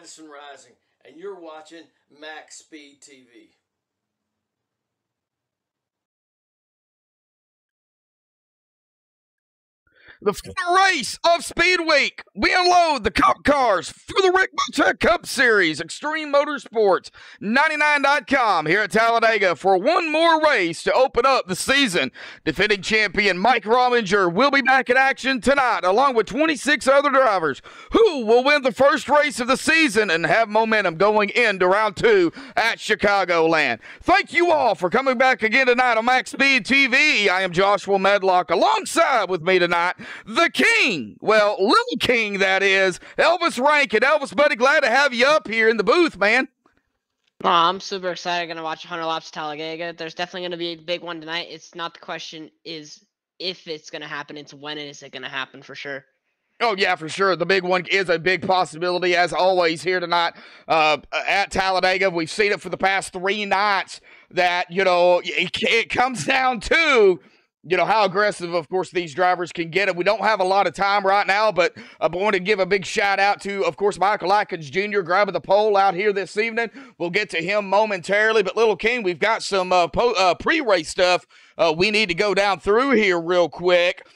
Madison Rising, and you're watching Max Speed TV. The race of Speed Week. We unload the cop cars for the Ricmotech Cup Series, Extreme Motorsports, 99.com here at Talladega for one more race to open up the season. Defending champion Mike Rominger will be back in action tonight, along with 26 other drivers who will win the first race of the season and have momentum going into round two at Chicagoland. Thank you all for coming back again tonight on Max Speed TV. I am Joshua Medlock alongside with me tonight, the King. Well, Little King, that is, Elvis Rankin. Elvis, buddy, glad to have you up here in the booth, man. Oh, I'm super excited. Gonna watch 100 laps of Talladega. There's definitely gonna be a big one tonight. It's not the question is if it's gonna happen. It's when is it gonna happen for sure. Oh yeah, for sure. The big one is a big possibility, as always, here tonight uh, at Talladega. We've seen it for the past three nights. That you know, it, it comes down to you know how aggressive, of course, these drivers can get it. We don't have a lot of time right now, but I want to give a big shout out to, of course, Michael Atkins Jr. grabbing the pole out here this evening. We'll get to him momentarily, but Little King, we've got some uh, po- uh, pre-race stuff uh, we need to go down through here real quick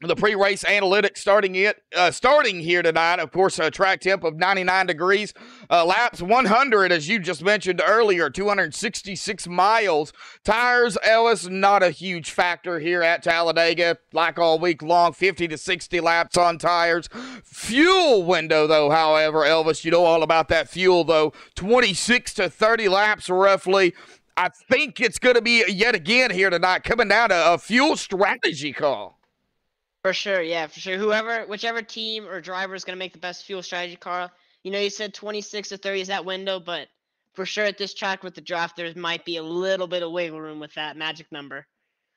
the pre-race analytics starting it uh, starting here tonight. Of course a track temp of 99 degrees uh, laps 100 as you just mentioned earlier 266 miles. Tires Elvis not a huge factor here at talladega. Like all week long 50 to 60 laps on tires. Fuel window though however elvis you know all about that fuel though. 26 to 30 laps roughly. I think it's going to be yet again here tonight coming down to a fuel strategy call For sure, yeah, for sure. Whoever, whichever team or driver is gonna make the best fuel strategy, Carl. You know, you said 26 to 30 is that window, but for sure at this track with the draft, there might be a little bit of wiggle room with that magic number.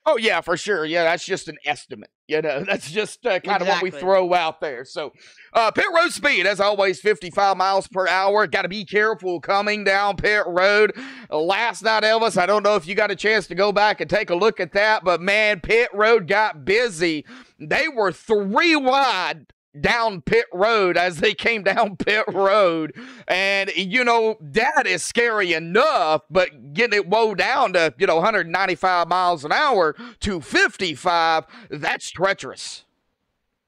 Oh yeah, for sure. Yeah, that's just an estimate. You know, that's just uh, kind of what we throw out there. So, uh, pit road speed, as always, 55 miles per hour. Got to be careful coming down pit road. Last night, Elvis, I don't know if you got a chance to go back and take a look at that, but man, pit road got busy. They were three wide down pit road as they came down pit road. And, you know, that is scary enough, but getting it woe down to, you know, 195 miles an hour to 55, that's treacherous.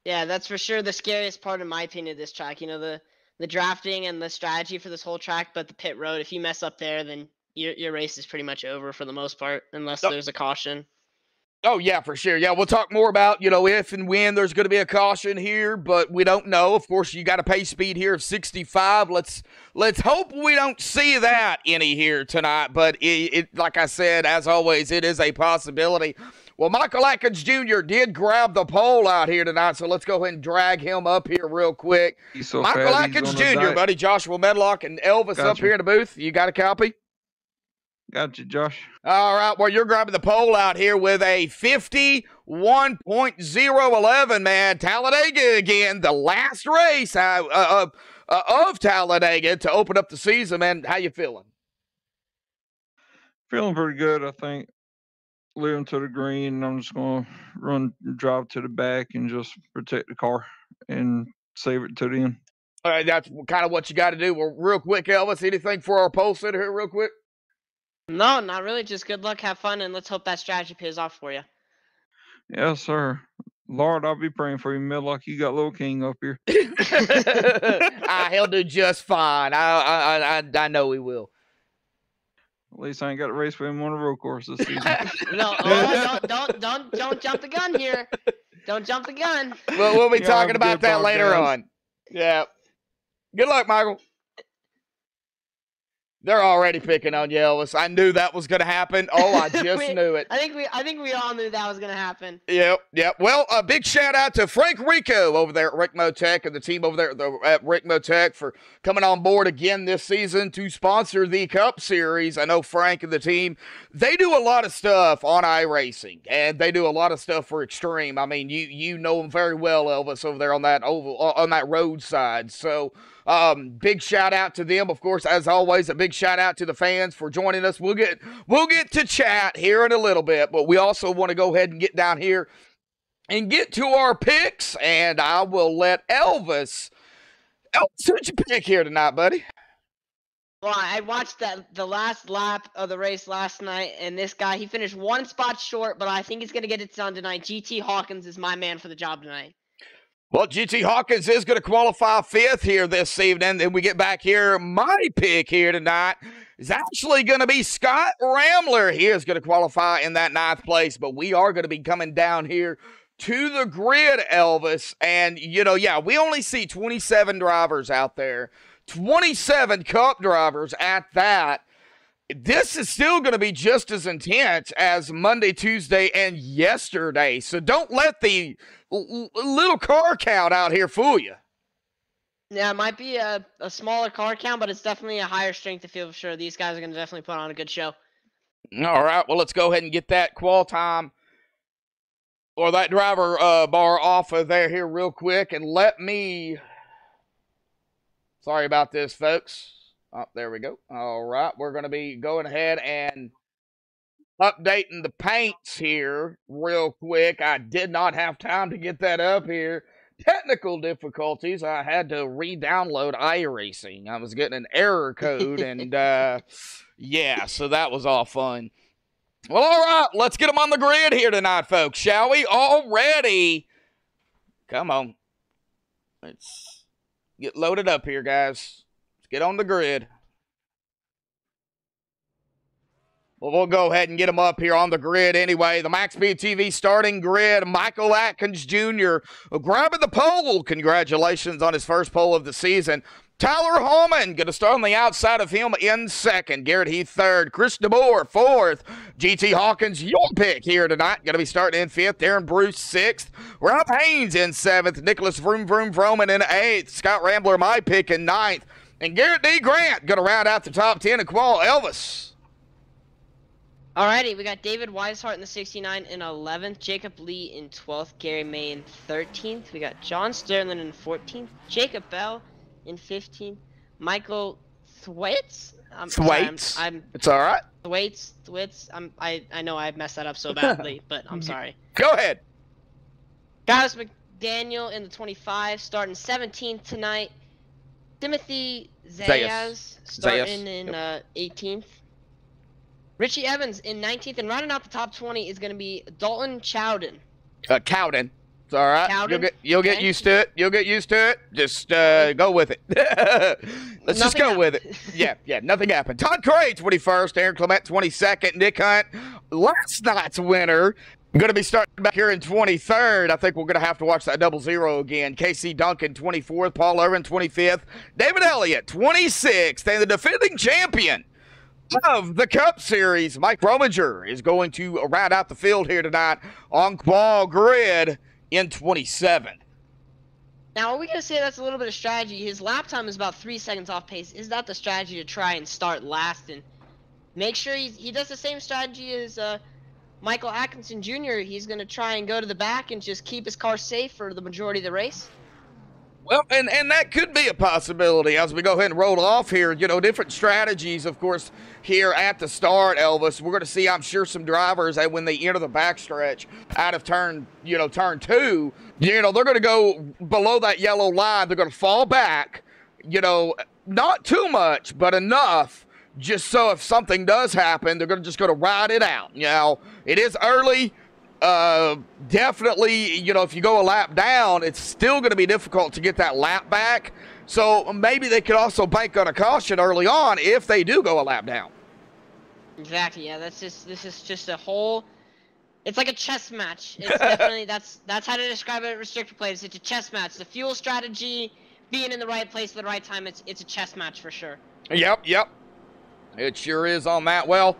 Yeah, that's for sure the scariest part, in my opinion, of this track. You know, the the drafting and the strategy for this whole track, but the pit road. If you mess up there, then your your race is pretty much over for the most part, unless there's a caution. Oh yeah, for sure. Yeah, we'll talk more about you know if and when there's going to be a caution here, but we don't know. Of course, you got a pace speed here of 65. Let's let's hope we don't see that any here tonight. But it, it like I said, as always, it is a possibility. Well, Michael Atkins Jr. did grab the pole out here tonight, so let's go ahead and drag him up here real quick. So Michael fat, Atkins Jr., buddy, Joshua Medlock, and Elvis up here in the booth. You got a copy? Got you, Josh. All right, well, you're grabbing the pole out here with a 51.011, man. Talladega again, the last race uh, uh, uh, of Talladega to open up the season, man. How you feeling? Feeling pretty good, I think. Leading to the green, and I'm just gonna run, drive to the back, and just protect the car and save it to the end. All right, that's kind of what you got to do. Well, real quick, Elvis, anything for our pole sitter here, real quick? No, not really. Just good luck, have fun, and let's hope that strategy pays off for you. Yes, sir. Lord, I'll be praying for you, Medlock. You got little King up here. ah, he'll do just fine. I, I, I, I- I know he will. At least I ain't got to race with him on a road course this season. No, oh, don't, don't, don't, don't jump the gun here. Don't jump the gun. We'll, we'll be Yeah, talking about that talk, later guys. on. Yeah. Good luck, Michael. They're already picking on you, Elvis. I knew that was going to happen. Oh, I just We- knew it. I think we, I think we all knew that was gonna happen. Yep, yep. Well, a big shout out to Frank Rico over there at Ricmotech and the team over there at, the, at Ricmotech for coming on board again this season to sponsor the Cup Series. I know Frank and the team, they do a lot of stuff on iRacing and they do a lot of stuff for Extreme. I mean, you you know them very well, Elvis, over there on that oval on that roadside. So, um, big shout out to them, of course, as always. A big shout out to the fans for joining us. We'll get we'll get to chat here in a little bit, but we also want to go ahead and get down here and get to our picks. And I will let Elvis. Elvis, who'd you pick here tonight, buddy? Well, I watched that the last lap of the race last night, and this guy he finished one spot short, but I think he's gonna get it done tonight. GT Hawkins is my man for the job tonight. Well, GT Hawkins is going to qualify fifth here this evening. Then we get back here. My pick here tonight is actually going to be Scott Ramler. He is going to qualify in that ninth place, but we are going to be coming down here to the grid, Elvis. And, you know, yeah, we only see 27 drivers out there, 27 cup drivers at that this is still going to be just as intense as Monday, Tuesday, and yesterday. So don't let the l- little car count out here fool you. Yeah, it might be a, a smaller car count, but it's definitely a higher strength to feel for sure. These guys are gonna definitely put on a good show. All right, well, let's go ahead and get that qual time or that driver uh, bar off of there here real quick and let me. Sorry about this, folks. Oh, there we go. All right, we're going to be going ahead and updating the paints here real quick. I did not have time to get that up here. Technical difficulties. I had to re-download iRacing. I was getting an error code, and uh, yeah, so that was all fun. Well, all right, let's get them on the grid here tonight, folks, shall we? Already. Come on. Let's get loaded up here, guys. Get on the grid. Well, we'll go ahead and get them up here on the grid anyway. The Max Speed TV starting grid. Michael Atkins Jr. grabbing the pole. Congratulations on his first pole of the season. Tyler Holman going to start on the outside of him in second. Garrett Heath third. Chris DeBoer fourth. GT Hawkins, your pick here tonight. Going to be starting in fifth. Aaron Bruce sixth. Rob Haynes in seventh. Nicholas Vroom Vroom Vroman in eighth. Scott Rambler, my pick in ninth. And Garrett D. Grant going to round out the top ten and qual. Elvis. Alrighty, we got David Weishart in the 69 in 11th, Jacob Lee in 12th, Gary May in 13th. We got John Sterling in 14th, Jacob Bell in 15th, Michael Thwaites. I'm sorry, I'm- I'm, It's all right. Thwaites. Thwaites. I'm. I. I know I messed that up so badly, but I'm sorry. Go ahead. Giles McDaniel in the 25, starting 17th tonight. Timothy Zayas. Starting Zayas, in yep. uh, 18th. Richie Evans in 19th, and rounding out the top 20 is going to be Dalton Chowden. Uh, Cowden. It's all right. You'll get you'll get used to it. You'll get used to it. Just uh, go with it. Let's just Nothing go with it. Yeah, yeah. Nothing happened. Todd Cray, 21st. Aaron Clement, 22nd. Nick Hunt, last night's winner. Going to be starting back here in 23rd. I think we're going to have to watch that double zero again. Casey Duncan, 24th. Paul Irvin, 25th. David Elliott, 26th. And the defending champion of the Cup Series, Mike Rominger, is going to ride out the field here tonight on ball grid in 27. Now, are we going to say that's a little bit of strategy? His lap time is about three seconds off pace. Is that the strategy to try and start last and make sure he does the same strategy as uh, Michael Atkinson Jr.? He's going to try and go to the back and just keep his car safe for the majority of the race? Well, and, and that could be a possibility as we go ahead and roll off here. You know, different strategies, of course, here at the start, Elvis. We're going to see, I'm sure, some drivers that when they enter the backstretch out of turn, you know, turn two, you know, they're going to go below that yellow line. They're going to fall back, you know, not too much, but enough just so if something does happen, they're going to just going to ride it out. You know, it is early uh, definitely, you know, if you go a lap down, it's still going to be difficult to get that lap back. So maybe they could also bank on a caution early on if they do go a lap down. Exactly. Yeah, that's just this is just a whole. It's like a chess match. It's definitely that's that's how to describe it. at Restrictor plates. It's a chess match. The fuel strategy, being in the right place at the right time. It's it's a chess match for sure. Yep, yep. It sure is on that. Well,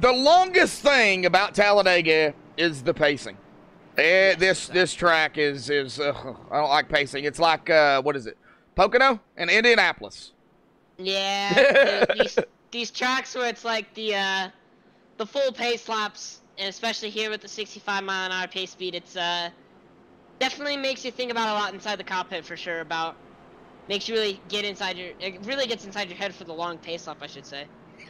the longest thing about Talladega is the pacing. Eh, this this track is is uh, I don't like pacing. It's like uh, what is it? Pocono and Indianapolis. Yeah, the- these these tracks where it's like the uh, the full pace laps, and especially here with the 65 mile an hour pace speed, it's uh definitely makes you think about a lot inside the cockpit for sure. About makes you really get inside your it really gets inside your head for the long pace lap, I should say.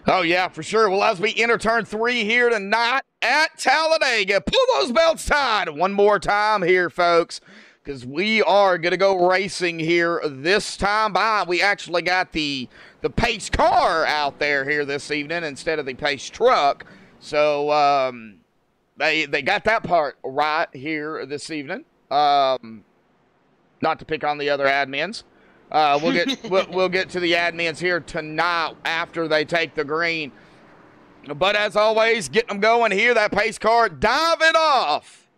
Oh, yeah, for sure. Well, as we enter turn three here tonight at Talladega, pull those belts tied one more time here, folks, because we are going to go racing here this time by. We actually got the the pace car out there here this evening instead of the pace truck. So um, they they got that part right here this evening. Um, not to pick on the other admins. Uh, we'll get we'll, we'll get to the admins here tonight after they take the green. But as always, getting them going here. That pace car diving off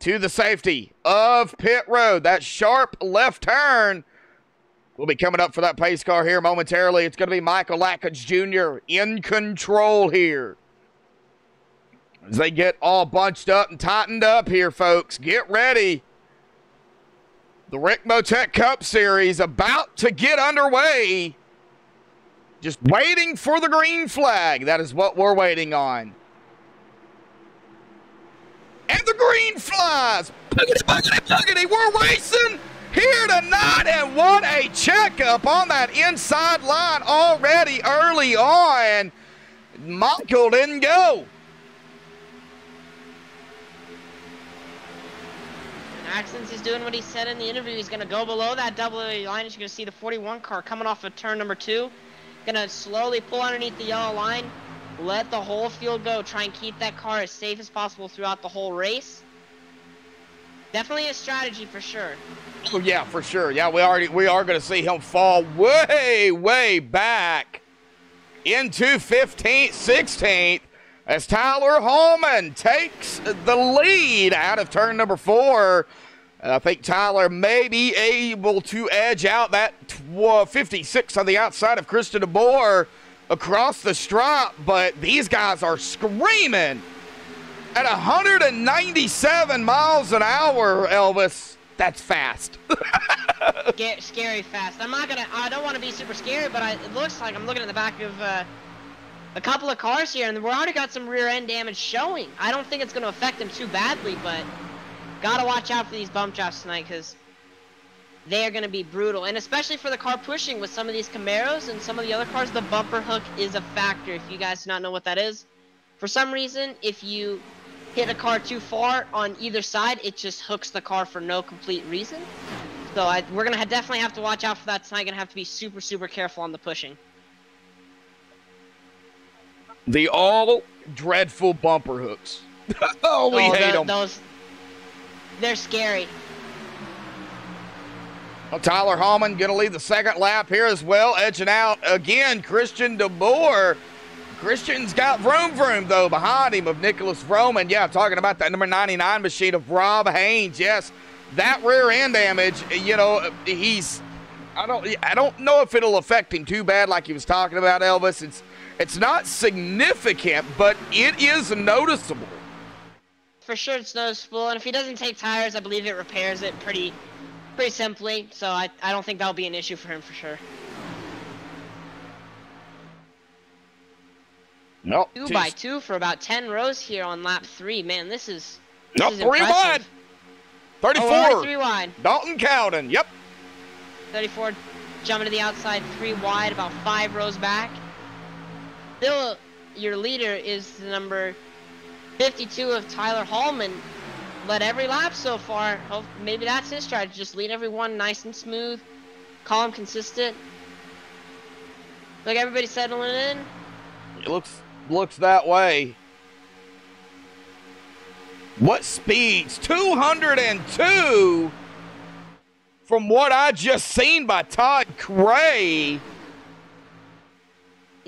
to the safety of pit road. That sharp left turn will be coming up for that pace car here momentarily. It's going to be Michael Atkins Jr. in control here. As they get all bunched up and tightened up here, folks. Get ready. The Ricmotech Cup Series about to get underway. Just waiting for the green flag. That is what we're waiting on. And the green flies. Buggity, buggity, buggity. We're racing here tonight. And what a checkup on that inside line already early on. Michael didn't go. Atkins is doing what he said in the interview. He's going to go below that double line. You're going to see the 41 car coming off of turn number two. Going to slowly pull underneath the yellow line. Let the whole field go. Try and keep that car as safe as possible throughout the whole race. Definitely a strategy for sure. Oh yeah, for sure. Yeah, we already we are going to see him fall way way back into 15th, 16th as Tyler Holman takes the lead out of turn number four. I think Tyler may be able to edge out that tw- 56 on the outside of Christian DeBoer across the stripe, but these guys are screaming at 197 miles an hour, Elvis. That's fast. Sca- scary fast. I'm not gonna. I don't want to be super scary, but I, it looks like I'm looking at the back of uh, a couple of cars here, and we've already got some rear end damage showing. I don't think it's going to affect him too badly, but gotta watch out for these bump drafts tonight because they are going to be brutal. And especially for the car pushing with some of these Camaros and some of the other cars, the bumper hook is a factor. If you guys do not know what that is, for some reason, if you hit a car too far on either side, it just hooks the car for no complete reason. So I, we're gonna definitely have to watch out for that tonight. Gonna have to be super, super careful on the pushing. The all dreadful bumper hooks. oh, we Oh, hate the- them. Those, they're scary. Well, Tyler Hallman going to lead the second lap here as well, edging out again. Christian DeBoer. Christian's got vroom vroom though behind him of Nicholas Vroman. Yeah, talking about that number 99 machine of Rob Haynes. Yes, that rear end damage. You know, he's. I don't. I don't know if it'll affect him too bad, like he was talking about Elvis. It's. It's not significant, but it is noticeable. For sure, it's noticeable. And if he doesn't take tires, I believe it repairs it pretty, pretty simply. So I, I don't think that'll be an issue for him for sure. Nope. Two by two for about 10 rows here on lap three. Man, this is. This Nope. is Three impressive. wide. Oh, 34. we're only three wide. Dalton Cowden. Yep. 34 jumping to the outside, three wide, about five rows back. Still, your leader is the number 52 of Tyler Hallman. Led every lap so far. Hope maybe that's his strategy. Just lead everyone nice and smooth. Call him consistent. Like everybody settling in. It looks looks that way. What speeds? 202 from what I just seen by Todd Gray.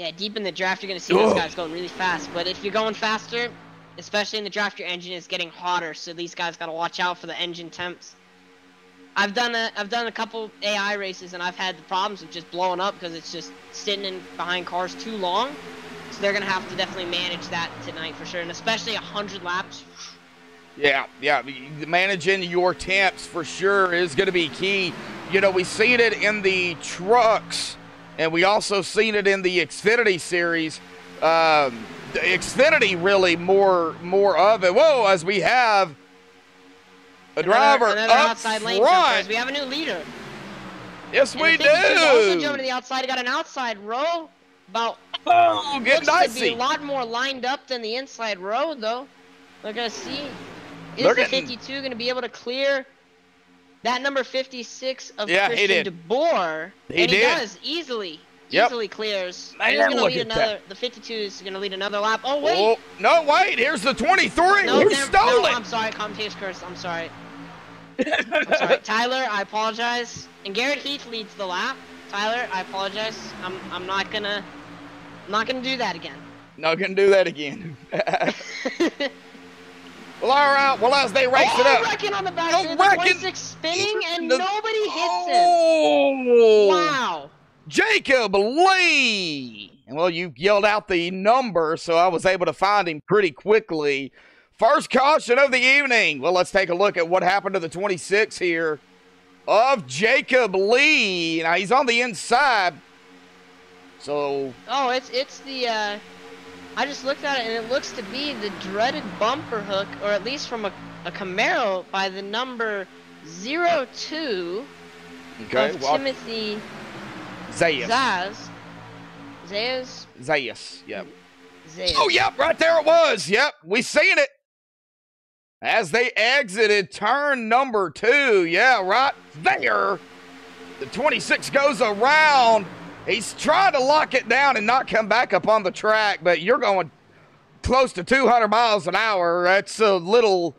Yeah, deep in the draft, you're gonna see those guys going really fast. But if you're going faster, especially in the draft, your engine is getting hotter. So these guys gotta watch out for the engine temps. I've done a I've done a couple AI races and I've had the problems of just blowing up because it's just sitting in behind cars too long. So they're gonna have to definitely manage that tonight for sure, and especially hundred laps. Yeah, yeah. Managing your temps for sure is going to be key. You know, we seen it in the trucks, and we also seen it in the Xfinity series. Um, Xfinity really more more of it. Whoa, as we have a driver another, up outside lane front. We have a new leader. Yes, And we the 52 is Also do. jumping to the outside. Got an outside row. About Oh, get looks to be a lot more lined up than the inside row, though. We're gonna see. Is They're the getting- 52 gonna be able to clear that number 56 of Yeah, Christian did. DeBoer? He and he does easily. Yep. Easily clears. Man, He's gonna lead at that. another. The 52 is gonna lead another lap. Oh wait. Oh, no, wait. Here's the 23. no, Who stole no, it? I'm sorry. Commentator's curse. I'm sorry. I'm sorry. Tyler, I apologize. And Garrett Heath leads the lap. Tyler, I apologize. I'm I'm not gonna I'm not gonna do that again. Not gonna do that again. well, all right. Well, as they race it oh, up. Wrecking on the back Oh, the Wrecking- 26 spinning, and The- nobody hits him. Oh! Wow. Jacob Lee. And, Well, you yelled out the number, so I was able to find him pretty quickly. First caution of the evening. Well, let's take a look at what happened to the 26 here of Jacob Lee. Now he's on the inside. So Oh, it's it's the uh I just looked at it and it looks to be the dreaded bumper hook, or at least from a, a Camaro by the number 02 okay, of well, Timothy Zayas. Zaz. Zayas? Zayas. Yep. Zayas. Oh, yep, right there it was. Yep, we seen it. As they exited turn number two. Yeah, right there. The 26 goes around. He's trying to lock it down and not come back up on the track, but you're going close to 200 miles an hour. That's a little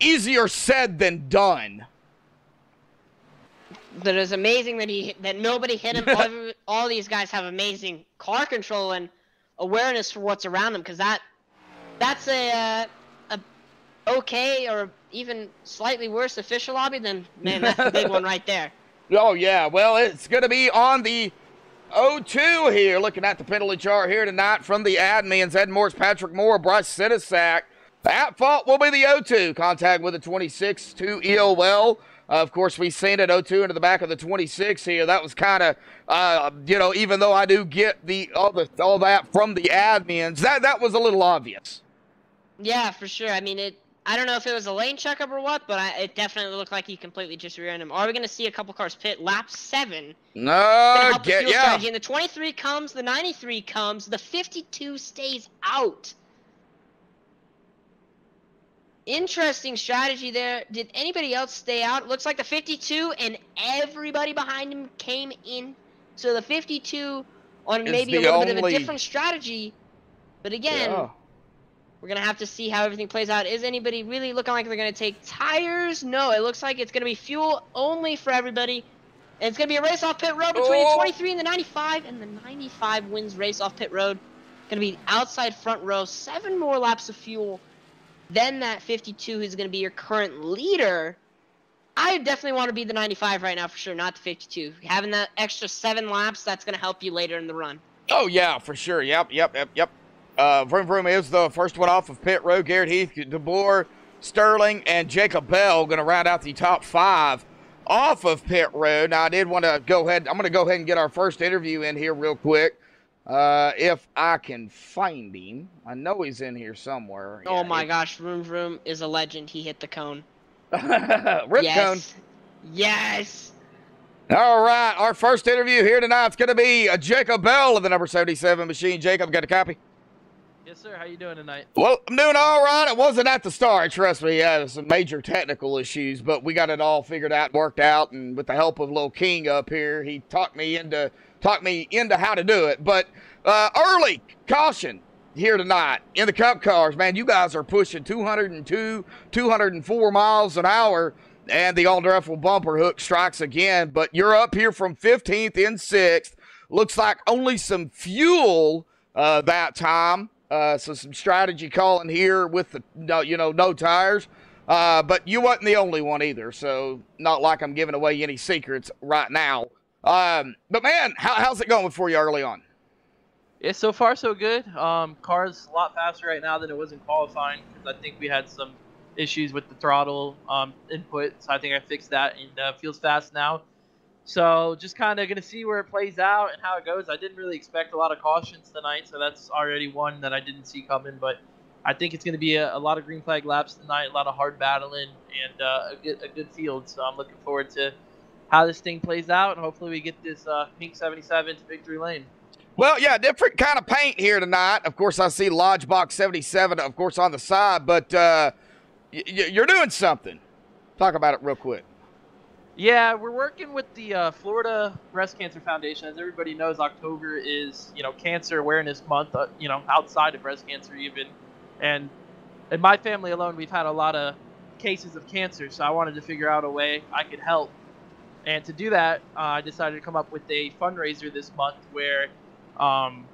easier said than done. That is amazing that he that nobody hit him. all, all these guys have amazing car control and awareness for what's around them, because that that's a uh, a okay or even slightly worse official lobby than man that's the big one right there. Oh, yeah. Well, it's going to be on the 0-2 here. Looking at the penalty chart here tonight from the admins. Ed Morris, Patrick Moore, Bryce Sinisak. At fault will be the O2. Contact with the 26 to EOL. Uh, of course, we seen it 0-2 into the back of the 26 here. That was kind of, uh, you know, even though I do get the all the all that from the admins, that that was a little obvious. Yeah, for sure. I mean, it. I don't know if it was a lane checkup or what, but I, it definitely looked like he completely just rear him. Are we going to see a couple cars pit lap seven? No, Gonna help the get yeah. strategy. And the 23 comes, the 93 comes, the 52 stays out. Interesting strategy there. Did anybody else stay out? It looks like the 52 and everybody behind him came in. So the 52 on maybe a little bit of a different strategy. But again, Yeah. We're gonna have to see how everything plays out. Is anybody really looking like they're gonna take tires? No, it looks like it's gonna be fuel only for everybody. And it's gonna be a race off pit road between Oh. the 23 and the 95, and the 95 wins race off pit road. Gonna be outside front row, seven more laps of fuel. Then that 52 who's gonna be your current leader. I definitely want to be the 95 right now for sure, not the 52. Having that extra seven laps, that's gonna help you later in the run. Oh yeah, for sure. Yep, yep, yep, yep. Uh, Vroom Vroom is the first one off of pit road. Garrett Heath, DeBoer, Sterling, and Jacob Bell going to round out the top five off of pit road. Now I did want to go ahead. I'm going to go ahead and get our first interview in here real quick, uh, if I can find him. I know he's in here somewhere. Oh Yeah, my he- gosh, Vroom Vroom is a legend. He hit the cone. Rip yes. cone. Yes. All right, our first interview here tonight is going to be Jacob Bell of the number 77 machine. Jacob, got a copy? Yes, sir. How you doing tonight? Well, I'm doing all right. It wasn't at the start, trust me. Yeah, some major technical issues, but we got it all figured out, worked out, and with the help of Lil King up here, he talked me into talked me into how to do it. But uh, early caution here tonight in the Cup cars, man. You guys are pushing 202, 204 miles an hour, and the all dreadful bumper hook strikes again. But you're up here from 15th in sixth. Looks like only some fuel uh, that time. Uh, so some strategy calling here with the no, you know no tires. Uh, but you wasn't the only one either, so not like I'm giving away any secrets right now. Um, but man, how, how's it going for you early on? Yeah, so far so good. Um, car's a lot faster right now than it was in qualifying because I think we had some issues with the throttle um, input. So I think I fixed that and uh, feels fast now. So just kind of gonna see where it plays out and how it goes. I didn't really expect a lot of cautions tonight, so that's already one that I didn't see coming. But I think it's gonna be a, a lot of green flag laps tonight, a lot of hard battling, and uh, a good a good field. So I'm looking forward to how this thing plays out, and hopefully we get this uh, pink 77 to victory lane. Well, yeah, different kind of paint here tonight. Of course, I see Lodge Box 77, of course, on the side, but uh, y- you're doing something. Talk about it real quick. Yeah, we're working with the uh, Florida Breast Cancer Foundation. As everybody knows, October is you know Cancer Awareness Month. Uh, you know, outside of breast cancer even, and in my family alone, we've had a lot of cases of cancer. So I wanted to figure out a way I could help, and to do that, uh, I decided to come up with a fundraiser this month where um,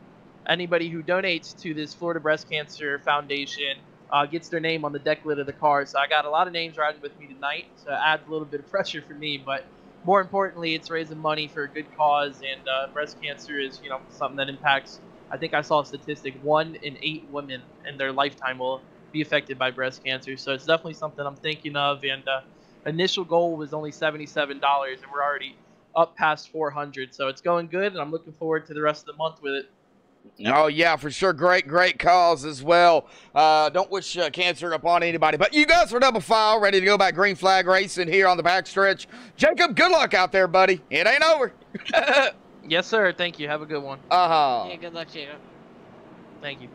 anybody who donates to this Florida Breast Cancer Foundation uh, gets their name on the deck lid of the car. So I got a lot of names riding with me tonight. So it adds a little bit of pressure for me, but more importantly, it's raising money for a good cause. And uh, breast cancer is, you know, something that impacts. I think I saw a statistic: one in eight women in their lifetime will be affected by breast cancer. So it's definitely something I'm thinking of. And uh, initial goal was only seventy-seven dollars, and we're already up past 400. So it's going good, and I'm looking forward to the rest of the month with it. Oh yeah, for sure. Great, great cause as well. Uh, don't wish uh, cancer upon anybody. But you guys are double file, ready to go back green flag racing here on the backstretch. Jacob, good luck out there, buddy. It ain't over. Yes, sir. Thank you. Have a good one. Uh huh. Yeah, good luck, Jacob. Thank you.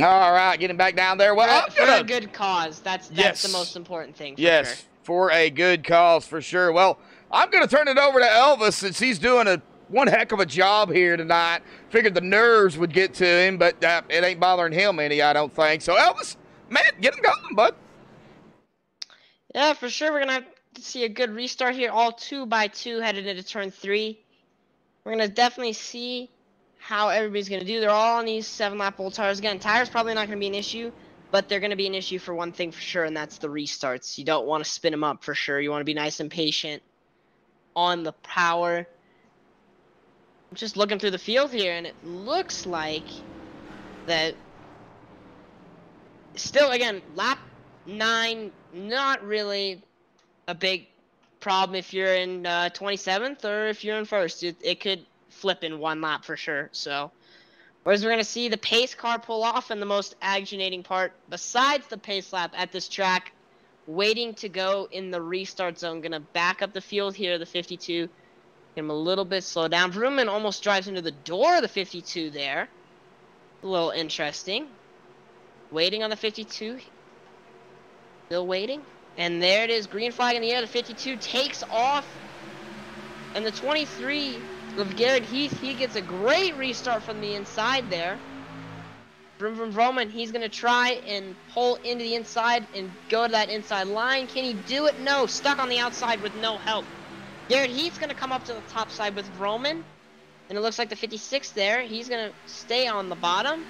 All right, getting back down there. Well, for, I'm for a good cause. That's that's Yes. the most important thing. For Yes, Sure. for a good cause for sure. Well, I'm going to turn it over to Elvis since he's doing a one heck of a job here tonight. Figured the nerves would get to him, but uh, it ain't bothering him any, I don't think. So, Elvis, man, get him going, bud. Yeah, for sure. We're gonna have to see a good restart here. All two by two headed into turn three. We're gonna definitely see how everybody's gonna do. They're all on these seven lap old tires again. Tires probably not gonna be an issue, but they're gonna be an issue for one thing for sure, and that's the restarts. You don't want to spin them up for sure. You want to be nice and patient on the power. I'm just looking through the field here, and it looks like that still, again, lap nine, not really a big problem if you're in uh, 27th or if you're in first. It, it could flip in one lap for sure. So, whereas we're gonna see the pace car pull off, and the most agitating part, besides the pace lap at this track, waiting to go in the restart zone. Gonna back up the field here, the 52. Get him a little bit slow down. Vrooman almost drives into the door of the 52 there. A little interesting. Waiting on the 52. Still waiting. And there it is, green flag in the air. The 52 takes off. And the 23 of Garrett Heath, he gets a great restart from the inside there. Vroom Vroom Roman, he's going to try and pull into the inside and go to that inside line. Can he do it? No, stuck on the outside with no help. Garrett Heath's going to come up to the top side with Roman. And it looks like the 56 there, he's going to stay on the bottom.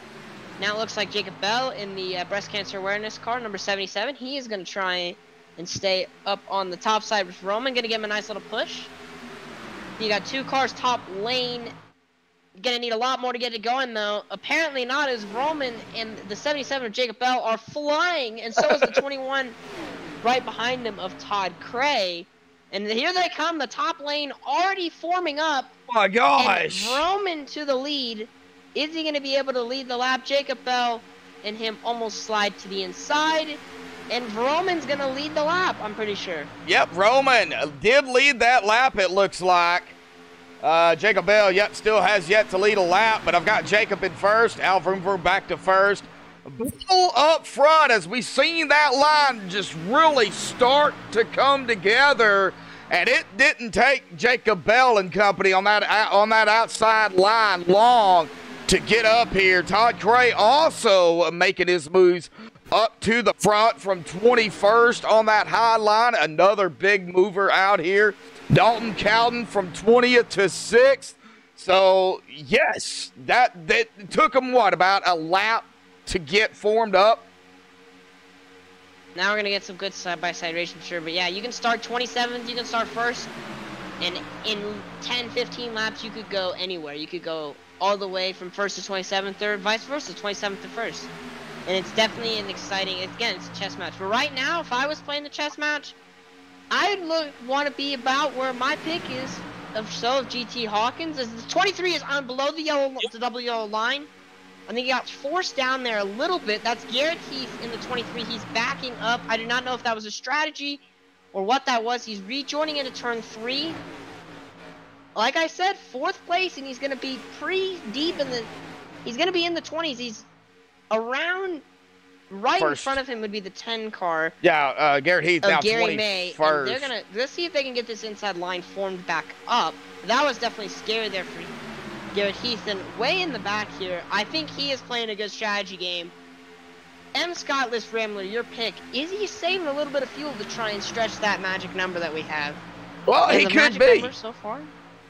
Now it looks like Jacob Bell in the uh, breast cancer awareness car, number 77. He is going to try and stay up on the top side with Roman. Going to give him a nice little push. You got two cars top lane. Gonna need a lot more to get it going though. Apparently not as Roman and the 77 of Jacob Bell are flying, and so is the 21 right behind them of Todd Cray. And here they come, the top lane already forming up. Oh my And gosh. Roman to the lead. Is he going to be able to lead the lap? Jacob Bell and him almost slide to the inside. And Roman's going to lead the lap, I'm pretty sure. Yep, Roman did lead that lap, it looks like. Uh, Jacob Bell, yet still has yet to lead a lap, but I've got Jacob in first. Al Vroom Vroom back to first. Bull up front as we've seen that line just really start to come together. And it didn't take Jacob Bell and company on that on that outside line long to get up here. Todd Cray also making his moves up to the front from 21st on that high line. Another big mover out here. Dalton Cowden from 20th to 6th. So, yes, that, that took him, what, about a lap to get formed up? Now we're going to get some good side-by-side racing, sure. But yeah, you can start 27th, you can start first. And in 10, 15 laps, you could go anywhere. You could go all the way from first to 27th or vice versa, 27th to first. And it's definitely an exciting, again, it's a chess match. But right now, if I was playing the chess match, I'd look want to be about where my pick is of so of GT Hawkins. Is the 23 is on below the yellow, the double yellow line. I think he got forced down there a little bit. That's Garrett Heath in the 23. He's backing up. I do not know if that was a strategy or what that was. He's rejoining into turn three. Like I said, fourth place, and he's going to be pretty deep in the. He's going to be in the 20s. He's around. Right in front of him would be the 10 car Yeah, uh, Garrett Heath now Gary May. 21st. And they're gonna let's see if they can get this inside line formed back up. That was definitely scary there for Garrett Heath. And way in the back here, I think he is playing a good strategy game. M. Scott List Rambler, your pick. Is he saving a little bit of fuel to try and stretch that magic number that we have? well, And he could be. so far?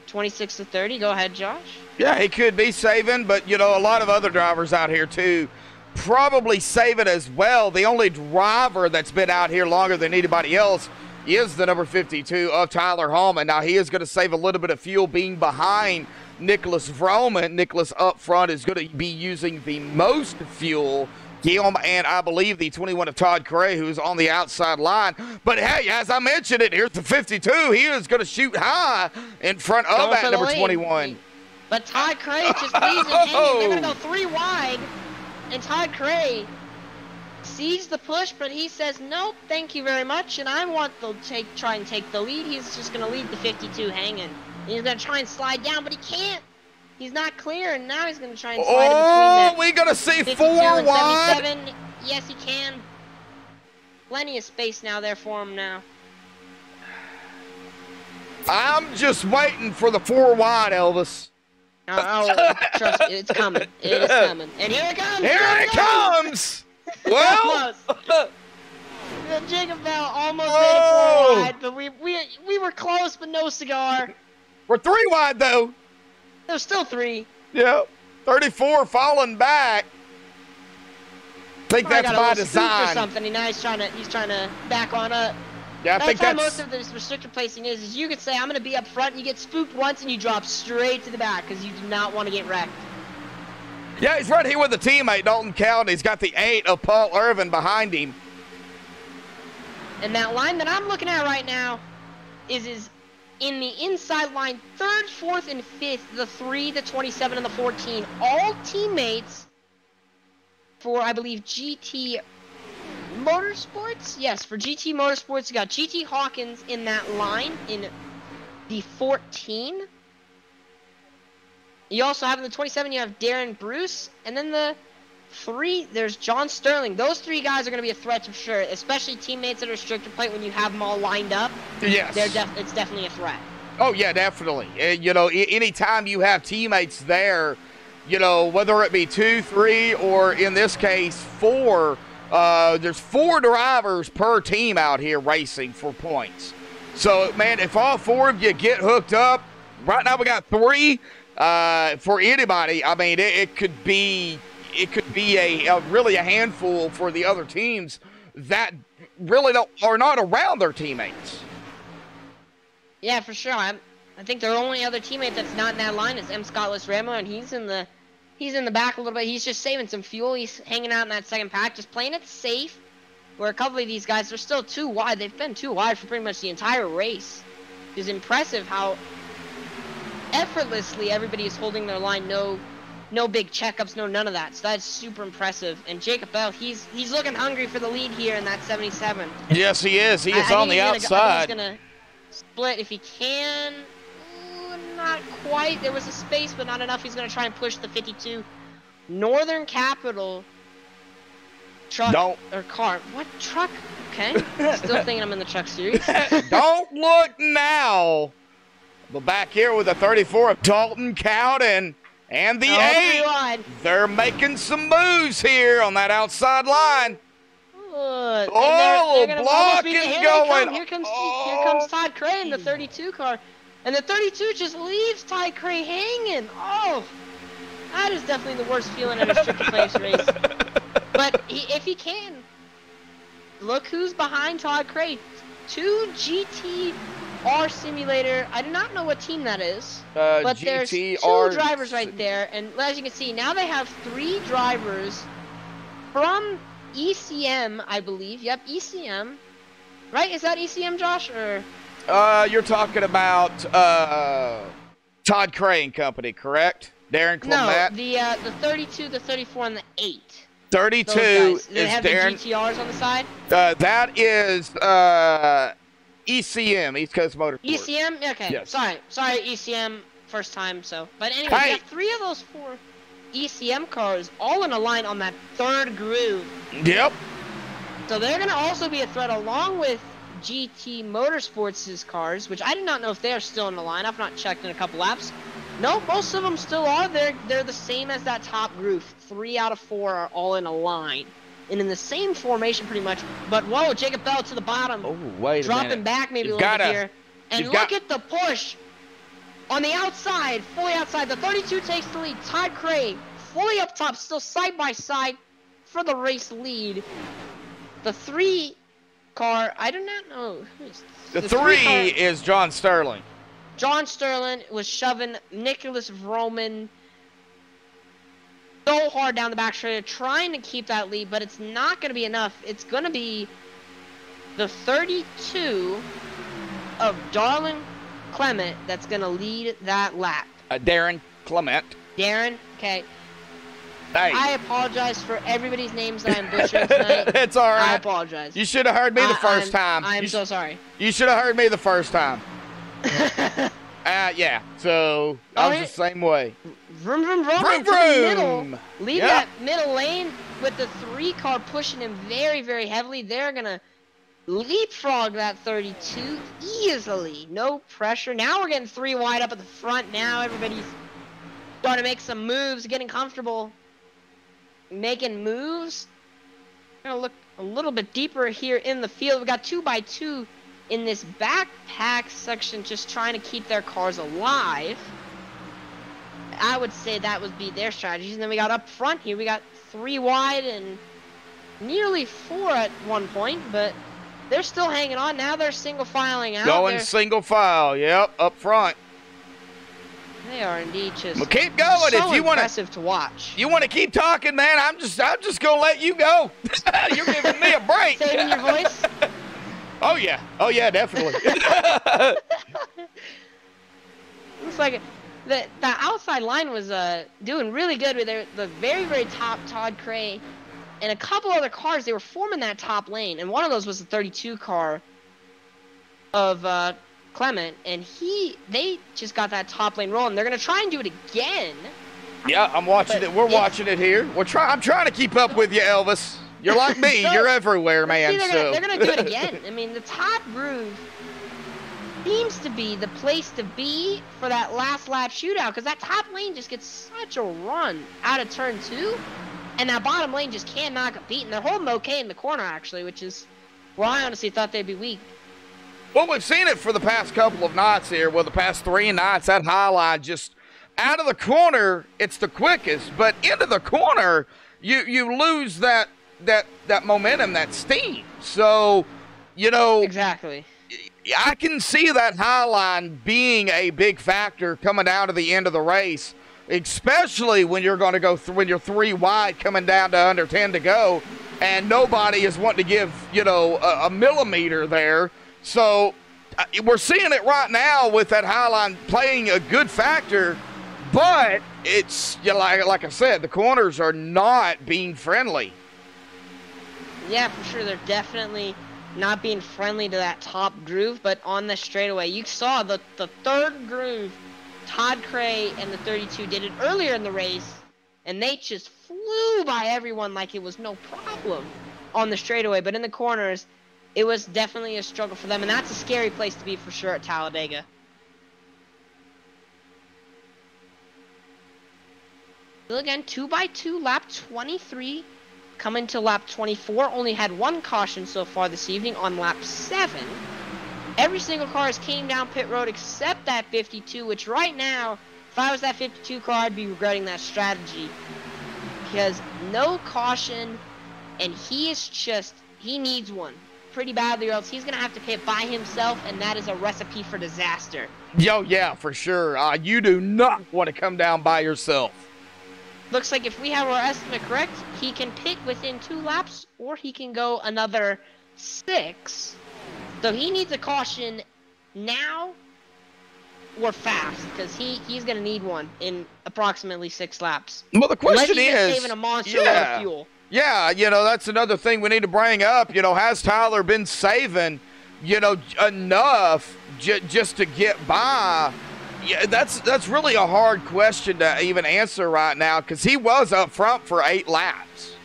26 to 30. Go ahead, Josh. Yeah, he could be saving, but you know, a lot of other drivers out here too probably saving as well. The only driver that's been out here longer than anybody else is the number 52 of Tyler Hallman. Now he is going to save a little bit of fuel being behind Nicholas Vroman. Nicholas up front is going to be using the most fuel. Guillaume and I believe the 21 of Todd Cray, who's on the outside line. But hey, as I mentioned it, here's the 52. He is going to shoot high in front of that number lead. 21. But Todd Cray just leaves hanging. They're gonna go three wide, and Todd Cray sees the push, but he says, "Nope, thank you very much." And I want to take try and take the lead. He's just gonna leave the 52 hanging. And he's gonna try and slide down, but he can't. He's not clear, and now he's gonna try and slide down. Oh, in we gonna see between that 52 four wide. Yes, he can. Plenty of space now there for him now. I'm just waiting for the four wide, Elvis. Oh, oh, trust me, it's coming. It is coming. And here it comes. Here it comes. Well, Jacob Bell almost Oh. made it four wide, but we we we were close, but no cigar. We're three wide though. There's still three. Yep. 34 falling back. I think Probably that's by scoop or something. Now he's trying to he's trying to back on up. Yeah, I that's think how that's most of this restricted placing is. Is you could say I'm gonna be up front, and you get spooked once, and you drop straight to the back because you do not want to get wrecked. Yeah, he's right here with the teammate, Dalton Cowden. He's got the eight of Paul Irvin behind him. And that line that I'm looking at right now is is in the inside line, third, fourth, and fifth, the three, the 27, and the 14, all teammates for I believe GT Motorsports. Yes, for GT Motorsports, you got GT Hawkins in that line in the 14. You also have in the 27, you have Darren Bruce, and then the three, there's John Sterling. Those three guys are going to be a threat for sure, especially teammates that are restrictor plate when you have them all lined up. Yes. They're def- it's definitely a threat. Oh yeah, definitely. Uh, you know, anytime you have teammates there, you know, whether it be two, three, or in this case four, uh, there's four drivers per team out here racing for points. So man, if all four of you get hooked up, right now we got three. Uh, for anybody, I mean, it, it could be it could be a, a really a handful for the other teams that really don't are not around their teammates. Yeah, for sure. I'm, I think their only other teammate that's not in that line is M. Scottless Ramo, and he's in the he's in the back a little bit. He's just saving some fuel. He's hanging out in that second pack, just playing it safe. Where a couple of these guys are still too wide. They've been too wide for pretty much the entire race. It's impressive how effortlessly everybody is holding their line. No, no big checkups, no none of that. So that's super impressive. And Jacob Bell, he's he's looking hungry for the lead here in that 77. Yes, he is. He is I on think the he's gonna I outside. think he's gonna split if he can. Ooh, not quite. There was a space, but not enough. He's gonna try and push the 52. Northern Capital truck Don't or car. What truck? Okay. Still thinking I'm in the truck series. don't look now. But back here with the 34 of Dalton Cowden and the Oh, three eight. wide. They're making some moves here on that outside line. Good. Oh, they're, they're oh, almost be- blocking here going. Here comes Oh. here comes Todd Cray in the 32 car, and the 32 just leaves Todd Cray hanging. Oh, that is definitely the worst feeling in a restrictor plate race. But he, if he can, look who's behind Todd Cray. Two GTR simulator. I do not know what team that is. Uh, But there's two GTR drivers right there, and as you can see, now they have three drivers from ECM, I believe. Yep, ECM. Right? Is that ECM, Josh? Or Uh, you're talking about uh, Todd Crane Company, correct? Darren Clement. no? The uh, the 32, the 34, and the 8. 32 Those guys. They is have Darren. the GTRs on the side. Uh, that is uh, ECM, East Coast Motorsports. ECM. Okay. Yes. Sorry, sorry, ECM. First time. So, but anyway, Hey. we got three of those four ECM cars all in a line on that third groove. Yep. So they're going to also be a threat along with GT Motorsports' cars, which I do not know if they are still in the line. I've not checked in a couple laps. No, most of them still are. They're they're the same as that top groove. Three out of four are all in a line, and in the same formation pretty much. But whoa, Jacob Bell to the bottom, Oh, wait dropping minute. back maybe You've a little bit here. And look at the push on the outside, fully outside. The 32 takes the lead. Todd Cray fully up top, still side by side for the race lead. The three car, I do not know. who is- The, three three car- is John Sterling. John Sterling was shoving Nicholas Roman so hard down the back straight, trying to keep that lead, but it's not going to be enough. It's going to be the 32 of Darlin Clement that's going to lead that lap. Uh, Darren Clement. Darren, okay. Hey. I apologize for everybody's names that I'm butchering tonight. it's all I apologize. You should have heard me the I- 1st I'm- time. I'm you, so sorry. you should have heard me the first time. Uh, yeah. So I was right. the same way. Vroom vroom vroom, Vroom, into the middle. Leave Yeah. that middle lane with the three car pushing him very, very heavily. They're gonna leapfrog that 32 easily. No pressure. Now we're getting three wide up at the front. Now everybody's starting to make some moves, getting comfortable, making moves. Gonna look a little bit deeper here in the field. We got two by two in this backpack section, just trying to keep their cars alive. I would say that would be their strategies. And then we got up front here, we got three wide and nearly four at one point, but they're still hanging on. Now they're single filing out. Going They're- single file. Yep. Up front. They are indeed just Well, keep going so if you want to watch. You want to keep talking, man? I'm just, I'm just gonna let you go. You're giving me a break. Saving your voice. Oh yeah, oh yeah, definitely. Looks like the the outside line was uh doing really good with their, the very very top Todd Cray and a couple other cars. They were forming that top lane, and one of those was the 32 car of uh, Clement, and he they just got that top lane rolling. They're gonna try and do it again. yeah, I'm watching But it. We're it's- watching it here. We're trying. I'm trying to keep up with you, Elvis. You're like me. So- You're everywhere, man. See, they're, so gonna, they're gonna do it again. I mean, the top groove seems to be the place to be for that last lap shootout because that top lane just gets such a run out of turn two, and that bottom lane just cannot get And They're holding okay in the corner actually, which is where I honestly thought they'd be weak. Well, we've seen it for the past couple of nights here. Well, the past three nights, that high line just out of the corner, it's the quickest, but into the corner, you you lose that that that momentum, that steam. So, you know, Exactly. I can see that high line being a big factor coming down to the end of the race, especially when you're going to go th- when you're three wide coming down to under 10 to go, and nobody is wanting to give, you know, a, a millimeter there. So uh, we're seeing it right now with that high line playing a good factor, but it's, you know, like, like I said, the corners are not being friendly. Yeah, for sure. They're definitely not being friendly to that top groove, but on the straightaway, you saw the the third groove. Todd Cray and the 32 did it earlier in the race, and they just flew by everyone like it was no problem on the straightaway. But in the corners, it was definitely a struggle for them, and that's a scary place to be for sure at Talladega. Still again, two by two, lap 23 coming to lap 24 only had one caution so far this evening on lap 7 every single car has came down pit road except that 52 which right now if i was that 52 car i'd be regretting that strategy because no caution and he is just he needs one pretty badly or else he's gonna have to pit by himself and that is a recipe for disaster Yo, yeah, for sure. Uh, you do not want to come down by yourself. Looks like if we have our estimate correct, he can pit within two laps, or he can go another six. So he needs a caution now or fast, because he, he's going to need one in approximately six laps. Well, the question is, saving a monster yeah, of fuel. yeah, you know that's another thing we need to bring up. You know, has Tyler been saving, you know, enough j- just to get by? Yeah, that's that's really a hard question to even answer right now because he was up front for eight laps.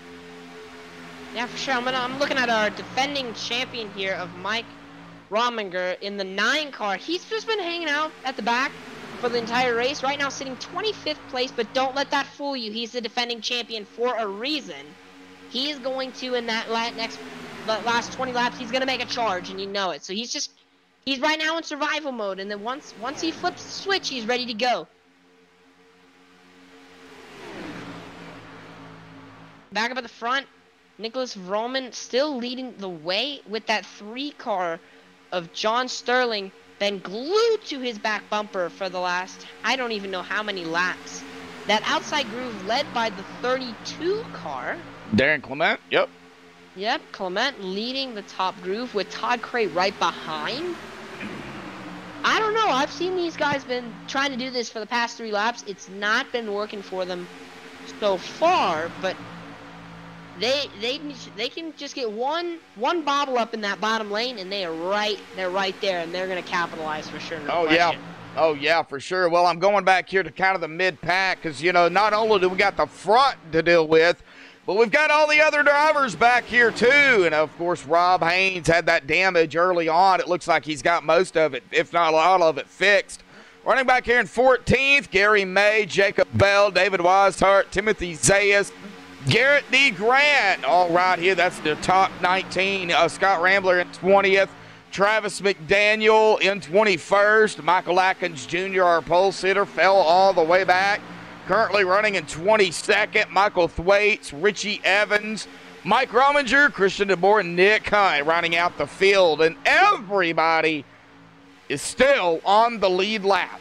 Yeah, for sure. I'm, gonna, I'm looking at our defending champion here of Mike Rominger in the nine car. He's just been hanging out at the back for the entire race. Right now, sitting 25th place, but don't let that fool you. He's the defending champion for a reason. He's going to in that next last 20 laps. He's gonna make a charge, and you know it. So he's just he's right now in survival mode, and then once once he flips the switch, he's ready to go. Back up at the front, Nicholas Roman still leading the way with that three car of John Sterling been glued to his back bumper for the last I don't even know how many laps. That outside groove led by the 32 car. Darren Clement, yep. Yep, Clement leading the top groove with Todd Cray right behind. I don't know. I've seen these guys been trying to do this for the past three laps. It's not been working for them so far, but they they they can just get one one bobble up in that bottom lane, and they are right they're right there, and they're gonna capitalize for sure. No Oh yeah. Oh yeah, for sure. Well, I'm going back here to kind of the mid pack because you know not only do we got the front to deal with, but we've got all the other drivers back here too. And of course, Rob Haynes had that damage early on. It looks like he's got most of it, if not all of it, fixed. Running back here in 14th, Gary May, Jacob Bell, David Weishart, Timothy Zayas, Garrett D. Grant, all right here. That's the top 19. Uh, Scott Ramler in 20th. Travis McDaniel in 21st. Michael Atkins Jr., our pole sitter, fell all the way back. Currently running in 22nd. Michael Thwaites, Richie Evans, Mike Rominger, Christian DeBoer, and Nick Hunt running out the field. And everybody is still on the lead lap.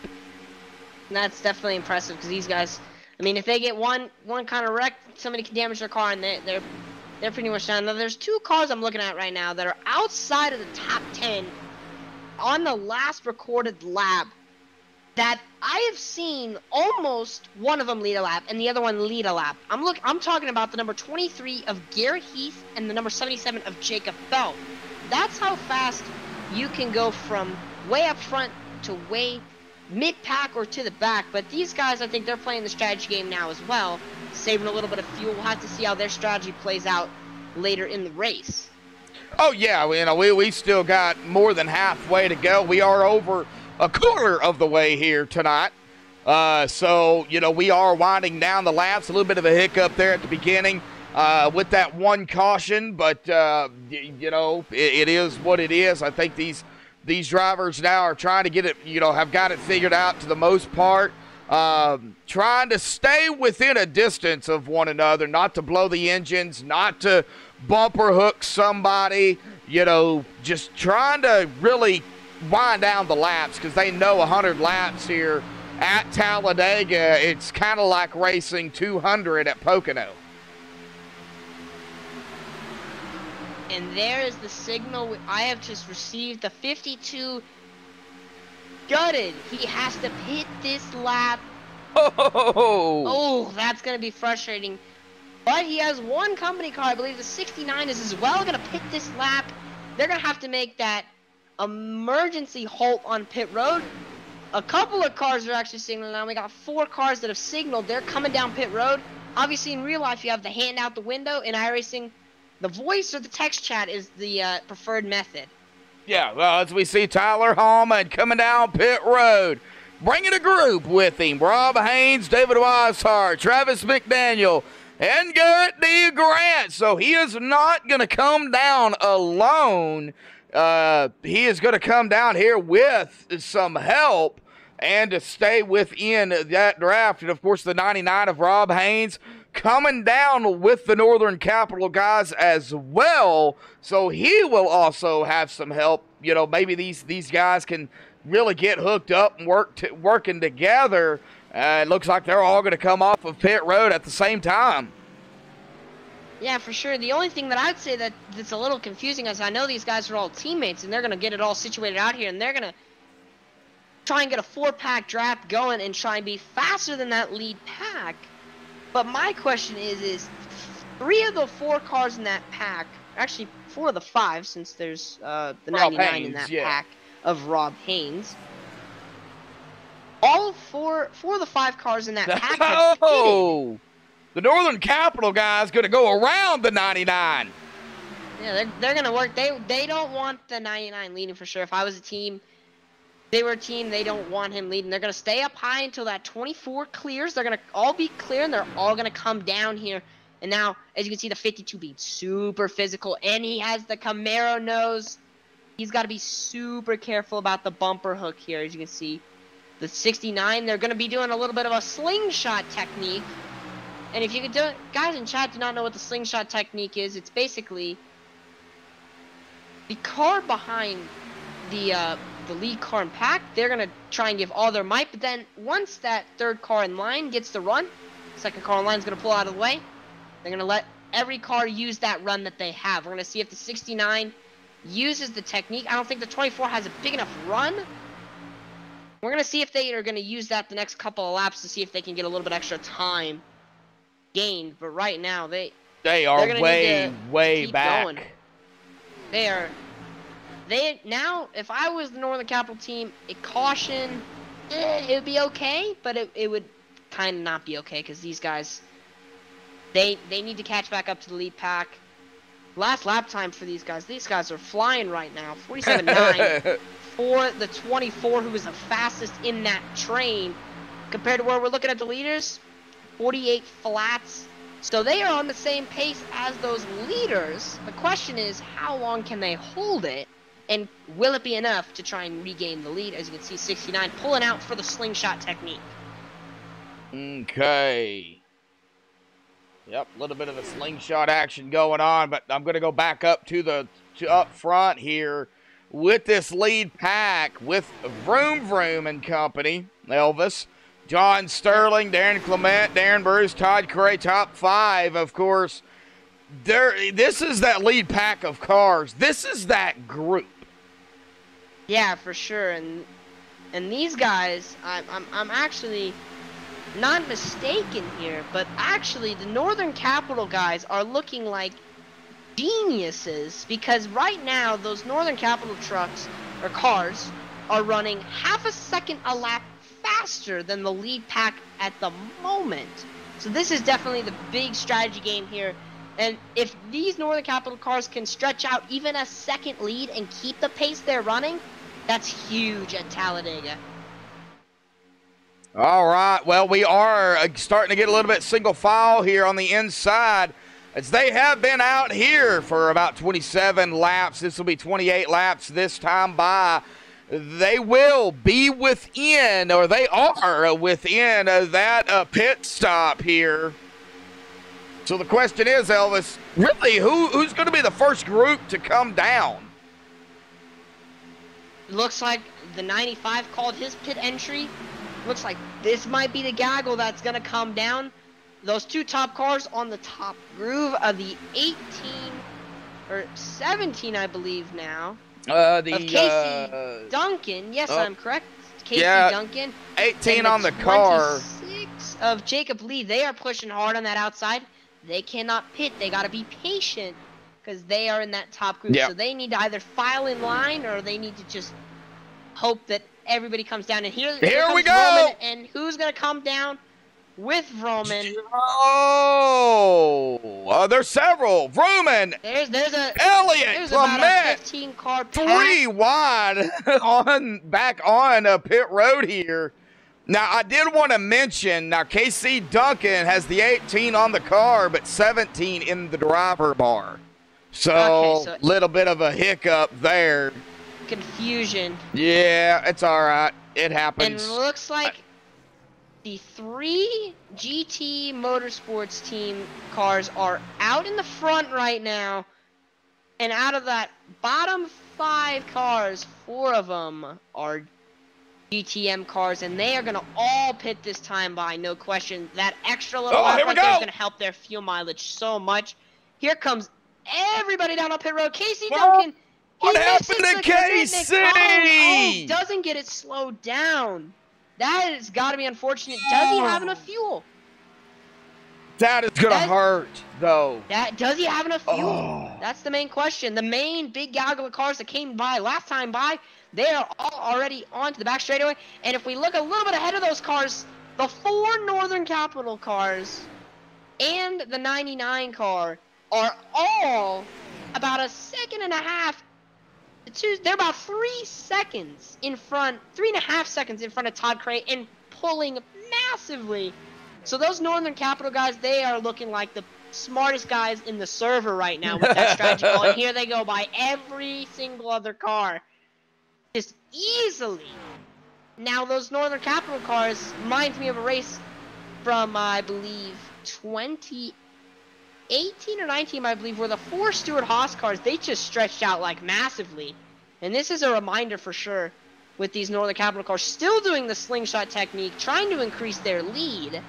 That's definitely impressive because these guys, I mean, if they get one one kind of wreck, somebody can damage their car and they, they're they're pretty much done. Now, there's two cars I'm looking at right now that are outside of the top 10 on the last recorded lap that I have seen almost one of them lead a lap and the other one lead a lap. I'm look I'm talking about the number 23 of Garrett Heath and the number 77 of Jacob Bell. That's how fast you can go from way up front to way mid pack or to the back. But these guys, I think they're playing the strategy game now as well, saving a little bit of fuel. We'll have to see how their strategy plays out later in the race. Oh yeah, you know we we still got more than halfway to go. We are over a quarter of the way here tonight. Uh, so you know we are winding down the laps. A little bit of a hiccup there at the beginning uh, with that one caution, but uh, you know it, it is what it is. I think these these drivers now are trying to get it. You know have got it figured out to the most part. Um, trying to stay within a distance of one another, not to blow the engines, not to bumper hook somebody. You know, just trying to really wind down the laps because they know 100 laps here at Talladega. It's kind of like racing 200 at Pocono. And there is the signal I have just received. The 52 gutted. He has to pit this lap. Oh, Oh, that's going to be frustrating. But he has one company car. I believe the 69 is as well going to pit this lap. They're going to have to make that emergency halt on pit road. A couple of cars are actually signaling now. We got four cars that have signaled. They're coming down pit road. Obviously, in real life, you have the hand out the window. In iRacing, the voice or the text chat is the uh, preferred method. yeah. Well, as we see Tyler Hallman coming down pit road, bringing a group with him: Rob Haynes, David Weishart, Travis McDaniel, and Garrett D. Grant. So he is not going to come down alone. Uh, he is going to come down here with some help and to stay within that draft. And of course, the 99 of Rob Haynes coming down with the Northern Capital guys as well. So he will also have some help. You know, maybe these these guys can really get hooked up and work to, working together. Uh, it looks like they're all going to come off of pit road at the same time. Yeah, for sure. The only thing that I'd say that that's a little confusing is I know these guys are all teammates and they're gonna get it all situated out here and they're gonna try and get a four-pack draft going and try and be faster than that lead pack. But my question is, is three of the four cars in that pack, actually four of the five, since there's uh, the Rob 99 in that yeah. pack of Rob Haynes. All four, four of the five cars in that pack. Oh, the Northern Capital guy's going to go around the 99. Yeah, they're, they're gonna work. They they don't want the 99 leading for sure. If I was a team, they were a team. They don't want him leading. They're gonna stay up high until that 24 clears. They're gonna all be clear and they're all gonna come down here. And now, as you can see, the 52 being super physical, and he has the Camaro nose. He's got to be super careful about the bumper hook here. As you can see, the 69. They're gonna be doing a little bit of a slingshot technique. And if you could do guys in chat do not know what the slingshot technique is. It's basically the car behind the uh, the lead car in pack, they're gonna try and give all their might. But then once that third car in line gets the run, second car in line is gonna pull out of the way. They're gonna let every car use that run that they have. We're gonna see if the 69 uses the technique. I don't think the 24 has a big enough run. We're gonna see if they are gonna use that the next couple of laps to see if they can get a little bit extra time gained. But right now they They are They're gonna need way, way back. going. They are. They now, if I was the Northern Capital team, a caution, eh, it would be okay, but it, it would kind of not be okay because these guys, they they need to catch back up to the lead pack. Last lap time for these guys. These guys are flying right now. 47.9 for the 24, who is the fastest in that train, compared to where we're looking at the leaders. 48 flats. So they are on the same pace as those leaders. The question is, how long can they hold it? And will it be enough to try and regain the lead? As you can see, 69 pulling out for the slingshot technique. Okay. Yep, a little bit of a slingshot action going on, but I'm going to go back up to the to up front here with this lead pack with Vroom Vroom and company, Elvis, John Sterling, Darren Clement, Darren Bruce, Todd Cray, top five, of course. There, this is that lead pack of cars. This is that group. Yeah, for sure. And and these guys, I'm I'm, I'm actually not mistaken here, but actually the Northern Capital guys are looking like geniuses because right now those Northern Capital trucks or cars are running half a second a lap faster than the lead pack at the moment. So this is definitely the big strategy game here. And if these Northern Capital cars can stretch out even a second lead and keep the pace they're running, that's huge at Talladega. All right. Well, we are uh, starting to get a little bit single file here on the inside as they have been out here for about 27 laps. This will be 28 laps this time by. They will be within, or they are within uh, that uh, pit stop here. So the question is, Elvis, really, who who's going to be the first group to come down? Looks like the 95 called his pit entry. Looks like this might be the gaggle that's going to come down. Those two top cars on the top groove of the 18 or 17, I believe now. Uh, the of Casey uh, Duncan. Yes, oh. I'm correct. Casey Yeah, Duncan. 18 on the car. 26 of Jacob Lee. They are pushing hard on that outside. They cannot pit. They got to be patient because they are in that top group. Yep. So they need to either file in line or they need to just hope that everybody comes down. And here, Here we comes go! Roman, and who's gonna come down with Roman? Oh, uh, there's several. Vroman, There's there's a Elliott, there's a Clement, 15 car three wide on back on uh, pit road here. Now I did want to mention now KC Duncan has the 18 on the car, but 17 in the driver bar. So, Okay, so- little bit of a hiccup there. confusion. Yeah, it's all right. It happens. And looks like the three GT Motorsports team cars are out in the front right now. And out of that bottom five cars, four of them are GTM cars, and they are going to all pit this time by, no question. That extra little Oh, lap right there is going to help their fuel mileage so much. Here comes everybody down on pit road. Casey What? Duncan. he What happened to. Casey? Oh, oh, doesn't get it slowed down. That has got to be unfortunate. Does he have enough fuel? that is gonna That- hurt though. That does he have enough fuel? Oh. That's the main question. The main big gaggle of cars that came by last time by, they are all already onto the back straightaway. And if we look a little bit ahead of those cars, the four Northern Capital cars and the 99 car are all about a second and a half. They're about three seconds in front, three and a half seconds in front of Todd Cray and pulling massively. So those Northern Capital guys, they are looking like the smartest guys in the server right now with that strategy going. Here they go by every single other car. Just easily. Now those Northern Capital cars reminds me of a race from uh, I believe 2018 or 19, I believe, were the four Stewart Haas cars they just stretched out like massively. And this is a reminder for sure with these Northern Capital cars still doing the slingshot technique, trying to increase their lead.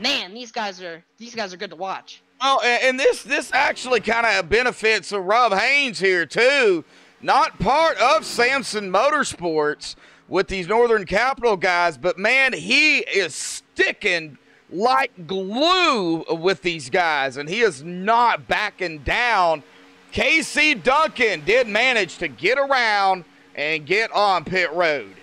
Man, these guys are these guys are good to watch. Well, and this this actually kind of benefits uh, Rob Haynes here too. Not part of Samson Motorsports with these Northern Capital guys, but man, he is sticking like glue with these guys, and he is not backing down. KC Duncan did manage to get around and get on pit road.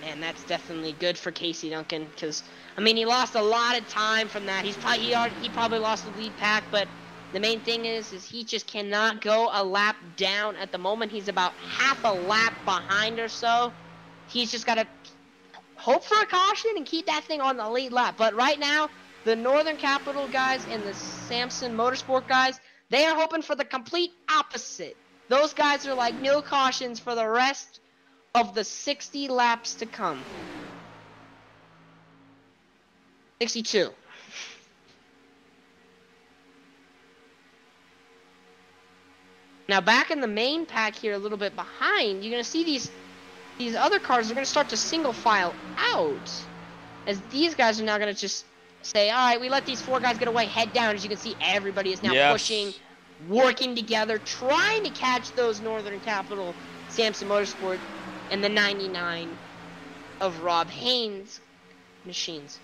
Man, that's definitely good for Casey Duncan because I mean he lost a lot of time from that. He's probably he, already, he probably lost the lead pack, but the main thing is is he just cannot go a lap down at the moment. He's about half a lap behind or so. He's just got to hope for a caution and keep that thing on the lead lap. But right now, the Northern Capital guys and the Samson Motorsport guys, they are hoping for the complete opposite. Those guys are like no cautions for the rest of the 60 laps to come. 62. Now back in the main pack here, a little bit behind, you're gonna see these these other cars are gonna start to single file out. as these guys are now going to just say, all right, we let these four guys get away, head down. As you can see, everybody is now Yes. pushing, working together, trying to catch those Northern Capital Samson Motorsport and the 99 of Rob Haynes machines.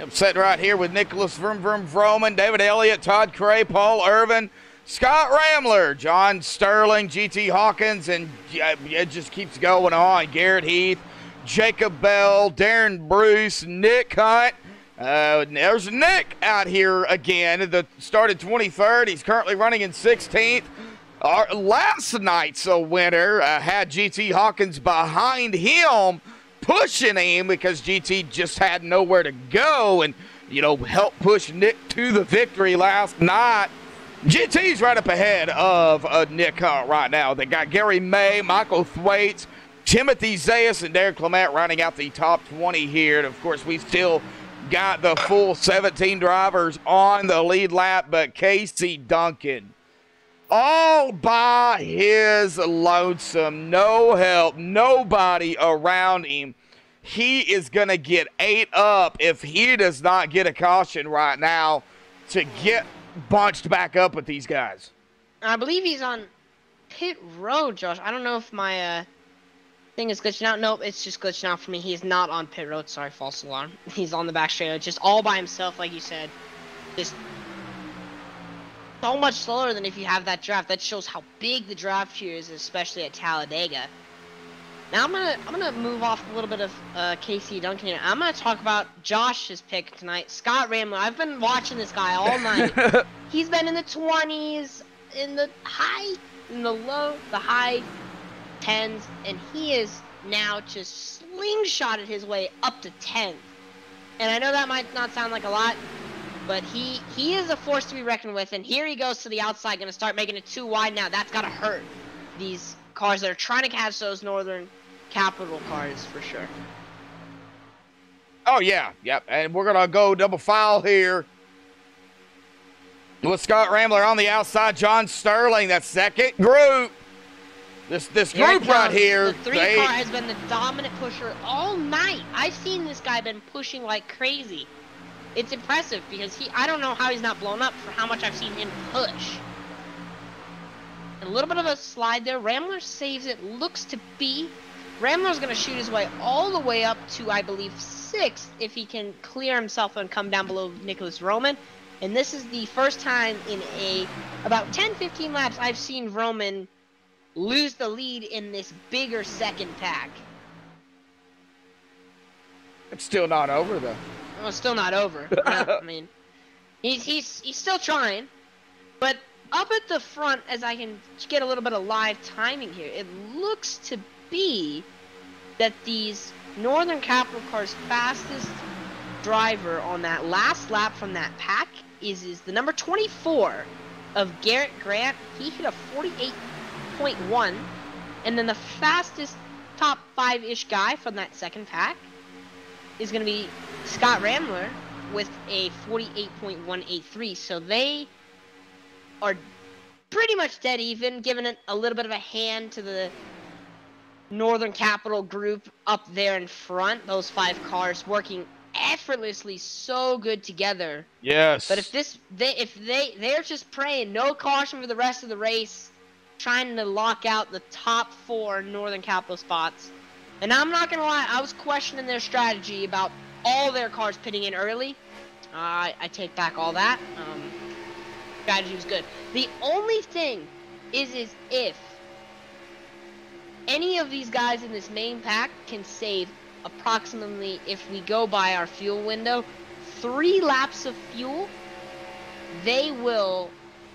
I'm sitting right here with Nicholas Vroom Vroom Vroman, David Elliott, Todd Cray, Paul Irvin, Scott Ramler, John Sterling, GT Hawkins, and it just keeps going on. Garrett Heath, Jacob Bell, Darren Bruce, Nick Hunt. Uh, there's Nick out here again. The started 23rd. He's currently running in 16th. Our last night's a winner uh, had GT Hawkins behind him, pushing him because GT just had nowhere to go and, you know, helped push Nick to the victory last night. GT's right up ahead of uh, Nick Hunt right now. They got Gary May, Michael Thwaites, Timothy Zayas, and Derek Clement rounding out the top 20 here. And of course, we still got the full 17 drivers on the lead lap, but Casey Duncan all by his lonesome, no help, nobody around him. He is going to get ate up if he does not get a caution right now to get bunched back up with these guys. I believe he's on pit road, Josh. I don't know if my uh, thing is glitching out. Nope, it's just glitching out for me. He's not on pit road. Sorry, false alarm. He's on the back straight, just all by himself, like you said. Just so much slower than if you have that draft. That shows how big the draft here is, especially at Talladega. Now I'm gonna I'm gonna move off a little bit of uh, Casey Duncan. Here. I'm gonna talk about Josh's pick tonight, Scott Ramler. I've been watching this guy all night. He's been in the 20s, in the high, in the low, the high 10s, and he is now just slingshotted his way up to 10th. And I know that might not sound like a lot, but he he is a force to be reckoned with. And here he goes to the outside, going to start making it too wide now. That's got to hurt these cars that are trying to catch those Northern Capital cars for sure. Oh, yeah, yep. And we're going to go double file here with Scott Ramler on the outside, John Sterling, that second group. This this Here group right here, The three they- car has been the dominant pusher all night. I've seen this guy been pushing like crazy. It's impressive because he I don't know how he's not blown up for how much I've seen him push. A little bit of a slide there. Ramler saves it. Looks to be. Ramler's gonna shoot his way all the way up to I believe sixth if he can clear himself and come down below Nicholas Roman. And this is the first time in a about 10-15 laps I've seen Roman lose the lead in this bigger second pack. it's still not over, though. Well, it's still not over. I mean, he's he's he's still trying, but up at the front, as I can get a little bit of live timing here, it looks to be that these Northern Capital Cars fastest driver on that last lap from that pack is is the number 24 of Garrett Grant. He hit a 48.1, and then the fastest top five-ish guy from that second pack is going to be Scott Ramler with a 48.183. So they are pretty much dead even, giving it a little bit of a hand to the Northern Capital group up there in front. Those five cars working effortlessly so good together. Yes. But if this they if they they're just praying no caution for the rest of the race, trying to lock out the top four Northern Capital spots. And I'm not gonna lie, I was questioning their strategy about all their cars pitting in early. Uh, I, I take back all that. Um, strategy was good. The only thing is is if any of these guys in this main pack can save approximately, if we go by our fuel window, three laps of fuel, they will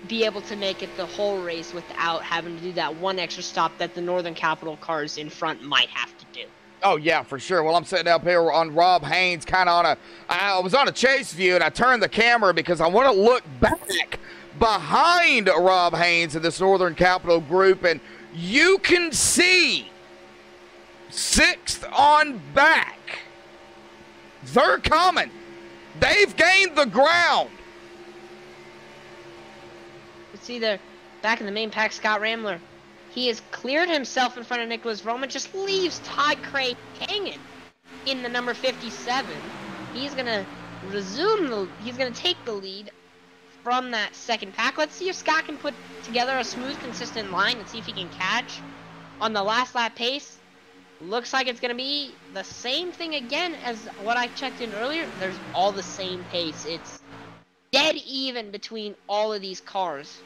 be able to make it the whole race without having to do that one extra stop that the Northern Capital cars in front might have to do. Oh yeah, for sure. Well, I'm sitting up here on Rob Haynes, kind of on a. I was on a chase view, and I turned the camera because I want to look back behind Rob Haynes in this Northern Capital group, and you can see sixth on back. They're coming. They've gained the ground. Let's see there, back in the main pack, Scott Ramler. He has cleared himself in front of Nicholas Roman, just leaves Todd Cray hanging. in the number 57. He's gonna resume the. He's gonna take the lead from that second pack. Let's see if Scott can put together a smooth, consistent line and see if he can catch on the last lap pace. Looks like it's gonna be the same thing again as what I checked in earlier. There's all the same pace. It's dead even between all of these cars.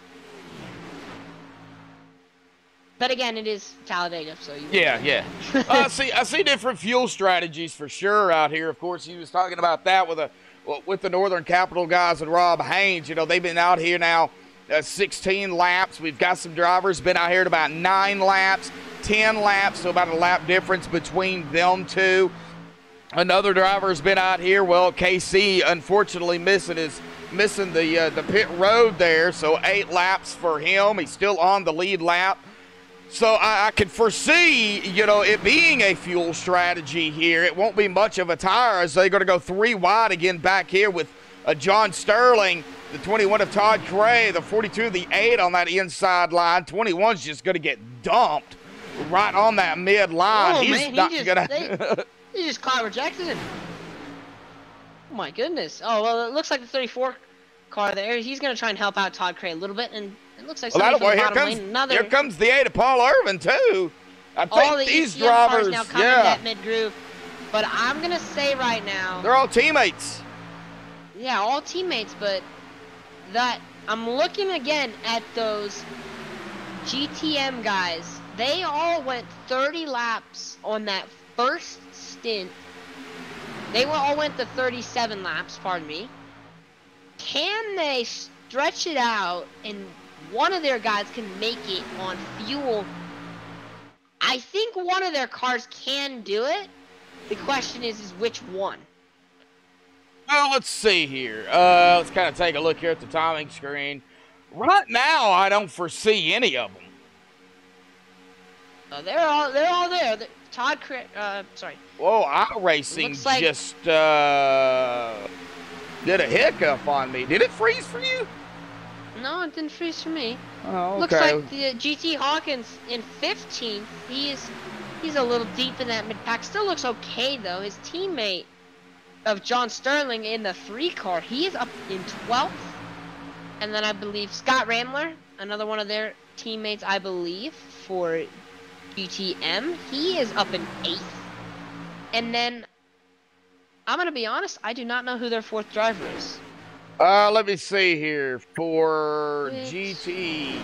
But again, it is Talladega, so you Yeah, yeah. I see. I see different fuel strategies for sure out here. Of course, he was talking about that with a with the Northern Capital guys and Rob Haynes. You know, they've been out here now uh, 16 laps. We've got some drivers been out here at about nine laps, 10 laps, so about a lap difference between them two. Another driver's been out here. Well, KC unfortunately missing his missing the uh, the pit road there, so eight laps for him. He's still on the lead lap. So I, I can foresee, you know, it being a fuel strategy here. It won't be much of a tire as they're going to go three wide again back here with uh, John Sterling, the 21 of Todd Gray, the 42 of the 8 on that inside line. 21's just going to get dumped right on that mid line. Oh, He's man, he not just- going they- to. He just caught rejected him. Oh my goodness. Oh well, it looks like the 34 car there. He's gonna try and help out Todd Cray a little bit, and looks like Well, somebody that'll from boy, the here comes. Another. here comes the 8 of Paul Irvin too. I all think the these ECM drivers, now coming yeah, that mid groove. But I'm gonna say right now, they're all teammates. yeah, all teammates. But that I'm looking again at those GTM guys. They all went 30 laps on that first stint. They were all went the 37 laps, pardon me. Can they stretch it out and one of their guys can make it on fuel? I think one of their cars can do it. The question is, is which one? Well, let's see here. Uh, let's kind of take a look here at the timing screen. Right now, I don't foresee any of them. Uh, they're all they're all there. The- Todd, uh, sorry. Whoa, iRacing like- just uh, did a hiccup on me. Did it freeze for you? No, it didn't freeze for me. Oh, okay. Looks like the uh, GT Hawkins in 15th. He's he's a little deep in that mid pack. Still looks okay though. His teammate of John Sterling in the three car, he is up in 12th. And then I believe Scott Ramler, another one of their teammates, I believe, for GTM, he is up in eighth. And then I'm gonna be honest, I do not know who their fourth driver is. Uh, let me see here for GT.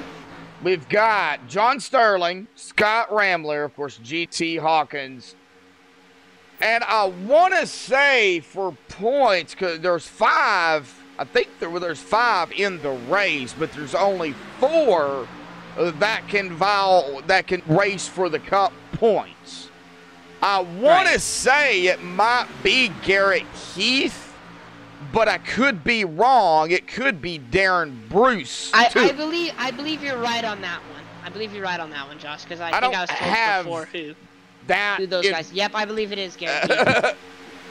We've got John Sterling, Scott Ramler, of course, GT Hawkins. And I want to say for points, because there's five, I think there were there's five in the race, but there's only four that can vow that can race for the cup points. I want to say it might be Garrett Heath, but I could be wrong. It could be Darren Bruce. I. I believe I believe you're right on that one. I believe you're right on that one, Josh, because I, I think don't I was told have before who that who those is- guys. Yep, I believe it is Garrett.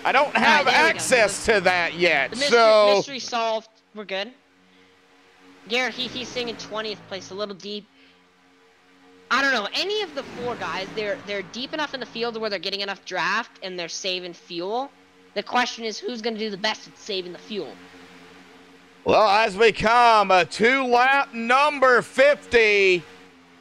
I don't have go. access to that yet. the mystery, so mystery solved. We're good. Garrett Heath, he's singing 20th place, a little deep. I don't know. Any of the four guys, they're they're deep enough in the field where they're getting enough draft and they're saving fuel. The question is, who's going to do the best at saving the fuel? Well, as we come uh, a two lap number 50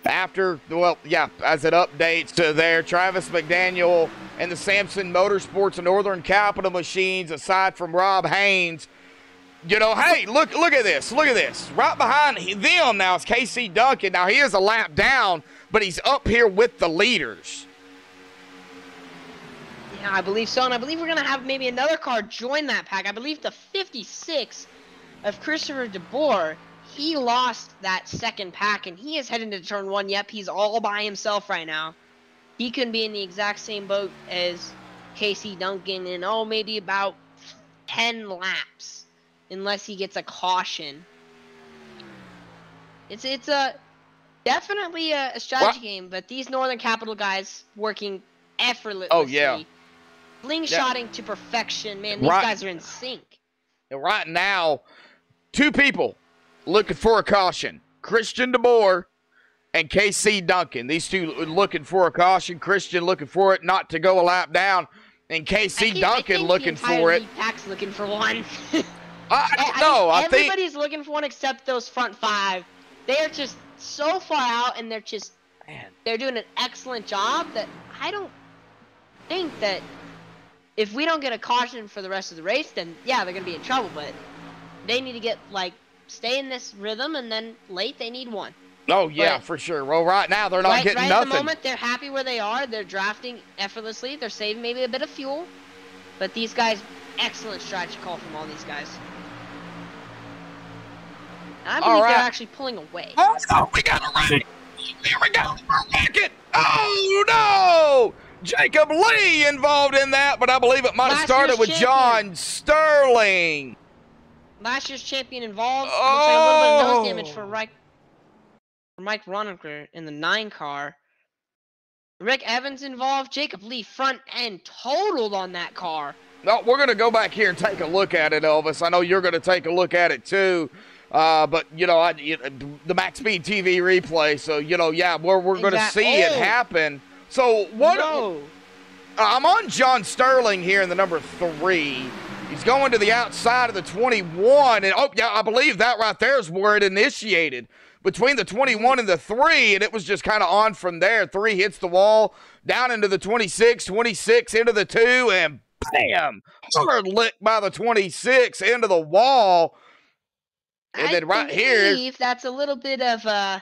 after, well, yeah, as it updates to there, Travis McDaniel and the Samson Motorsports and Northern Capital Machines, aside from Rob Haynes. You know, hey, look, look at this, look at this. Right behind them now is Casey Duncan. Now he is a lap down, but he's up here with the leaders. Yeah, I believe so, and I believe we're gonna have maybe another car join that pack. I believe the 56 of Christopher DeBoer, he lost that second pack, and he is heading to turn one. Yep, he's all by himself right now. He could be in the exact same boat as Casey Duncan in oh maybe about 10 laps, unless he gets a caution. It's it's a definitely a, a strategy What? game, but these Northern Capital guys working effortlessly. Oh, yeah. Slingshotting to perfection, man. These Right. guys are in sync. And right now, two people looking for a caution Christian DeBoer and KC Duncan. These two looking for a caution. Christian looking for it not to go a lap down. and I KC think- Duncan looking for it. Pack's looking for one. I, I don't know. I think everybody's looking for one except those front five. They are just so far out, and they're just Man. they're doing an excellent job that I don't think that if we don't get a caution for the rest of the race, then yeah, they're gonna be in trouble. But they need to get like stay in this rhythm, and then late they need one. Oh yeah, but- for sure. Well, right now they're not right, getting right nothing. at the moment, they're happy where they are. They're drafting effortlessly. They're saving maybe a bit of fuel, but these guys, excellent strategy call from all these guys. And I believe they're actually pulling away. Oh, no, we got a wreck. Here we go. We're wrecking. Oh no! Jacob Lee involved in that, but I believe it might have started with John Sterling. Last year's champion involved. Looks like a little bit of nose damage Oh. for Mike, for Mike Rominger in the nine car. Rick Evans involved. Jacob Lee front end totaled on that car. No, we're gonna go back here and take a look at it, Elvis. I know you're gonna take a look at it too. Uh, but you know, I, the Max Speed TV replay. So you know, yeah, we're we're gonna Exact- see it oh. happen. So what? No. I'm on John Sterling here in the number three. He's going to the outside of the 21, and oh yeah, I believe that right there is where it initiated between the 21 and the three, and it was just kind of on from there. Three hits the wall, down into the 26, 26 into the two, and bam, hard lick by the 26 into the wall. And I then right here- believe that's a little bit of uh,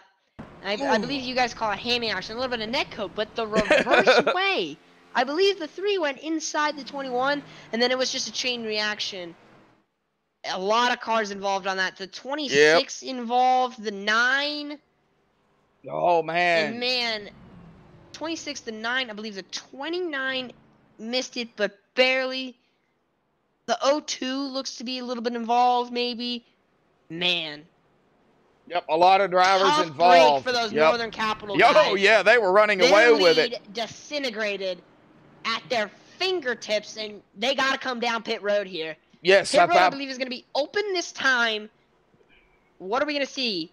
I, I believe you guys call it hammy action, a little bit of net code, but the reverse way. I believe the three went inside the 21, and then it was just a chain reaction. A lot of cars involved on that. The 26 involved, the 9. Oh, man, man, 26 to nine. I believe the 29 missed it, but barely. The 02 looks to be a little bit involved, maybe. Man, yep, a lot of drivers tough involved. for those Yep. Northern Capital Yo, guys. yeah, they were running Their away with it. disintegrated at their fingertips, and they got to come down pit road here. Yes, Pit I road, I thought. believe, is going to be open this time. What are we going to see?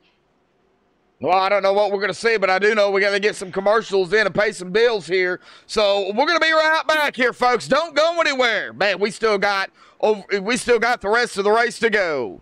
Well, I don't know what we're going to see, but I do know we got to get some commercials in and pay some bills here. So we're going to be right back here, folks. Don't go anywhere, man. We still got over, we still got the rest of the race to go.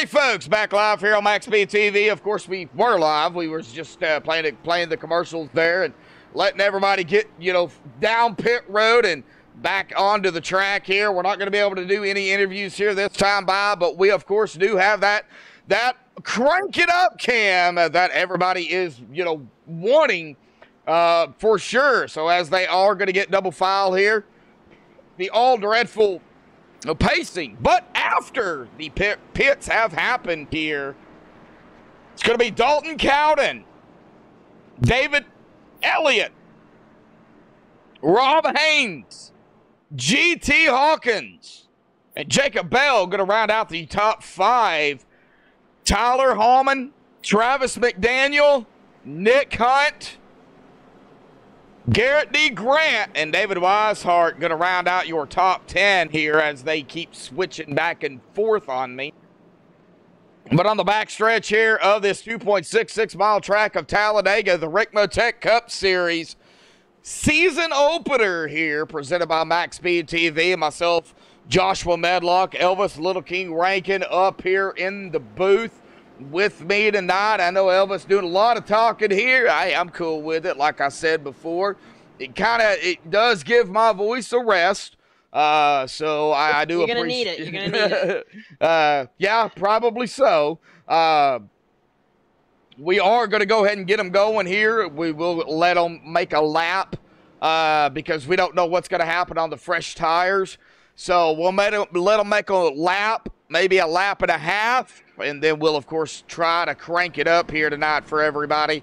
Alrighty, folks, back live here on Max Speed TV. Of course, we were live. We were just uh, playing playing the commercials there and letting everybody get you know down pit road and back onto the track here. We're not going to be able to do any interviews here this time by, but we of course do have that that crank it up cam that everybody is you know wanting uh, for sure. So as they are going to get double file here, the all dreadful pacing. But after the pit, pits have happened here, it's going to be Dalton Cowden, David Elliott, Rob Haynes, GT Hawkins, and Jacob Bell going to round out the top five. Tyler Hallman, Travis McDaniel, Nick Hunt, Garrett D. Grant and David Weishart going to round out your top 10 here as they keep switching back and forth on me. But on the back stretch here of this 2.66 mile track of Talladega, the Ricmotech Cup Series season opener here, presented by Max Speed TV. and Myself, Joshua Medlock, Elvis Little King Rankin up here in the booth with me tonight. I know Elvis doing a lot of talking here. I, I'm cool with it. Like I said before, it kind of it does give my voice a rest. Uh, so I, I do. You're gonna need it. You're gonna need it. uh, yeah, probably so. Uh, we are going to go ahead and get them going here. We will let them make a lap uh, because we don't know what's going to happen on the fresh tires. So we'll let them, let them make a lap, maybe a lap and a half, and then we'll, of course, try to crank it up here tonight for everybody.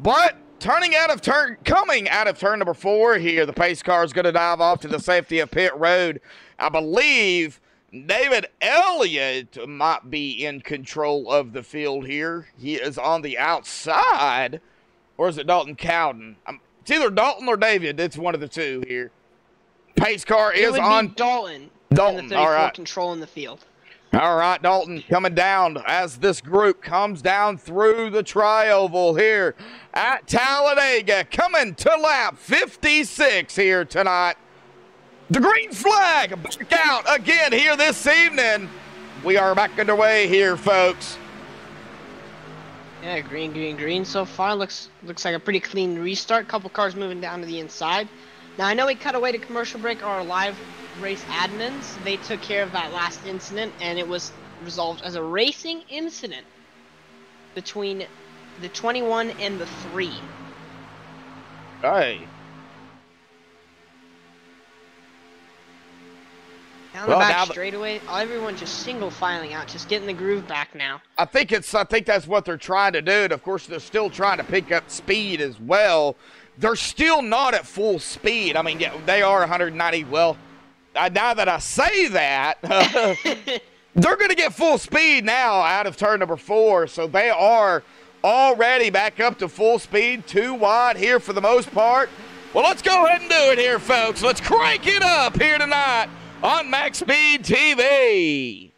But turning out of turn, coming out of turn number four here, the pace car is going to dive off to the safety of pit road. I believe David Elliott might be in control of the field here. He is on the outside, or is it Dalton Cowden? Um, it's either Dalton or David. It's one of the two here. Pace car It is on. Dalton. Dalton, in the 34 all right. controlling the field. All right, Dalton coming down as this group comes down through the trioval here at Talladega, coming to lap 56 here tonight. The green flag back out again here this evening. We are back underway here, folks. Yeah, green, green, green. So far, looks looks like a pretty clean restart. Couple cars moving down to the inside. Now I know we cut away to commercial break. Our live race admins they took care of that last incident, and it was resolved as a racing incident between the 21 and the three. Hey, Down the Well, back the- straightaway, everyone just single filing out, just getting the groove back now. I think it's I think that's what they're trying to do. And of course, they're still trying to pick up speed as well. They're still not at full speed. I mean, yeah, they are 190. Well, now that I say that, they're going to get full speed now out of turn number four. So they are already back up to full speed, two wide here for the most part. Well, let's go ahead and do it here, folks. Let's crank it up here tonight on Max Speed TV.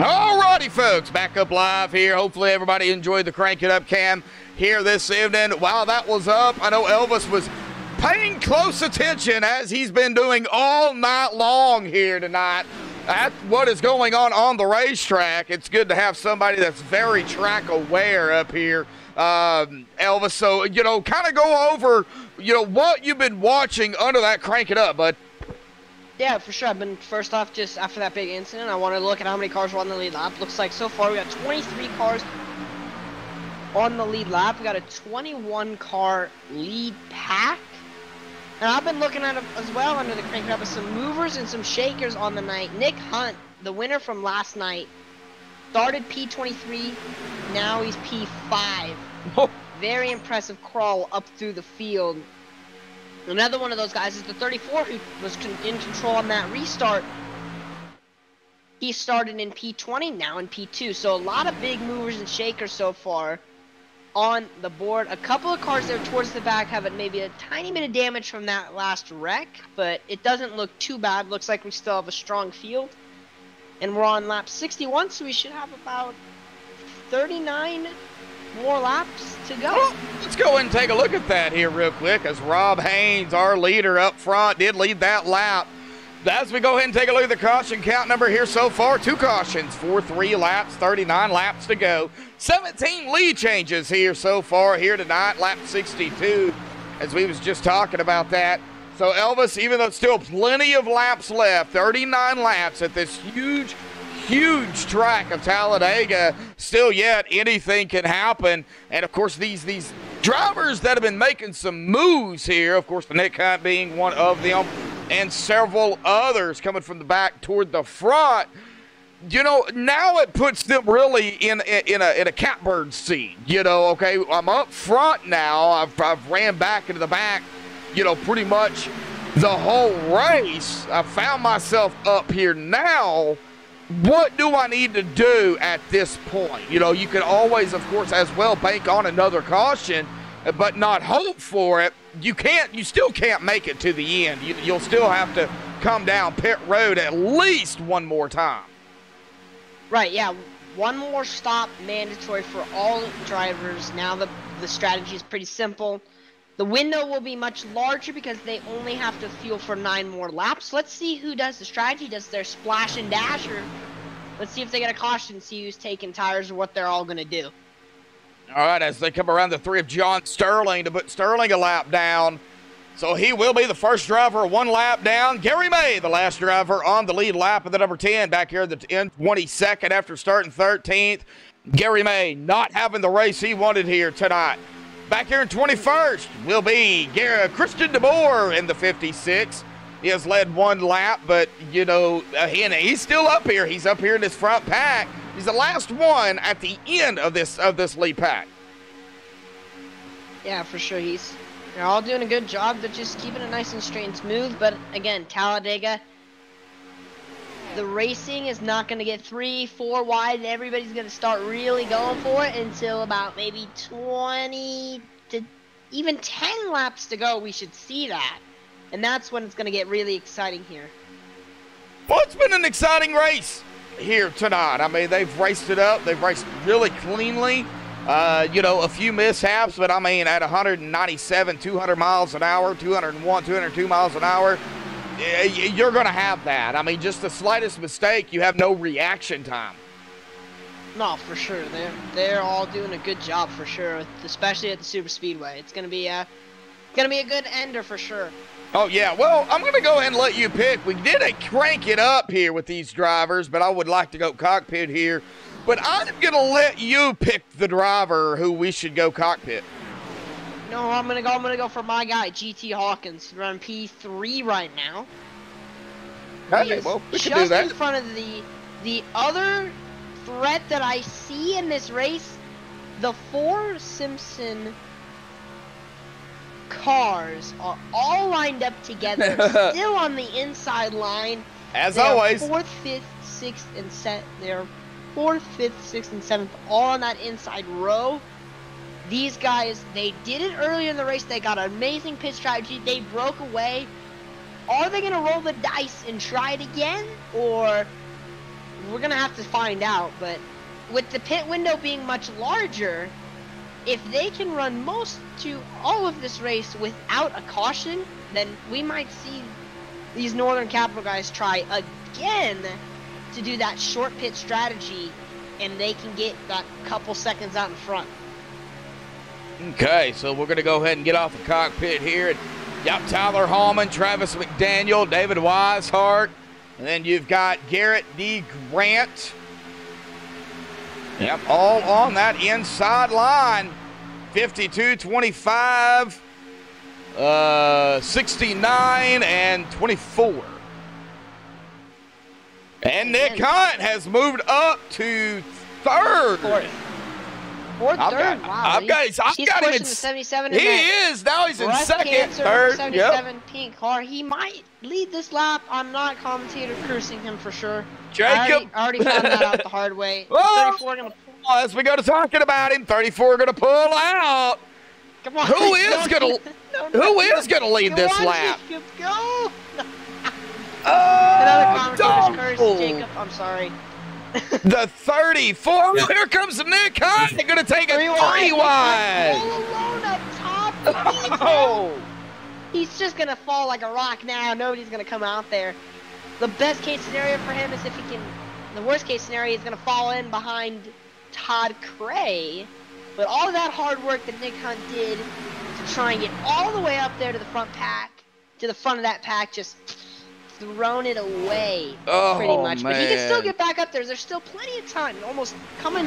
Alrighty, folks, back up live here. Hopefully, everybody enjoyed the Crank It Up cam here this evening. While that was up, I know Elvis was paying close attention as he's been doing all night long here tonight at what is going on on the racetrack. It's good to have somebody that's very track aware up here, um, Elvis. So, you know, kind of go over, you know, what you've been watching under that Crank It Up, bud. Yeah, for sure. I've been first off just after that big incident. I want to look at how many cars were on the lead lap. Looks like so far we got 23 cars on the lead lap. We got a 21 car lead pack. And I've been looking at it as well under the crank up with some movers and some shakers on the night. Nick Hunt, the winner from last night, started P23. Now he's P5. Oh. Very impressive crawl up through the field. Another one of those guys is the 34 who was con- in control on that restart. He started in P20, now in P2. So a lot of big movers and shakers so far on the board. A couple of cars there towards the back have maybe a tiny bit of damage from that last wreck, but it doesn't look too bad. Looks like we still have a strong field. And we're on lap 61, so we should have about 39 more laps to go. Well, let's go ahead and take a look at that here real quick as Rob Haynes, our leader up front, did lead that lap. As we go ahead and take a look at the caution count number here so far, two cautions four, three laps, 39 laps to go. 17 lead changes here so far here tonight, lap 62, as we was just talking about that. So Elvis, even though still plenty of laps left, 39 laps at this huge, huge track of Talladega, still yet anything can happen. And of course, these these drivers that have been making some moves here, of course, the Nick Hunt being one of them, and several others coming from the back toward the front. You know, now it puts them really in in a in a catbird seat. You know, okay, I'm up front now. I've, I've ran back into the back. You know, pretty much the whole race. I found myself up here now what do I need to do at this point? You know, you can always, of course, as well bank on another caution, but not hope for it. You can't, you still can't make it to the end. You, you'll still have to come down pit road at least one more time. Right, yeah. One more stop mandatory for all drivers. Now the, the strategy is pretty simple. The window will be much larger because they only have to fuel for nine more laps. Let's see who does the strategy. Does their splash and dash or let's see if they get a caution, see who's taking tires or what they're all gonna do. All right, as they come around the three of John Sterling to put Sterling a lap down. So he will be the first driver one lap down. Gary May, the last driver on the lead lap of the number 10 back here at the end 22nd after starting 13th. Gary May not having the race he wanted here tonight. Back here in 21st will be Christian DeBoer in the 56. He has led one lap, but you know, uh, he, he's still up here. He's up here in his front pack. He's the last one at the end of this of this lead pack. Yeah, for sure. He's they're all doing a good job. They're just keeping it nice and straight and smooth. But again, Talladega, the racing is not going to get three, four wide, and everybody's going to start really going for it until about maybe 20 to even 10 laps to go. We should see that. And that's when it's going to get really exciting here. Well, it's been an exciting race here tonight. I mean, they've raced it up. They've raced really cleanly. Uh, you know, a few mishaps, but I mean, at 197, 200 miles an hour, 201, 202 miles an hour, you're going to have that. I mean, just the slightest mistake, you have no reaction time. No, for sure. They're they're all doing a good job for sure, especially at the super speedway. It's gonna be a gonna be a good ender for sure. Oh yeah. Well, I'm gonna go ahead and let you pick. We did a crank it up here with these drivers, but I would like to go cockpit here. But I'm gonna let you pick the driver who we should go cockpit. No, I'm gonna go. I'm gonna go for my guy, GT Hawkins, run P3 right now. He Okay, is well, we just can do that. in front of the the other threat that I see in this race. The four Simpson cars are all lined up together, still on the inside line. As They always. fourth, fifth, sixth, and set. They're fourth, fifth, sixth, and seventh, all on that inside row. These guys, they did it earlier in the race. They got an amazing pit strategy. They broke away. Are they gonna roll the dice and try it again, or we're gonna have to find out. But with the pit window being much larger, if they can run most to all of this race without a caution, then we might see these Northern Capital guys try again to do that short pit strategy, and they can get that couple seconds out in front. Okay, so we're going to go ahead and get off the cockpit here. And, yep, Tyler Hallman, Travis McDaniel, David Weishart, and then you've got Garrett D. Grant. Yep, all on that inside line. 52 25, uh, 69, and 24. And Nick Hunt has moved up to third. Fourth. Fourth, I've third. got- wow. I've he- got I've he's got him in the 77 He is. Now he's in second, third. Yep. 77 pink car. He might lead this lap. I'm not commentator cursing him for sure. I Jacob. already, I already found that out the hard way. Whoa! 34 gonna pull. as we go to talking about him, 34 going to pull out. come on. Who is gonna- no, Who no, is going to lead this lap? Jacob, go! Another Oh, commentator's curse. Jacob, I'm sorry. The 34. Here comes Nick Hunt. They're going to take a Three three wide. wide. All alone up top. Oh. He's just gonna fall like a rock now. Nobody's gonna come out there. The best case scenario for him is if he can. The worst case scenario is gonna fall in behind Todd Cray. But all of that hard work that Nick Hunt did to try and get all the way up there to the front pack, to the front of that pack, just thrown it away Oh, pretty much. But he can still get back up there. There's still plenty of time. Almost coming.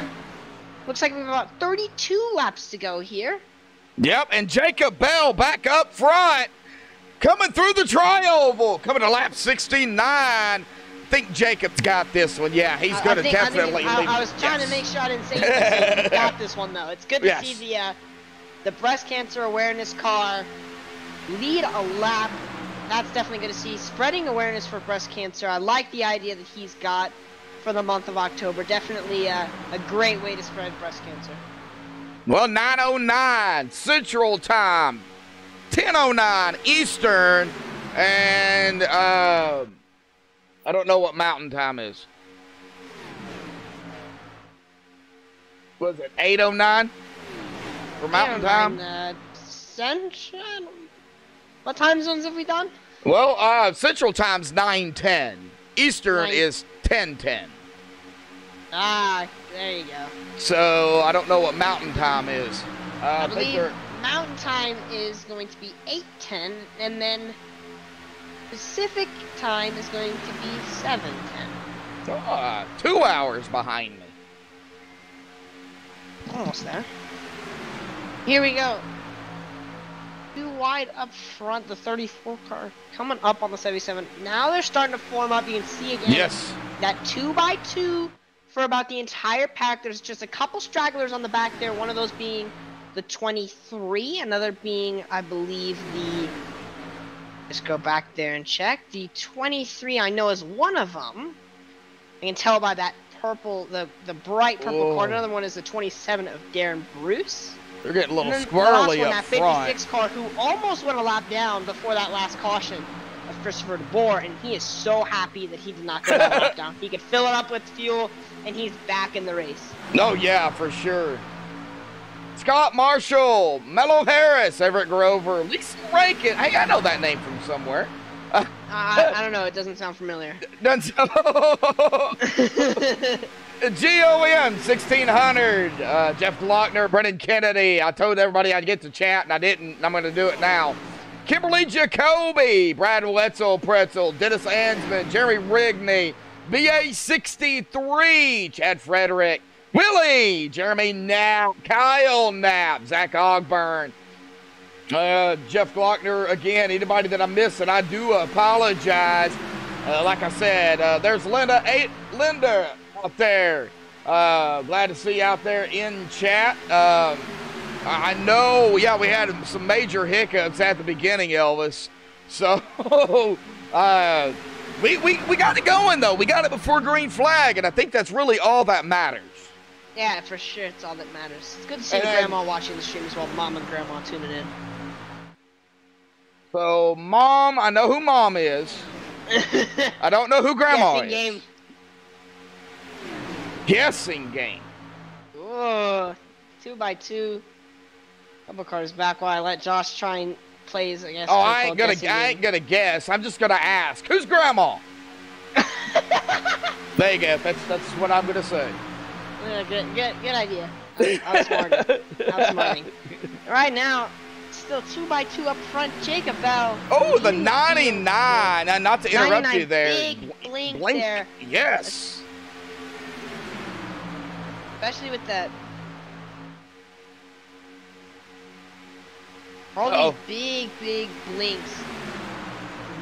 Looks like we have about 32 laps to go here. Yep, and Jacob Bell back up front, coming through the tri-oval, coming to lap 69. I think Jacob's got this one. Yeah, he's going to think- I think definitely I. I was trying Yes. to make sure I didn't say anything. Got this one though. It's good to Yes. see the uh, the breast cancer awareness car lead a lap. That's definitely good to see. Spreading awareness for breast cancer. I like the idea that he's got for the month of October. Definitely uh, a great way to spread breast cancer. Well, 909 Central Time, 1009 Eastern, and uh, I don't know what Mountain Time is. Was it 809 for Mountain Time? Uh, Central. What time zones have we done? Well, uh, Central Time's 910. Eastern Nine- is 1010. Ah, there you go. So I don't know what Mountain Time is. Uh, I believe Mountain Time is going to be 8:10, and then Pacific Time is going to be 7:10. Ah, two hours behind me. Almost there. Here we go. Too wide up front, the 34 car coming up on the 77. Now they're starting to form up. You can see again Yes. that two by two for about the entire pack. There's just a couple stragglers on the back there. One of those being the 23, another being, I believe, the. Let's go back there and check. The 23, I know, is one of them. I can tell by that purple, the the bright purple car. Oh. Another one is the 27 of Darren Bruce. They're getting a little then the last squirrely one, up that front. 56 car who almost went a lap down before that last caution of Christopher DeBoer, and he is so happy that he did not go that lap down. He could fill it up with fuel, and he's back in the race. Oh, yeah, for sure. Scott Marshall, Mello Harris, Everett Grover, Lisa Rankin. Hey, I know that name from somewhere. I, I, I don't know, it doesn't sound familiar. Done so- GOM 1600, uh, Jeff Glockner, Brennan Kennedy. I told everybody I'd get to chat and I didn't. and I'm going to do it now. Kimberly Jacoby, Brad Wetzel Pretzel, Dennis Ansman, Jerry Rigney, BA63, Chad Frederick, Willie, Jeremy Knapp, Kyle Knapp, Zach Ogburn, uh, Jeff Glockner again. Anybody that I missed, and I do apologize. Uh, like I said, uh, there's Linda, eight, Linda out there. Uh, glad to see you out there in chat. Um, I know, yeah, we had some major hiccups at the beginning, Elvis. So, uh, we, we, we got it going, though. We got it before green flag, and I think that's really all that matters. yeah, for sure, it's all that matters. It's good to see And grandma watching the stream as well. Mom and grandma tuning in. So, Mom, I know who Mom is. I don't know who Grandma is. game. Guessing game. Whoa, two by two. Couple cars back while I let Josh try and plays. Guess. Oh, I ain't gonna, I game. ain't gonna guess. I'm just gonna ask. Who's grandma? there you go. That's that's what I'm gonna say. Yeah, good, good, good idea. Outsmarting. Outsmarting. Right now, still two by two up front. Jacob Bell. Oh, the 99. Uh, not to interrupt you there. Big blink, Blink. there, Yes. Especially with that. All Uh-oh. these big, big blinks.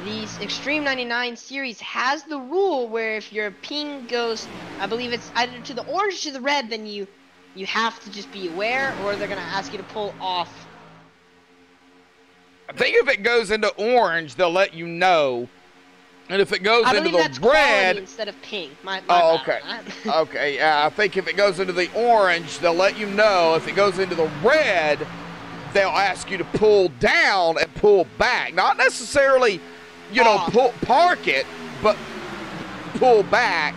These Extreme 99 series has the rule where if your ping goes, I believe it's either to the orange or to the red, then you you have to just be aware, or they're gonna ask you to pull off. I think if it goes into orange, they'll let you know. And if it goes I into the red, instead of pink. My, my Oh, okay. okay, yeah, I think if it goes into the orange, they'll let you know. If it goes into the red, they'll ask you to pull down and pull back. Not necessarily, you know, Off. pull, park it, but pull back.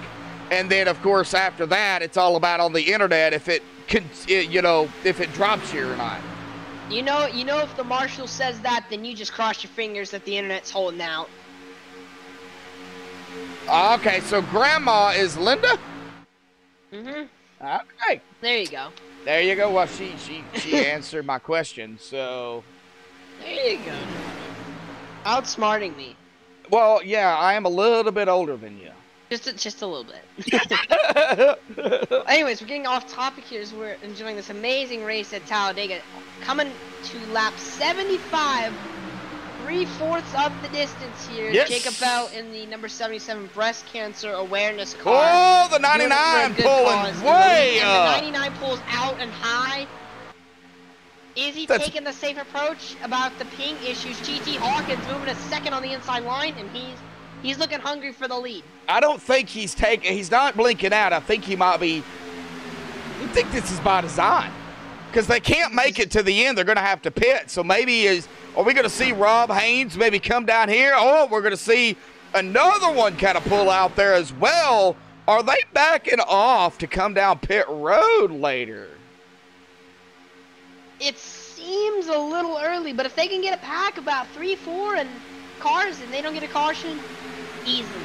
And then, of course, after that, it's all about on the internet if it, can, eh, you know, if it drops you or not. You know, you know, if the marshal says that, then you just cross your fingers that the internet's holding out. Okay, so grandma is Linda. Mhm. Okay, There you go. there you go. Well, she she she answered my question. So, There you go. Outsmarting me. well, yeah, I am a little bit older than you. Just a, just a little bit. Anyways, we're getting off topic here as we're enjoying this amazing race at Talladega. Coming to lap 75, three fourths of the distance here. Yes. Jacob Bell in the number 77 breast cancer awareness car. oh, the Doing it for a 99 good pulling cause. way and up. The 99 pulls out and high. Is he That's- taking the safe approach about the ping issues? GT Hawkins moving a second on the inside line, and he's he's looking hungry for the lead. I don't think he's taking. He's not blinking out. I think he might be. I think this is by design, because they can't make it to the end. They're going to have to pit. So maybe is are we going to see Rob Haynes maybe come down here? Oh, we're going to see another one kind of pull out there as well. Are they backing off to come down pit road later? It seems a little early, but if they can get a pack about three, four, and cars, and they don't get a caution, easily.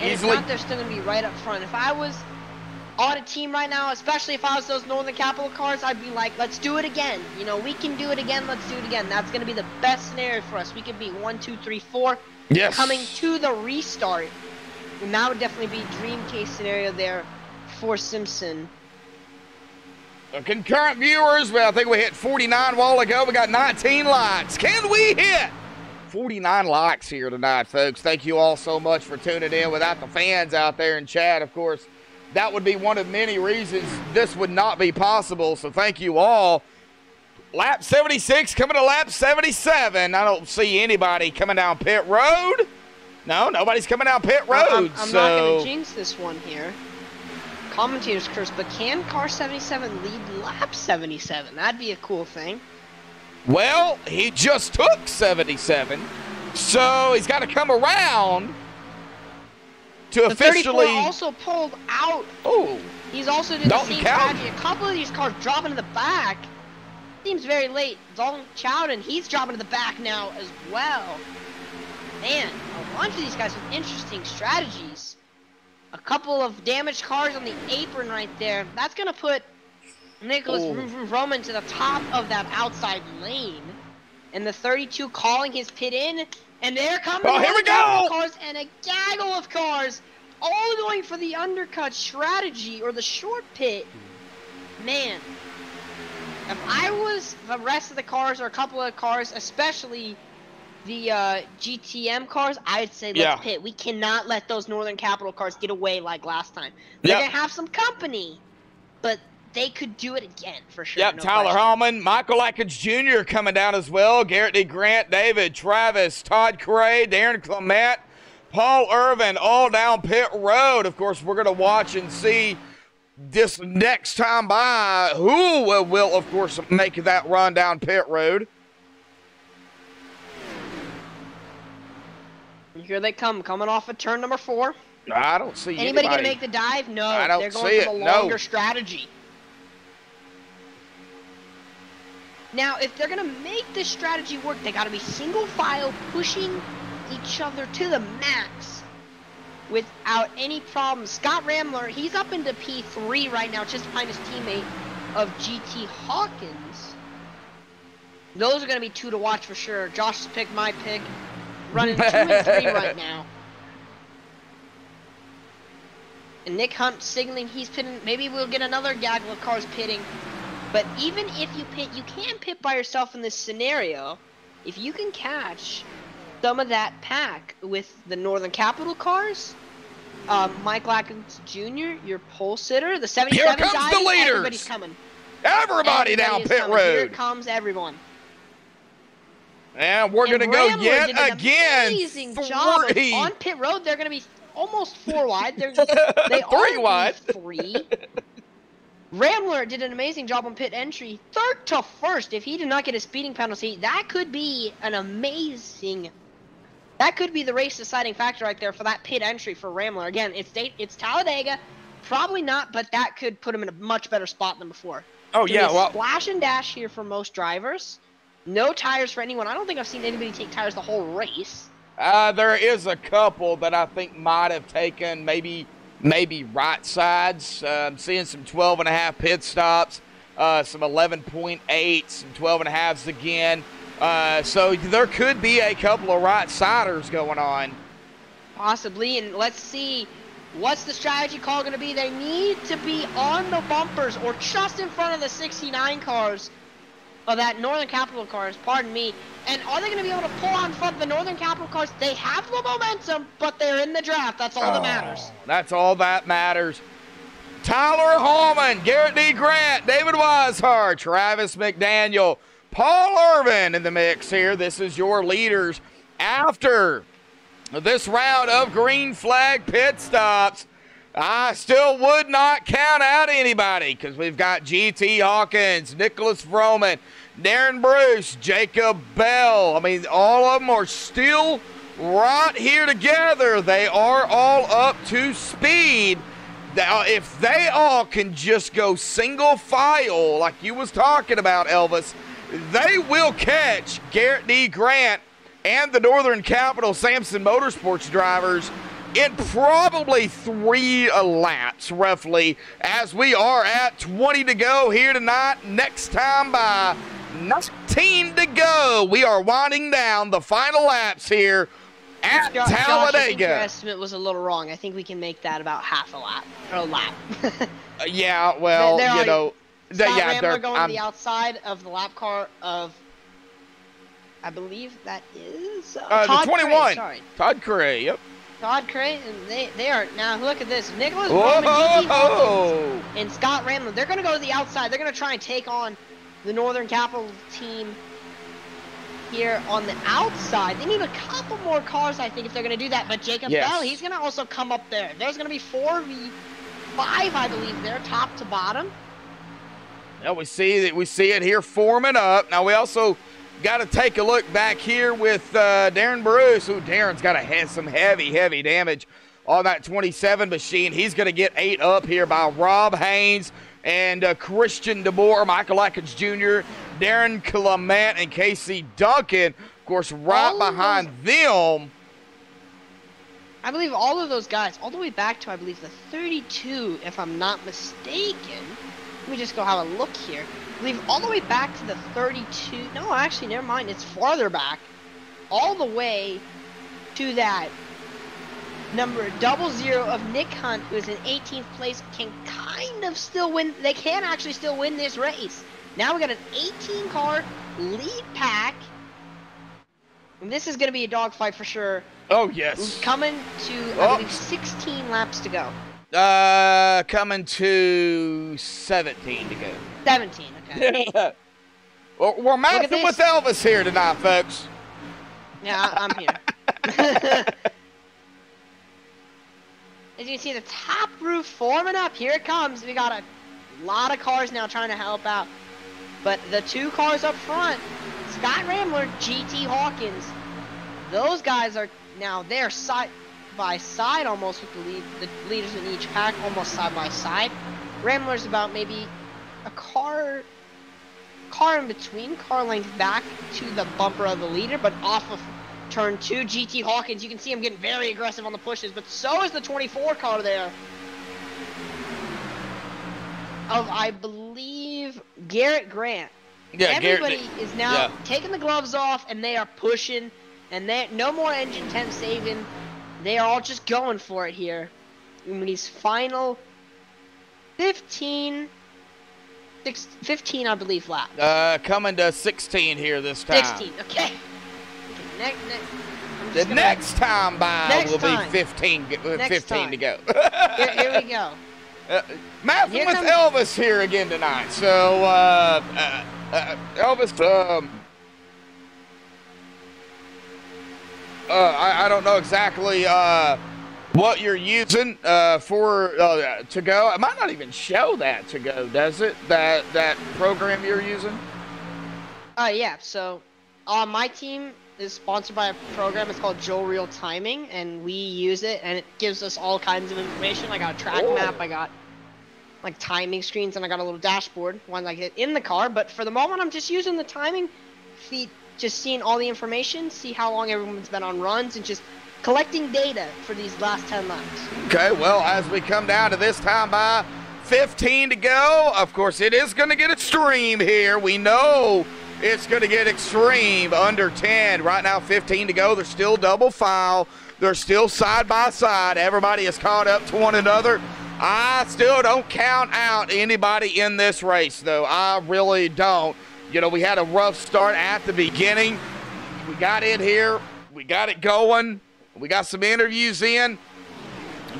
And Easily. if not, they're still gonna be right up front. If I was on a team right now, especially if I was those Northern Capital cars, I'd be like, let's do it again. You know, we can do it again. Let's do it again. That's gonna be the best scenario for us. We could be one, two, three, four, Yes. coming to the restart. And that would definitely be dream case scenario there for Simpson. Uh, Concurrent viewers, well, I think we hit 49 a while ago. We got 19 likes. Can we hit 49 likes here tonight, folks? Thank you all so much for tuning in. Without the fans out there in chat, of course, that would be one of many reasons this would not be possible. So thank you all. Lap 76 coming to lap 77. I don't see anybody coming down pit road. No, nobody's coming down pit road. I'm, I'm so not going to jinx this one here. Commentators curse, but can car 77 lead lap 77? That'd be a cool thing. Well, he just took 77, so he's got to come around to The 34 officially. also pulled out. oh, He's also doing Dalton the same Cowden. strategy. A couple of these cars dropping to the back. Seems very late. Dalton Chowden, he's dropping to the back now as well. Man, a bunch of these guys with interesting strategies. A couple of damaged cars on the apron right there. That's gonna put Nicholas Oh. Roman to the top of that outside lane. And the 32 calling his pit in. And they're coming. Oh, here we go! Cars and a gaggle of cars, all going for the undercut strategy or the short pit. Man, if I was the rest of the cars or a couple of cars, especially the uh, GTM cars, I'd say let's Yeah. pit. We cannot let those Northern Capital cars get away like last time. They're Yep. gonna have some company, but they could do it again for sure. yep. no Tyler question. Hallman, Michael Atkins Jr. coming down as well. Garrett D. Grant, David Travis, Todd Cray, Darren Clement, Paul Irvin, all down pit road. Of course, we're gonna watch and see this next time by who will, will of course make that run down pit road. And Here they come, coming off of turn number four. I don't see Anybody, anybody. gonna make the dive? No. I don't They're going see for the it, no. longer strategy. Now, if they're gonna make this strategy work, they gotta be single file pushing each other to the max without any problems. Scott Ramler, he's up into P3 right now, just behind his teammate of GT Hawkins. Those are gonna be two to watch for sure. Josh's pick, my pick, running two and three right now. And Nick Hunt signaling he's pitting. Maybe we'll get another gaggle of cars pitting. But even if you pit, you can pit by yourself in this scenario. If you can catch some of that pack with the Northern Capital cars, um, Mike Atkins Jr., your pole sitter, the 77 Here comes guy, the leaders. everybody's coming. Everybody Everybody down pit coming. Here comes everyone. And we're gonna go yet again. Amazing job Three. on pit road. They're going to be almost four wide. They're they Three are wide. Three. Ramler did an amazing job on pit entry, third to first. If he did not get a speeding penalty, that could be an amazing. That could be the race deciding factor right there for that pit entry for Ramler. Again, it's it's Talladega, probably not, but that could put him in a much better spot than before. Oh yeah, well, splash and dash here for most drivers. No tires for anyone. I don't think I've seen anybody take tires the whole race. uh, there is a couple that I think might have taken maybe maybe right sides. Uh, I'm seeing some 12 and a half pit stops, uh, some 11.8, some 12 and a halves again. Uh, so there could be a couple of right siders going on. Possibly, and let's see what's the strategy call going to be. They need to be on the bumpers or just in front of the 69 cars, or that Northern Capital cars, pardon me. And are they going to be able to pull on front of the Northern Capital cars? They have the momentum, but they're in the draft. That's all that oh, matters. Oh, That's all that matters. Tyler Hallman, Garrett D. Grant, David Weishart, Travis McDaniel, Paul Irvin in the mix here. This is your leaders after this round of green flag pit stops. I still would not count out anybody because we've got GT Hawkins, Nicholas Vroman, Darren Bruce, Jacob Bell. I mean, all of them are still right here together. They are all up to speed. Uh, if they all can just go single file, like you was talking about, Elvis, they will catch Garrett D. Grant and the Northern Capital Samson Motorsports drivers in probably three laps, roughly, as we are at 20 to go here tonight. Next time by 19 to go. We are winding down the final laps here at Jo- Josh, I think your estimate was a little wrong. I think we can make that about half a lap or a lap. Yeah, well, They're you know, the, yeah, Ramler they're, going I'm- to the outside of the lap car of, I believe that is uh, uh, Todd the Cray, 21. sorry, Todd Cray, yep. Todd Cray, they they are now. Look at this, Nicholas Vroman, GT Hawkins, and Scott Ramler. They're going to go to the outside. They're going to try and take on the Northern Capital team here on the outside. They need a couple more cars, I think, if they're going to do that. But Jacob Yes. Bell, he's going to also come up there. There's going to be four v five, I believe, there, top to bottom. Now we see that we see it here forming up. Now we also got to take a look back here with uh, Darren Bruce. Ooh, Darren's got a he- some heavy, heavy damage on that 27 machine. He's going to get eight up here by Rob Haynes and uh, Christian DeBoer, Michael Atkins Jr., Darren Clement, and Casey Duncan. Of course, right All behind them. I believe all of those guys, all the way back to I believe the 32, if I'm not mistaken. Let me just go have a look here. Believe all the way back to the 32. No, actually, never mind. It's farther back, all the way to that number double zero of Nick Hunt, who is in 18th place, can kind of still win. They can actually still win this race. Now we got an 18 car lead pack. And this is going to be a dogfight for sure. Oh yes. Coming to, Oh. I believe, 16 laps to go. Uh, coming to 17 to go. 17, okay. Well, We're mathing this. with Elvis here tonight, folks. yeah, I'm here. As you can see, the top roof forming up. Here it comes. We got a lot of cars now trying to help out. But the two cars up front, Scott Ramler, GT Hawkins, those guys are now they're side. by side almost with the lead, the leaders in each pack almost side by side. Ramler's about maybe a car, car in between, car length back to the bumper of the leader, but off of turn two. GT Hawkins, you can see him getting very aggressive on the pushes, but so is the 24 car there. Of I believe Garrett Grant. Yeah, Everybody Garrett. is now yeah. taking the gloves off and they are pushing and they no more engine temp saving. They are all just going for it here. In these final 15 six, 15 I believe laps. Uh, coming to 16 here this time. 16. Okay. okay next, next, The gonna- next time by Next will time. be 15, g- uh, Next 15 to go. here, here we go. Uh, Here with comes- Elvis here again tonight. So, uh, uh, uh, Elvis, um, uh, I, I don't know exactly uh, what you're using uh, for uh, to go. It might not even show that to go, does it? That that program you're using? Oh yeah, so uh, my team is sponsored by a program. It's called Joel Real Timing, and we use it, and it gives us all kinds of information. I got a track Oh. map, I got like timing screens, and I got a little dashboard, one like it in the car. But for the moment, I'm just using the timing feed, just seeing all the information, see how long everyone's been on runs, and just collecting data for these last 10 laps. Okay, well, as we come down to this time by 15 to go, of course, it is going to get extreme here. We know it's going to get extreme under 10. Right now, 15 to go. They're still double file. They're still side by side. Everybody is caught up to one another. I still don't count out anybody in this race, though. I really don't. You know, we had a rough start at the beginning. We got in here. We got it going. We got some interviews in.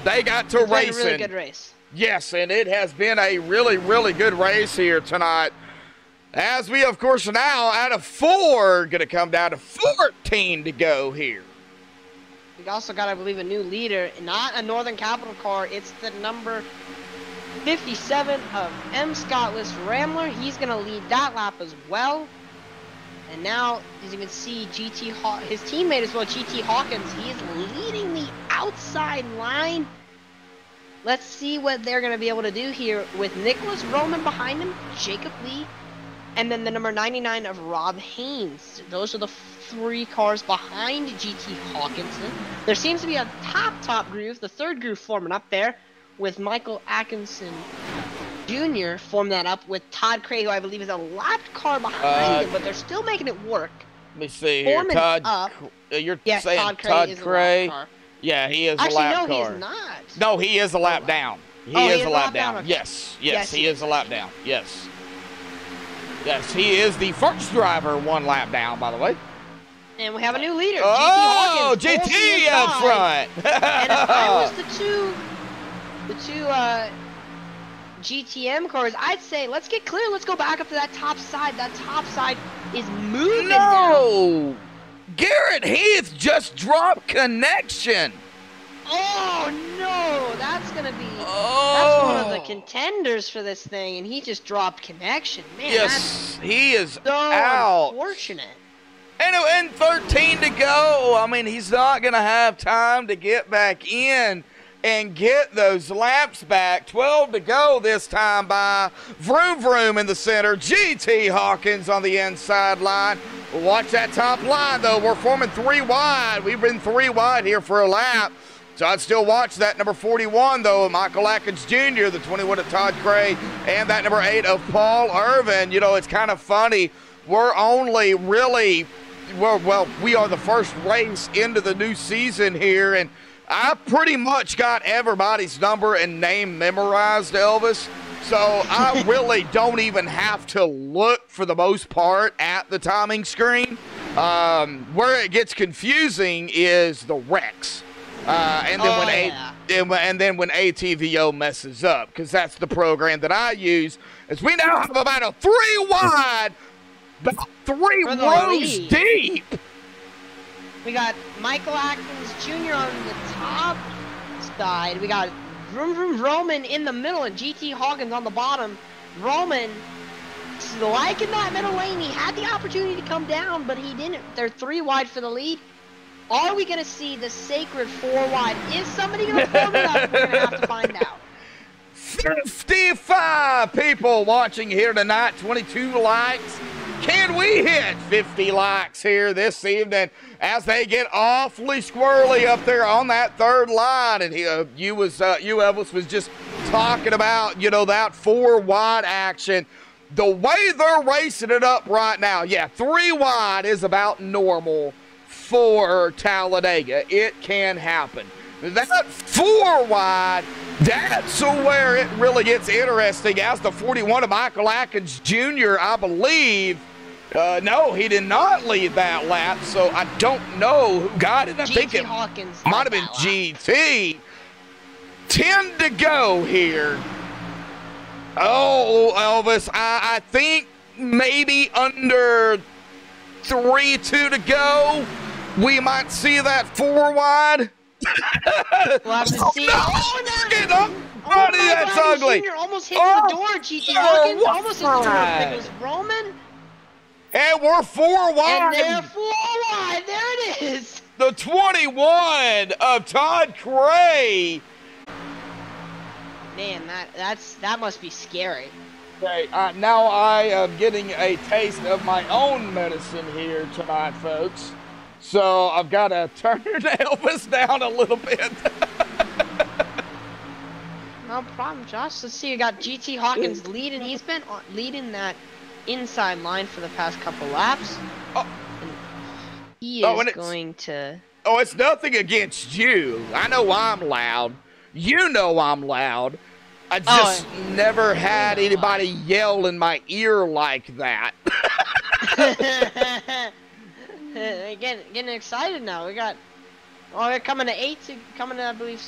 They got to It's a racing. really good race. Yes, and it has been a really, really good race here tonight. As we, of course, are now out of four, going to come down to 14 to go here. We also got, I believe, a new leader. Not a Northern Capital car. It's the number 57 of M. Scottless Ramler. He's going to lead that lap as well. And now, as you can see, GT Haw- his teammate as well, GT Hawkins, he is leading the outside line. Let's see what they're going to be able to do here with Nicholas Vroman behind him, Jacob Lee, and then the number 99 of Rob Haynes. Those are the three cars behind GT Hawkinson. There seems to be a top, top groove, the third groove forming up there, with Michael Atkinson Jr. form that up with Todd Cray, who I believe is a lapped car behind Uh, him, but they're still making it work. Let me see here. Foreman Todd, up. uh, you're Yes, saying Todd Cray Todd is Cray? a lapped car. Yeah, he is Actually, a lap no, car. he's not. No, he is a lap lap. down. He Oh, is a lap down. okay. Yes, yes, Yes, he he is a lap down. Yes. Yes, he is the first driver one lap down, by the way. And we have a new leader, Oh, GT Hawkins. full GT up front. and if I was the two, the two uh, GTM cars, I'd say let's get clear. Let's go back up to that top side. That top side is moving now. no! Garrett Heath just dropped connection. Oh no, that's gonna be. Oh. That's one of the oh. contenders for this thing, and he just dropped connection. Man, Yes, he is so out. unfortunate. And, and 13 to go. I mean, he's not going to have time to get back in and get those laps back. 12 to go this time by Vroom Vroom in the center. GT Hawkins on the inside line. Watch that top line, though. We're forming three wide. We've been three wide here for a lap. So I'd still watch that number 41, though, Michael Atkins Jr., the 21 of Todd Cray, and that number 8 of Paul Irvin. You know, it's kind of funny. We're only really, well, well, we are the first race into the new season here, and I pretty much got everybody's number and name memorized, Elvis. So I really don't even have to look for the most part at the timing screen. Um, where it gets confusing is the wrecks. Uh, and then Oh, A- yeah. and, and then when ATVO messes up, because that's the program that I use, is we now have about a three wide, three rows deep. We got Michael Atkins Jr. on the top side. We got Vroom Vroom Roman in the middle and GT Hawkins on the bottom. Roman liking that middle lane. He had the opportunity to come down, but he didn't. They're three wide for the lead. Are we gonna see the sacred four wide? Is somebody gonna form it up? We're gonna have to find out. 55 people watching here tonight, 22 likes. Can we hit 50 likes here this evening as they get awfully squirrely up there on that third line? And he, uh, you was uh, you Elvis was just talking about you know that four wide action. The way they're racing it up right now, yeah, three wide is about normal for Talladega. It can happen. That four wide, that's where it really gets interesting. As the 41 of Michael Atkins Jr., I believe. Uh, no, he did not lead that lap, so I don't know who got it. I GT think it Hawkins might have been lap. GT. 10 to go here. Oh, Elvis, I, I think maybe under 3 2 to go, we might see that four wide. We'll have to Oh, see. no! Oh, no! Get up! Oh Buddy, my that's God, ugly. Almost hits Oh, the door. GT oh, Hawkins almost hits the door. I think wide. it was Roman. And we're four And wide. they're four wide. There it is. the 21 of Todd Cray. Man, that that's that must be scary. Okay, uh, now I am getting a taste of my own medicine here tonight, folks. So I've got to turn your Elvis down a little bit. No problem, Josh. Let's see. You got GT Hawkins leading. He's been leading that inside line for the past couple laps. Oh. And he oh, is Oh, and it's- going to. oh, it's nothing against you. I know I'm loud. You know I'm loud. I oh, just never had anybody yell in my ear like that. getting getting excited now. We got. Oh, they're coming to eight. To, coming to I believe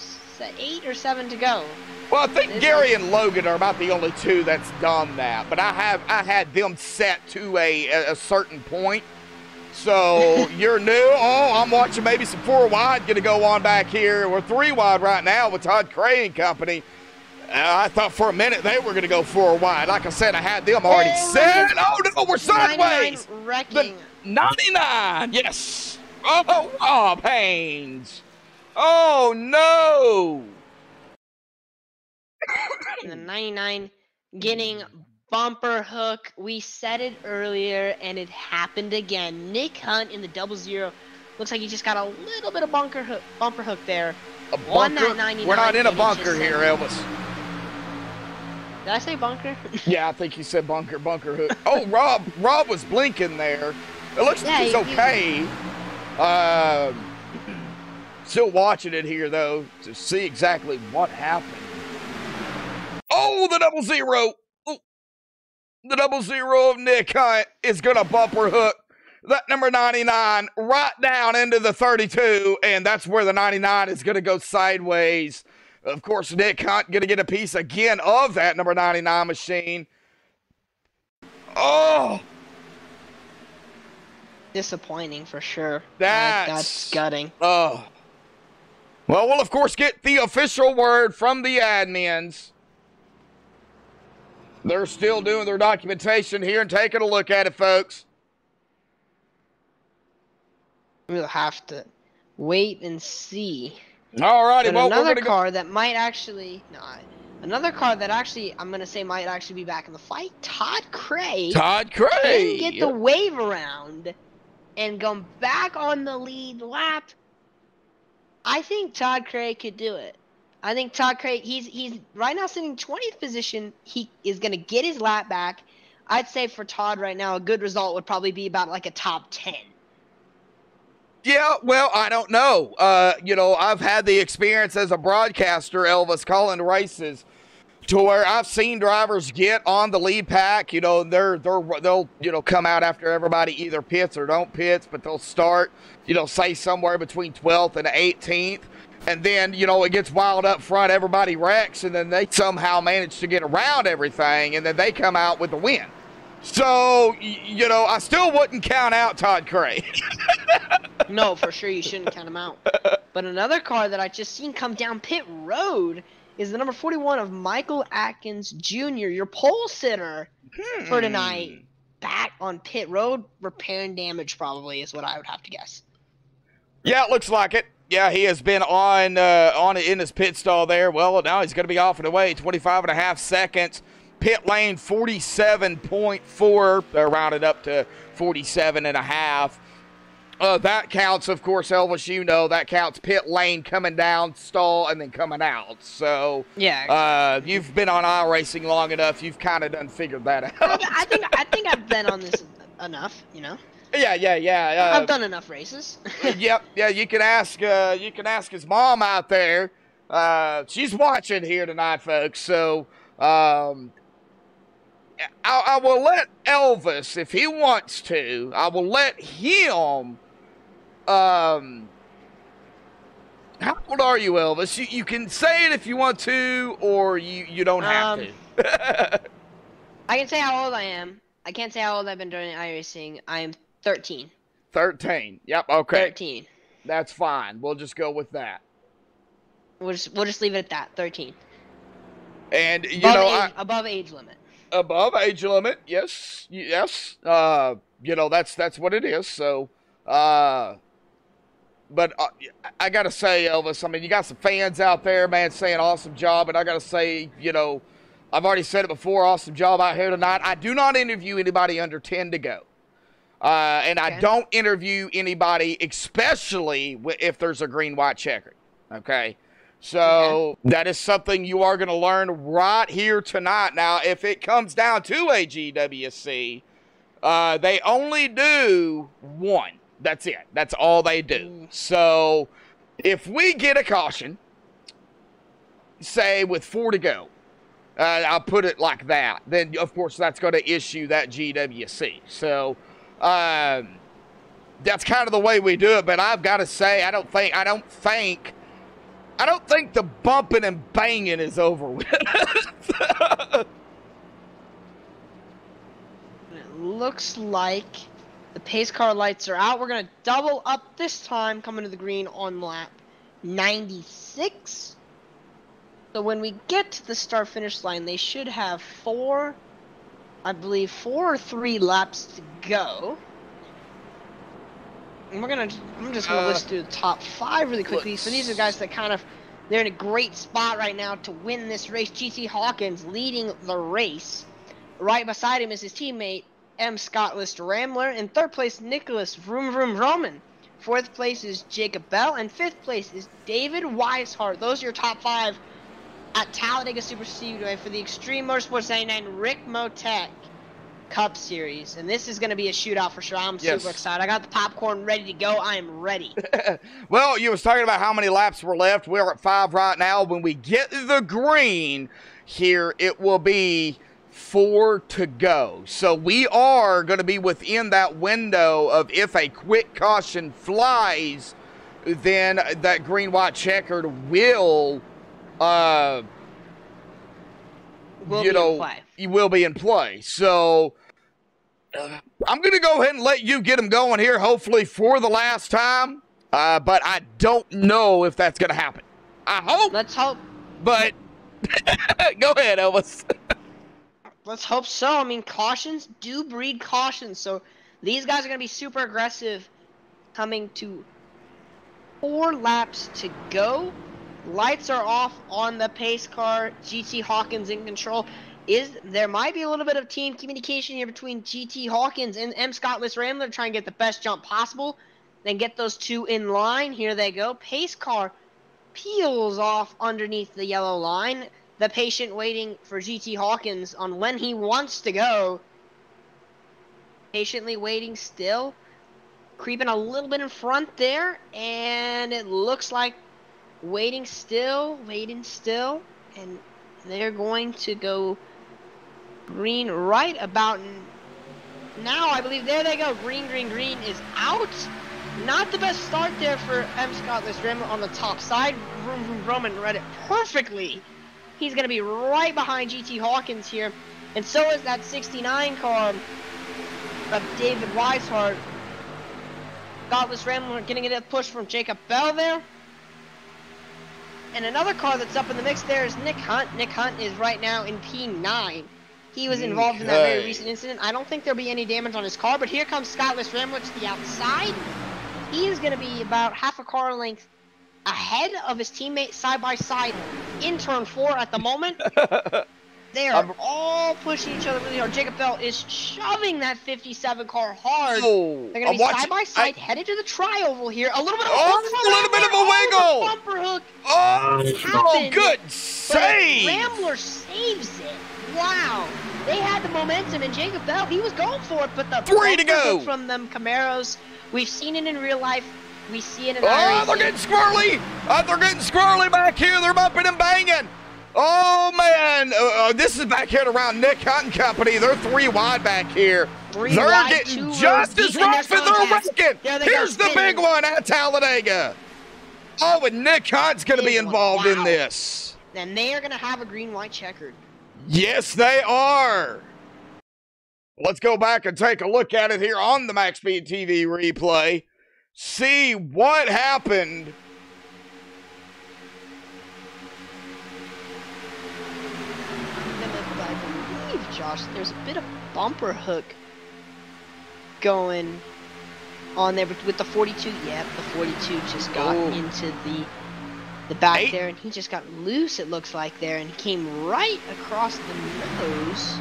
eight or seven to go. Well, I think Gary and Logan are about the only two that's done that, but I have I had them set to a a, certain point. So you're new. Oh, I'm watching maybe some four wide going to go on back here. We're three wide right now with Todd Cray and company. Uh, I thought for a minute they were going to go four wide. Like I said, I had them already set. Oh no, we're 99 sideways. The wrecking. 99. Yes. Oh, oh, oh, Pains! Oh no. The 99 getting bumper hook. We said it earlier, and it happened again. Nick Hunt in the double zero. Looks like he just got a little bit of bunker hook, bumper hook there. A bunker? We're not in a bunker here. Elvis. Did I say bunker? Yeah, I think you said bunker, bunker hook. Oh, Rob, Rob was blinking there. It looks Yeah, like he's he- he- okay. Um, still watching it here though to see exactly what happened. Oh, the double zero. Oh, the double zero of Nick Hunt is gonna bumper hook that number 99 right down into the 32, and that's where the 99 is gonna go sideways. Of course, Nick Hunt gonna get a piece again of that number 99 machine. Oh, Disappointing for sure. That's- That- that's gutting. oh. Well, we'll of course get the official word from the admins. They're still doing their documentation here and taking a look at it, folks. We'll have to wait and see. All righty, But well, we're another go. car that might actually no, another car that actually I'm gonna say might actually be back in the fight. Todd Cray Todd Cray. can get the wave around and go back on the lead lap. I think Todd Cray could do it. I think Todd Cray he's he's right now sitting 20th position. He is gonna get his lap back. I'd say for Todd right now a good result would probably be about like a top 10. Yeah, well, I don't know. Uh, you know, I've had the experience as a broadcaster, Elvis, calling races, to where I've seen drivers get on the lead pack. You know, they're they're they'll you know come out after everybody either pits or don't pits, but they'll start. You know, say somewhere between 12th and 18th. And then, you know, it gets wild up front, everybody wrecks, and then they somehow manage to get around everything, and then they come out with the win. So, you know, I still wouldn't count out Todd Cray. No, for sure you shouldn't count him out. But another car that I just seen come down pit road is the number 41 of Michael Atkins Jr., your pole sitter for tonight. Back on pit road, repair and damage probably is what I would have to guess. Yeah, it looks like it. Yeah, he has been on uh, on in his pit stall there. Well, now he's going to be off and away. 25 and a half seconds. Pit lane 47.4. They're rounded up to 47 and a half. Uh, that counts, of course, Elvis. You know that counts pit lane coming down, stall, and then coming out. So Yeah. uh, you've been on iRacing long enough. You've kind of done figured that out. I think I think I've been on this enough. You know, yeah, yeah, yeah. Uh, I've done enough races. yep, yeah. You can ask. Uh, you can ask his mom out there. Uh, she's watching here tonight, folks. So um, I, I will let Elvis, if he wants to, I will let him. Um, how old are you, Elvis? You, you can say it if you want to, or you, you don't have Um, to. I can say how old I am. I can't say how old I've been doing iRacing. I am 13. 13. Yep, okay. 13. That's fine. We'll just go with that. We'll just we'll just leave it at that. 13. And, you above, know, age, I, above age limit. above age limit, yes, yes. Uh, you know, that's that's what it is. So, uh, but uh, I gotta say, Elvis. I mean, you got some fans out there, man, saying awesome job, and I gotta say, you know, I've already said it before, awesome job out here tonight. I do not interview anybody under ten to go. Uh, and I don't interview anybody, especially if there's a green white checker. Okay. So that is something you are going to learn right here tonight. Now, if it comes down to a GWC, uh, they only do one. That's it. That's all they do. So if we get a caution, say with four to go, uh, I'll put it like that, then of course that's going to issue that GWC. So um, that's kind of the way we do it. But I've got to say, I don't think, I don't think, I don't think the bumping and banging is over with. It looks like the pace car lights are out. We're gonna double up this time, coming to the green on lap 96. So when we get to the start finish line, they should have four, I believe, four or three laps to go. And we're gonna, I'm just gonna Uh, list through the top five really quickly. So these are guys that kind of, they're in a great spot right now to win this race. GT Hawkins leading the race. Right beside him is his teammate M. Scott List Ramler. In third place, Nicholas Vroom Vroom Roman. Fourth place is Jacob Bell, and fifth place is David Weishart. Those are your top five at Talladega Super Speedway for the Extreme Motorsports 99 Ricmotech Cup Series. And this is going to be a shootout for sure. I'm Yes. super excited. I got the popcorn ready to go. I am ready. well, you was talking about how many laps were left. We're at five right now. When we get the green here, it will be four to go. So we are going to be within that window of if a quick caution flies, then that green white checkered will, uh, Will you be in know, play. you will be in play. So uh, I'm going to go ahead and let you get them going here, hopefully for the last time. Uh, but I don't know if that's going to happen. I hope, Let's hope. but go ahead, Elvis. Let's hope so. I mean, cautions do breed cautions. So these guys are going to be super aggressive coming to four laps to go. Lights are off on the pace car. GT Hawkins in control. Is there might be a little bit of team communication here between GT Hawkins and M. Scottless Ramler trying to get the best jump possible. Then get those two in line. Here they go. Pace car peels off underneath the yellow line. The patient waiting for GT Hawkins on when he wants to go. Patiently waiting still. Creeping a little bit in front there. And it looks like waiting still, waiting still. And they're going to go green right about now, I believe. There they go. Green, green, green is out. Not the best start there for M. Scottless Ramler on the top side. Vroom, vroom, Roman read it perfectly. He's going to be right behind GT Hawkins here. And so is that 69 car of David Weishart. Scottless Ramler getting a push from Jacob Bell there. And another car that's up in the mix there is Nick Hunt. Nick Hunt is right now in P9. He was involved in that very recent incident. I don't think there'll be any damage on his car, but here comes Scottless Ramler to the outside. he is going to be about half a car length ahead of his teammate side by side in turn four at the moment. They are I'm- all pushing each other really hard. Jacob Bell is shoving that 57 car hard. Oh, They're gonna be watching- side by I- side, headed to the trioval here. A little bit of a Oh, a little bit of a Oh, wiggle. Bumper hook. Oh, happened, good save. Ramler saves it. Wow. They had the momentum, and Jacob Bell, he was going for it, but the Three to go. from them Camaros, we've seen it in real life. We see it in Oh, iRacing. they're getting squirrely. Oh, they're getting squirrely back here. They're bumping and banging. Oh, man. Uh, uh, this is back here around Nick Hunt and Company. They're three wide back here. Three they're wide, getting just as deep in their rough and they're contacts. wrecking. There they Here's the big one at Talladega. Oh, and Nick Hunt's going to be Big one. involved in this. And they are going to have a green-white checkered. Yes, they are. Let's go back and take a look at it here on the Max Speed TV replay. See what happened. I believe, Josh, there's a bit of bumper hook going on there with the 42. Yep, the 42 just got Oh. into the the back Eight. there, and he just got loose. It looks like there, and he came right across the nose.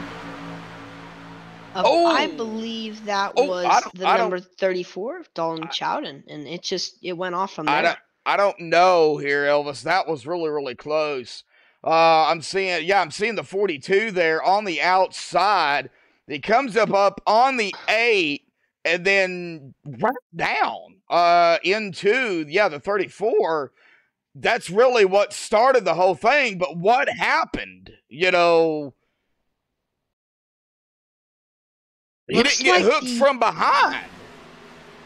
Of, I Oh. believe that Oh, was the number 34, Dalton Chowden, and it just it went off from there. I don't, I don't know here, Elvis. That was really, really close. Uh, I'm seeing, yeah, I'm seeing the 42 there on the outside. He comes up up on the eight and then right down uh, into, yeah, the 34. That's really what started the whole thing. But what happened? You know, he Looks didn't get like hooked the- from behind.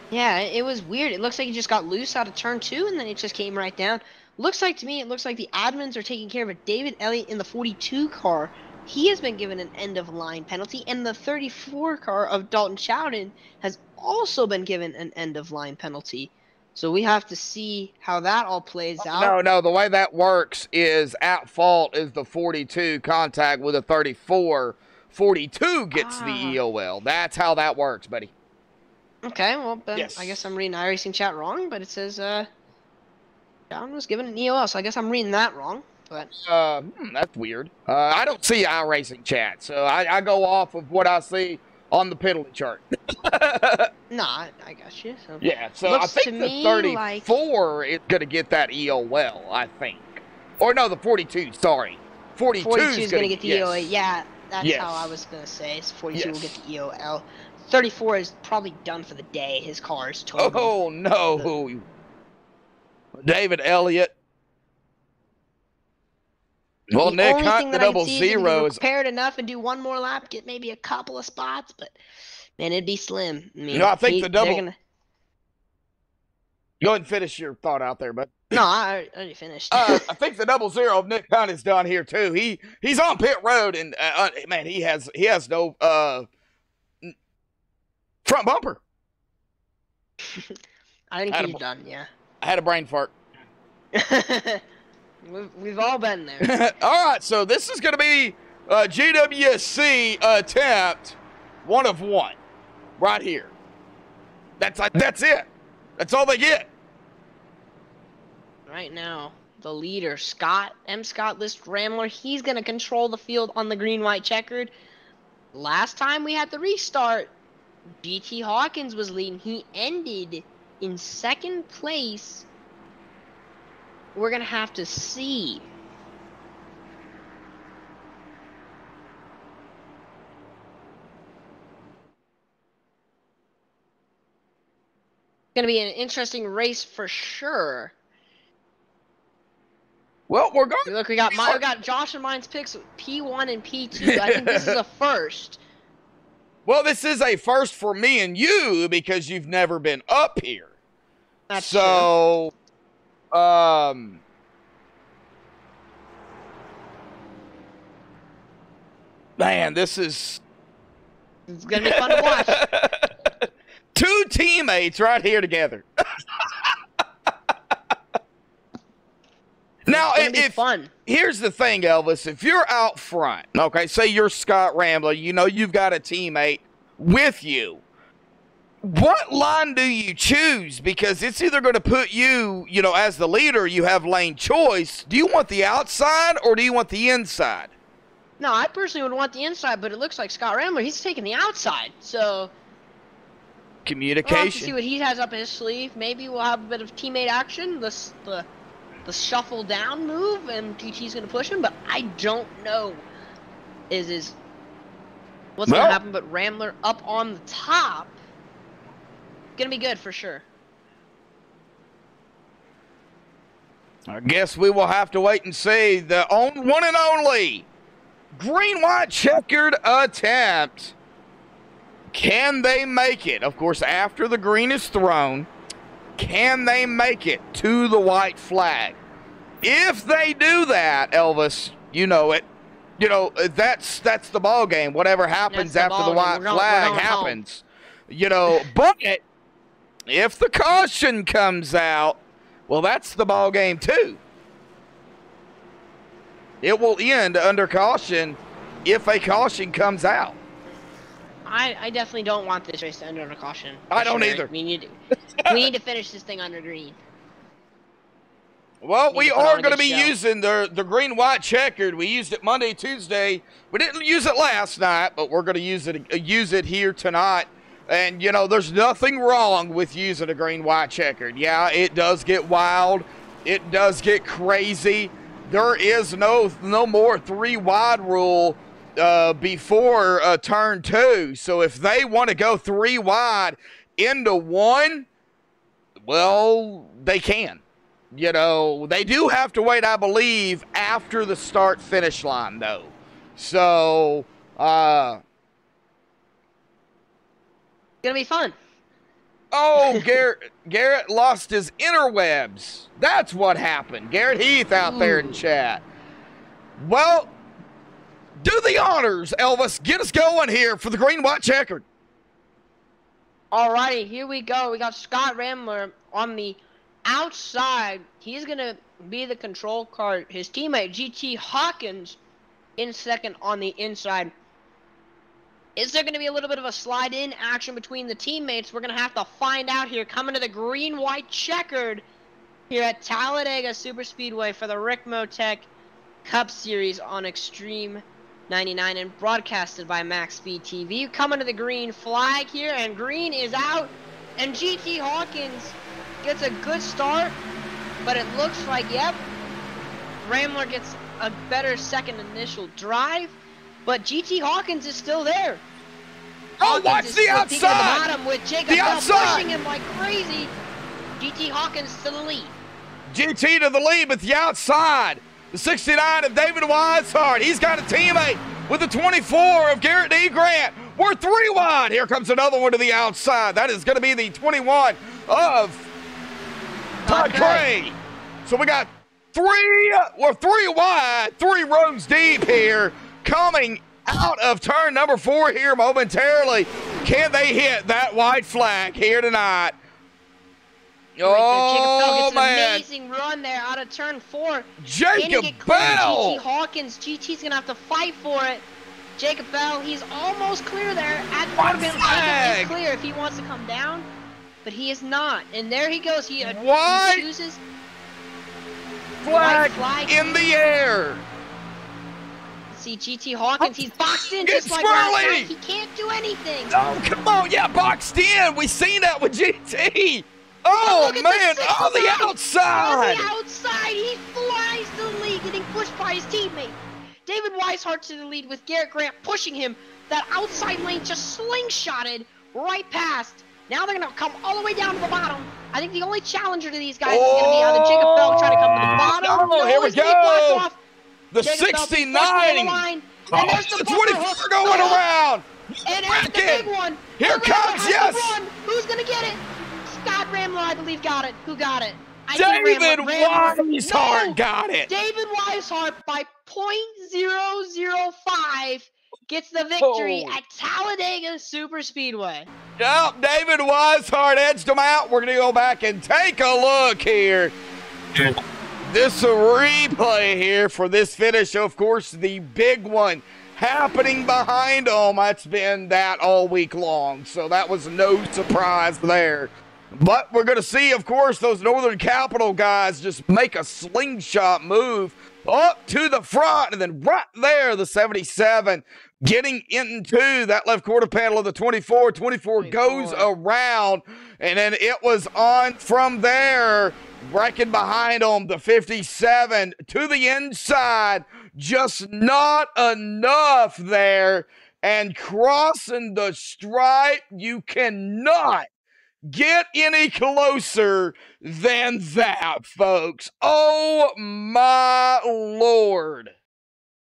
Yeah, it was weird. It looks like he just got loose out of turn two, and then it just came right down. Looks like to me, it looks like the admins are taking care of it. David Elliott in the 42 car, he has been given an end of line penalty, and the 34 car of Dalton Chowden has also been given an end of line penalty. So we have to see how that all plays out. No, no. The way that works is at fault is the 42 contact with a 34. 42 gets Ah. the EOL. That's how that works, buddy. Okay, well then Yes. I guess I'm reading iRacing chat wrong, but it says uh Chowden was given an EOL, so I guess I'm reading that wrong. But Uh, hmm, that's weird. Uh, I don't see iRacing chat, so I, I go off of what I see on the penalty chart. nah, I, I got you. So. yeah, so Looks I think the me 34 is going to get that EOL, I think. Or no, the 42, sorry. 42 42 is is going going to get the yes. EOL. Yeah, that's Yes. how I was going to say. Is 42 will get the EOL. 34 is probably done for the day. His car is totaled. Oh, no. David Elliott. Well, the Nick Hunt, the that I could double see is if he zero is. prepared enough and do one more lap, get maybe a couple of spots, but man, it'd be slim. I mean, know, I think he- the double- Gonna... Go ahead and finish your thought out there, but No, I already finished. uh, I think the double zero of Nick Hunt is done here too. He he's on pit road, and uh, uh, man, he has he has no uh front bumper. I think he's done. Yeah. I had a brain fart. we've, we've all been there. All right, so this is going to be a GWC attempt, one of one, right here. That's that's it. That's all they get. Right now, the leader, Scott, M. Scott List Ramler, he's going to control the field on the green white checkered. Last time we had the restart, GT Hawkins was leading. He ended in second place. We're going to have to see. Going to be an interesting race for sure. Well, we're going. Look, we got my, we got Josh and mine's picks P1 and P2. I think this is a first. Well, this is a first for me and you because you've never been up here. That's true. so, um, man, this is It's gonna be fun to watch. two teammates right here together. now, It's gonna be if fun. here's the thing, Elvis, if you're out front, okay, say you're Scott Ramler, you know you've got a teammate with you. what line do you choose? Because it's either going to put you, you know, as the leader, you have lane choice. Do you want the outside or do you want the inside? No, I personally would want the inside, but it looks like Scott Ramler, he's taking the outside. So we'll have to see what he has up his sleeve. Maybe we'll have a bit of teammate action, the the, the shuffle down move, and GT's gonna push him. But I don't know. Is is what's Well- gonna happen? But Ramler up on the top, gonna be good for sure. I guess we will have to wait and see. The on, one and only green white checkered attempt. Can they make it? Of course, after the green is thrown, can they make it to the white flag? If they do that, Elvis, you know it. You know uh, that's that's the ball game. Whatever happens the after the white going- flag going home. happens. You know, but if the caution comes out, well, that's the ball game too. It will end under caution if a caution comes out. I, I definitely don't want this race to end under caution. I don't sure. either. We need to, we need to finish this thing under green. Well, we on are going to be show. using the the green white checkered. We used it Monday, Tuesday. We didn't use it last night, but we're going to use it uh, use it here tonight. And you know, there's nothing wrong with using a green white checkered. Yeah, it does get wild. It does get crazy. There is no no more three wide rule uh, before uh, turn two. So if they want to go three wide into one, well, they can. You know, they do have to wait, I believe, after the start finish line, though. So, uh, gonna be fun. oh, Garrett, Garrett lost his interwebs. That's what happened. Garrett Heath out there in chat. Well, do the honors, Elvis. Get us going here for the green white checkered. Alrighty, here we go. We got Scott Ramler on the outside. He's gonna be the control car. His teammate GT Hawkins in second on the inside. Is there gonna be a little bit of a slide in action between the teammates? We're gonna have to find out here. Coming to the green white checkered here at Talladega Super Speedway for the Rick Motec Cup Series on Extreme 99 and broadcasted by Max Speed TV. Coming to the green flag here, and green is out, and GT Hawkins gets a good start, but it looks like, yep, Ramler gets a better second initial drive, but GT Hawkins is still there. Oh, Hawkins watch the still peeking at outside. The bottom with Jacob The outside. pushing him like crazy. GT Hawkins to the lead. GT to the lead with the outside. The 69 of David Weishart. He's got a teammate with the 24 of Garrett D. Grant. We're three wide. Here comes another one to the outside. That is going to be the 21 of Todd. Cray. So we got three, we're three wide, three rows deep here, coming out of turn number four here momentarily. Can they hit that white flag here tonight? Oh, Jacob Bell gets an man. amazing run there out of turn four. Jacob Can he get clear? Bell. GT Hawkins, GT's gonna have to fight for it. Jacob Bell, he's almost clear there at bottom. Jacob is clear if he wants to come down, but he is not. And there he goes. He, uh, White he chooses Flag, flag in the air. see GT Hawkins. He's boxed in just like time. He can't do anything. Oh, come on. Yeah, boxed in. We've seen that with GT. Oh, at man. the On the outside. On the outside, he flies to the lead, getting pushed by his teammate. David Weishart to the lead with Garrett Grant pushing him. That outside lane just slingshotted right past. Now they're gonna come all the way down to the bottom. I think the only challenger to these guys is gonna be either Jacob Bell trying to come to the oh, bottom. Oh, No, here we go. The Jacob Bell pushed down the 69. line, Oh, and there's the the 24 hook. going Oh, around. And there's the big one. Here The comes, yes. Who's gonna get it? Scott Rambler, I believe, got it. Who got it? I David Weishart No! got it. David Weishart by .005 gets the victory Oh. at Talladega Super Speedway. Yep, David Weishart edged him out. We're going to go back and take a look here. This a replay here for this finish. Of course, the big one happening behind them. That's been that all week long, so that was no surprise there. But we're going to see, of course, those Northern Capital guys just make a slingshot move up to the front, and then right there, the 77 getting into that left quarter panel of the 24. 24 goes around, and then it was on from there, breaking behind them, the 57 to the inside. Just not enough there, and crossing the stripe, you cannot get any closer than that, folks. Oh my lord.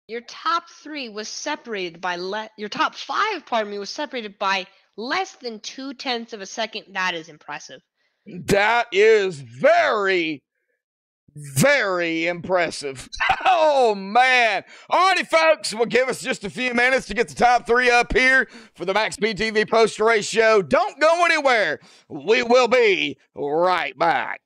Your top three was separated by le- your top five, pardon me, was separated by less than two tenths of a second. That is impressive. That is very, very impressive. Oh man. Alrighty, folks. Well, give us just a few minutes to get the top three up here for the Max Speed TV post race show. Don't go anywhere. We will be right back.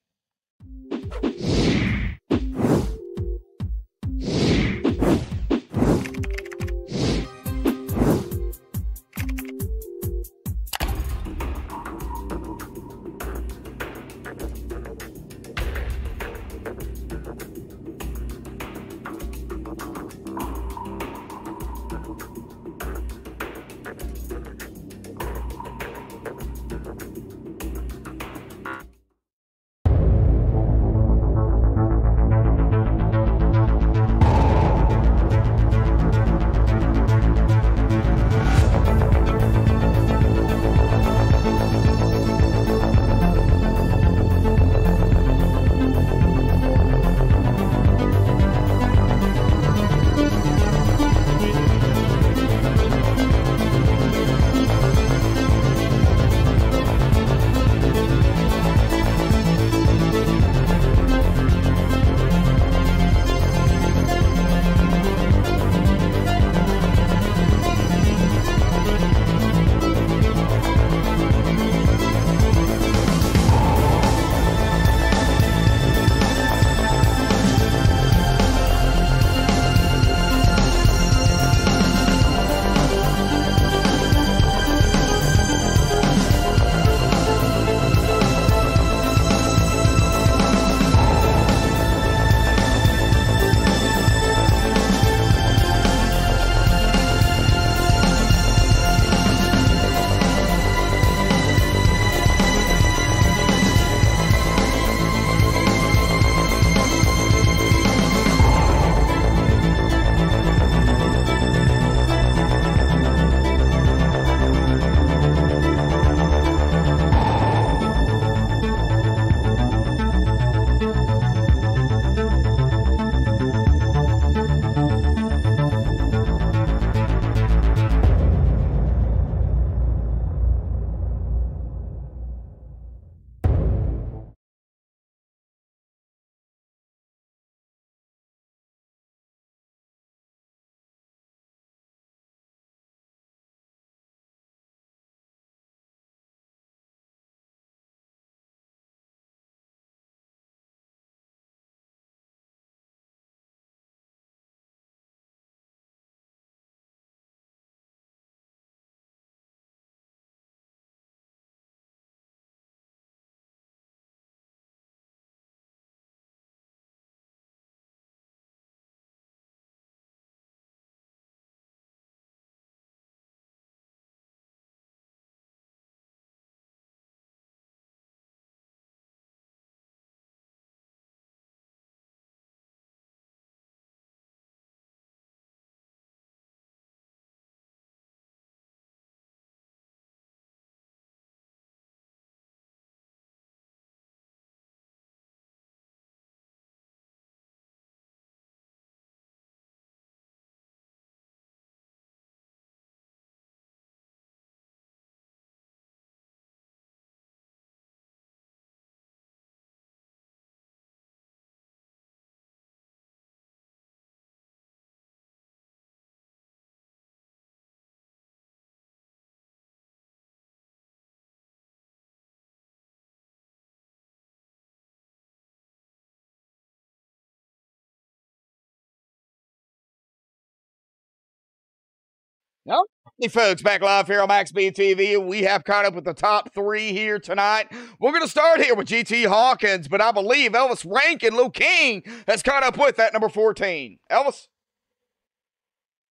Hey folks, back live here on Max Speed TV. We have caught up with the top three here tonight. We're going to start here with GT Hawkins, but I believe Elvis Rankin, Lou King, has caught up with that number 14. Elvis?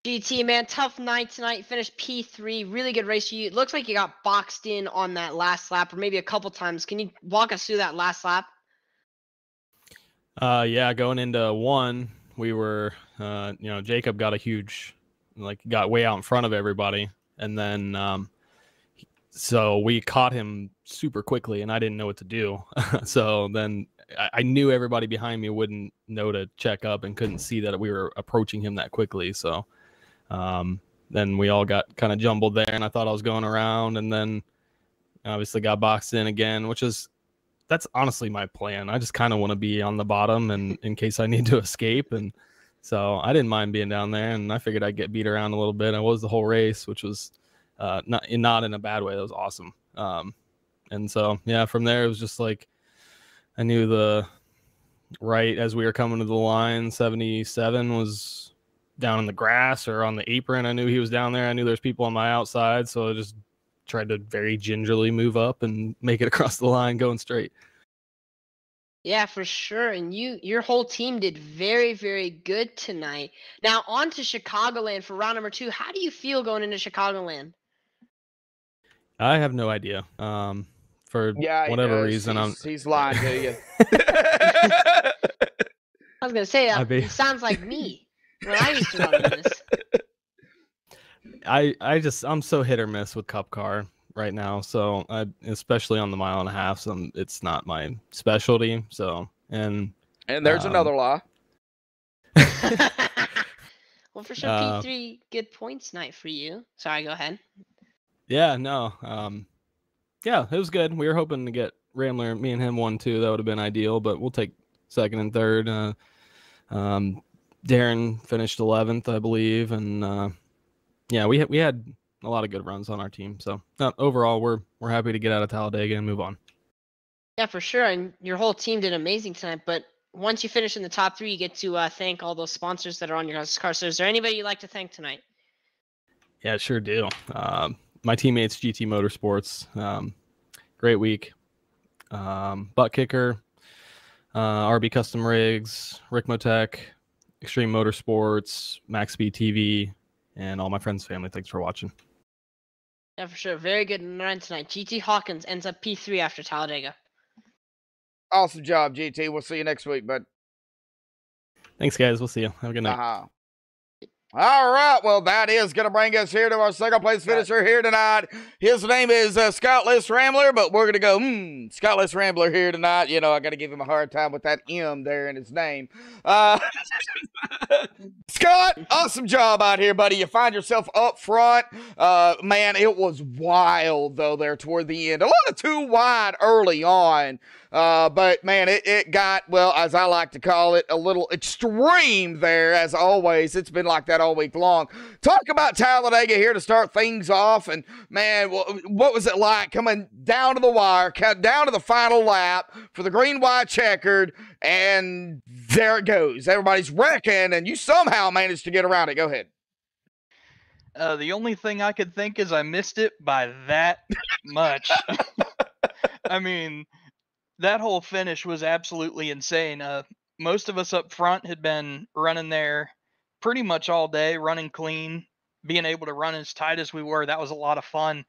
GT man, tough night tonight. Finished P3, really good race for you. It looks like you got boxed in on that last lap, or maybe a couple times. Can you walk us through that last lap? Uh, yeah, going into one, we were, uh, you know, Jacob got a huge, like, got way out in front of everybody, and then, um, so we caught him super quickly, and I didn't know what to do. so then I, I knew everybody behind me wouldn't know to check up and couldn't see that we were approaching him that quickly. So, um, then we all got kind of jumbled there, and I thought I was going around, and then obviously got boxed in again, which is that's honestly my plan. I just kind of want to be on the bottom and in case I need to escape. And so I didn't mind being down there and I figured I'd get beat around a little bit. I was the whole race, which was uh, not, not in a bad way. That was awesome. Um, and so, yeah, from there, it was just like, I knew the right as we were coming to the line, 77 was down in the grass or on the apron. I knew he was down there. I knew there's people on my outside. So I just tried to very gingerly move up and make it across the line going straight. Yeah, for sure. And you your whole team did very, very good tonight. Now on to Chicagoland for round number two. How do you feel going into Chicagoland? I have no idea. Um, for Yeah, whatever does. reason, I'm he's, he's lying to you. I was gonna say that be- sounds like me when I used to run this. I I just I'm so hit or miss with Cup Car right now. So I especially on the mile and a half, so it's not my specialty. So and and there's Um, another lie. well, for sure, Uh, P3, good points night for you. Sorry, go ahead. yeah, no, um, yeah, it was good. We were hoping to get Ramler, me and him one too. That would have been ideal, but we'll take second and third. Uh, um, Darren finished eleventh, I believe, and uh, yeah, we had we had a lot of good runs on our team. So uh, overall, we're we're happy to get out of Talladega and move on. Yeah, for sure. And your whole team did amazing tonight. But once you finish in the top three, you get to uh, thank all those sponsors that are on your car. So, is there anybody you'd like to thank tonight? Yeah, sure do. Um, my teammates, GT Motorsports, um, great week. Um, Butt Kicker, uh, RB Custom Rigs, Ricmotech, Extreme Motorsports, Max Speed TV, and all my friends, and family. Thanks for watching. Yeah, for sure. Very good run tonight. GT Hawkins ends up P3 after Talladega. Awesome job, GT. We'll see you next week, bud. Thanks, guys. We'll see you. Have a good night. Uh-huh. All right. Well, that is going to bring us here to our second place finisher here tonight. His name is uh, Scottless Rambler, but we're going to go, hmm, Scottless Rambler here tonight. You know, I got to give him a hard time with that M there in his name. Uh, Scott, awesome job out here, buddy. You find yourself up front. Uh, man, it was wild, though, there toward the end. A lot of too wide early on. Uh, but man, it, it got, well, as I like to call it, a little extreme there, as always. It's been like that all week long. Talk about Talladega here to start things off. And man, what was it like coming down to the wire, down to the final lap for the green, white, checkered? And there it goes. Everybody's wrecking, and you somehow managed to get around it. Go ahead. Uh, the only thing I could think is I missed it by that much. I mean, that whole finish was absolutely insane. Uh, most of us up front had been running there pretty much all day, running clean, being able to run as tight as we were. That was a lot of fun.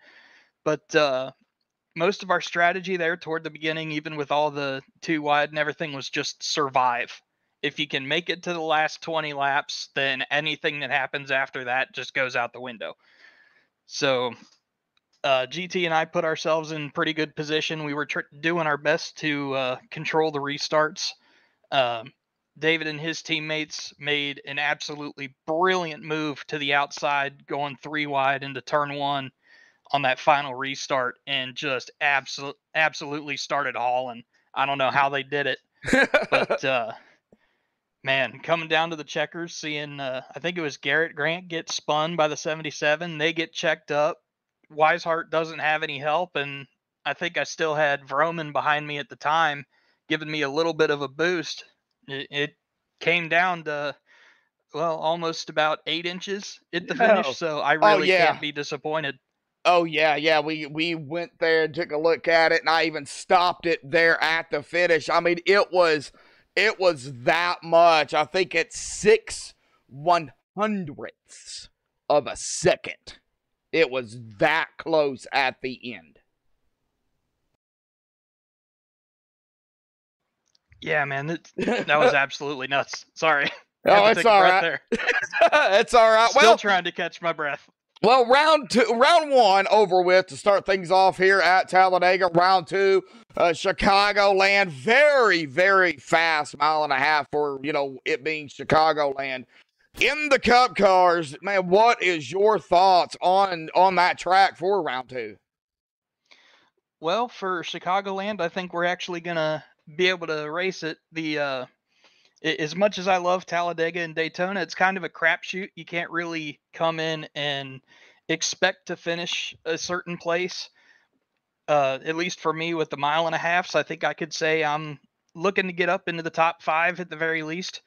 But uh, most of our strategy there toward the beginning, even with all the two wide and everything, was just survive. If you can make it to the last 20 laps, then anything that happens after that just goes out the window. So uh, GT and I put ourselves in pretty good position. We were tr- doing our best to uh, control the restarts. Um, David and his teammates made an absolutely brilliant move to the outside, going three wide into turn one on that final restart, and just absolutely absolutely started hauling. I don't know how they did it, but uh, man, coming down to the checkers, seeing uh, I think it was Garrett Grant get spun by the 77. They get checked up. Weishart doesn't have any help, and I think I still had Vroman behind me at the time, giving me a little bit of a boost. It, it came down to well, almost about eight inches at the finish. So I oh, really yeah. can't be disappointed. Oh yeah, yeah. We we went there and took a look at it, and I even stopped it there at the finish. I mean, it was it was that much. I think it's six one hundredths of a second. It was that close at the end. Yeah, man, that, that was absolutely nuts. Sorry. Oh, it's all. There. it's all right. Still Well, trying to catch my breath. Well, round two, round one over with to start things off here at Talladega. Round two, uh, Chicagoland, very, very fast, mile and a half for you know it being Chicagoland. In the Cup cars, man, what is your thoughts on on that track for round two? Well, for Chicagoland, I think we're actually gonna be able to race it. The uh, as much as I love Talladega and Daytona, it's kind of a crapshoot. You can't really come in and expect to finish a certain place. Uh, at least for me, with the mile and a half, so I think I could say I'm looking to get up into the top five at the very least.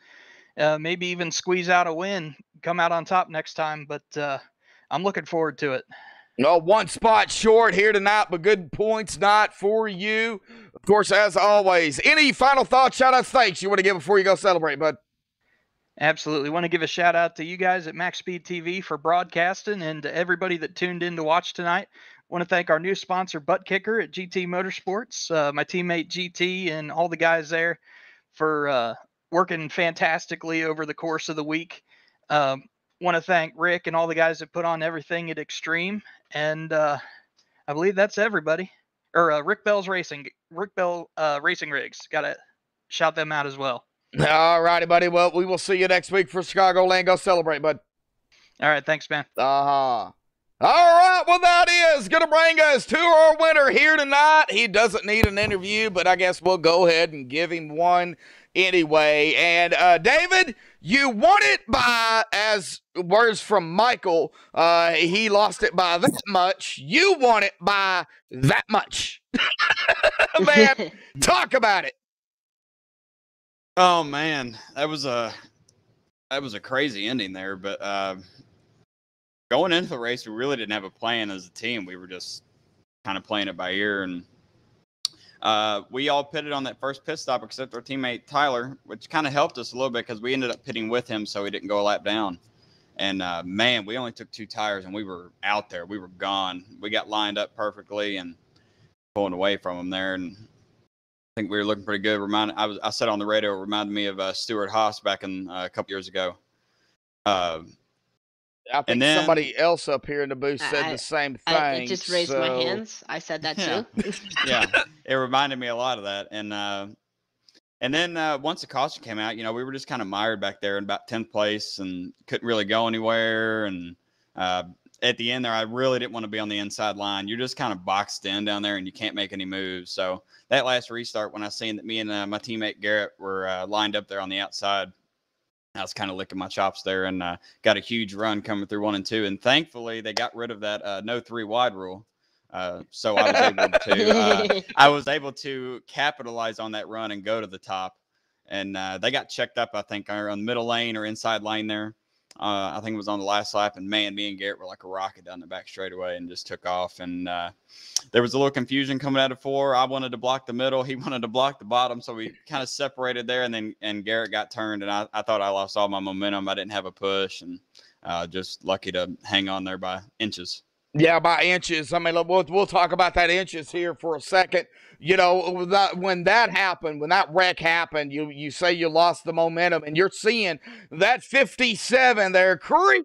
Uh, maybe even squeeze out a win, come out on top next time. But uh, I'm looking forward to it. No, one spot short here tonight, but good points not for you. Of course, as always, any final thoughts, shout outs, thanks you want to give before you go celebrate, bud? Absolutely. Want to give a shout out to you guys at Max Speed TV for broadcasting and to everybody that tuned in to watch tonight. Want to thank our new sponsor, Butt Kicker at GT Motorsports, uh, my teammate GT, and all the guys there for uh, working fantastically over the course of the week. Um, Want to thank Rick and all the guys that put on everything at Extreme. And uh, I believe that's everybody. Or uh, Rick Bell's Racing, Rick Bell uh, Racing Rigs. Got to shout them out as well. All righty, buddy. Well, we will see you next week for Chicagoland. Go celebrate, bud. All right. Thanks, man. Uh huh. All right, well, that is going to bring us to our winner here tonight. He doesn't need an interview, but I guess we'll go ahead and give him one anyway. And uh, David, you won it by, as words from Michael, uh, he lost it by that much. You won it by that much. Man, talk about it. Oh man, that was a that was a crazy ending there. But uh, going into the race, we really didn't have a plan as a team. We were just kind of playing it by ear, and uh, we all pitted on that first pit stop except our teammate Tyler, which kind of helped us a little bit because we ended up pitting with him, so he didn't go a lap down. And uh, man, we only took two tires, and we were out there. We were gone. We got lined up perfectly and pulling away from him there, and I think we were looking pretty good. Remind I was I said on the radio, it reminded me of uh, Stewart-Haas back in uh, a couple years ago. I think And then- somebody else up here in the booth said I- the same thing. I, I just raised my hands. I said that Yeah. too. yeah, it reminded me a lot of that. And uh, and then uh, once the caution came out, you know, we were just kind of mired back there in about tenth place and couldn't really go anywhere. And uh, at the end there, I really didn't want to be on the inside line. You're just kind of boxed in down there, and you can't make any moves. So that last restart, when I seen that me and uh, my teammate Garrett were uh, lined up there on the outside. I was kind of licking my chops there and uh, got a huge run coming through one and two. And thankfully, they got rid of that uh, no three wide rule. Uh, so I was able to uh, I was able to capitalize on that run and go to the top. And uh, they got checked up, I think, on the middle lane or inside lane there. Uh, I think it was on the last lap. And man, me and Garrett were like a rocket down the back straightaway and just took off. And uh, there was a little confusion coming out of four. I wanted to block the middle. He wanted to block the bottom. So we kind of separated there. And then and Garrett got turned. And I, I thought I lost all my momentum. I didn't have a push. And uh, just lucky to hang on there by inches. Yeah, by inches. I mean, we'll, we'll talk about that inches here for a second. You know, that, when that happened, when that wreck happened, you you say you lost the momentum, and you're seeing that 57 there creep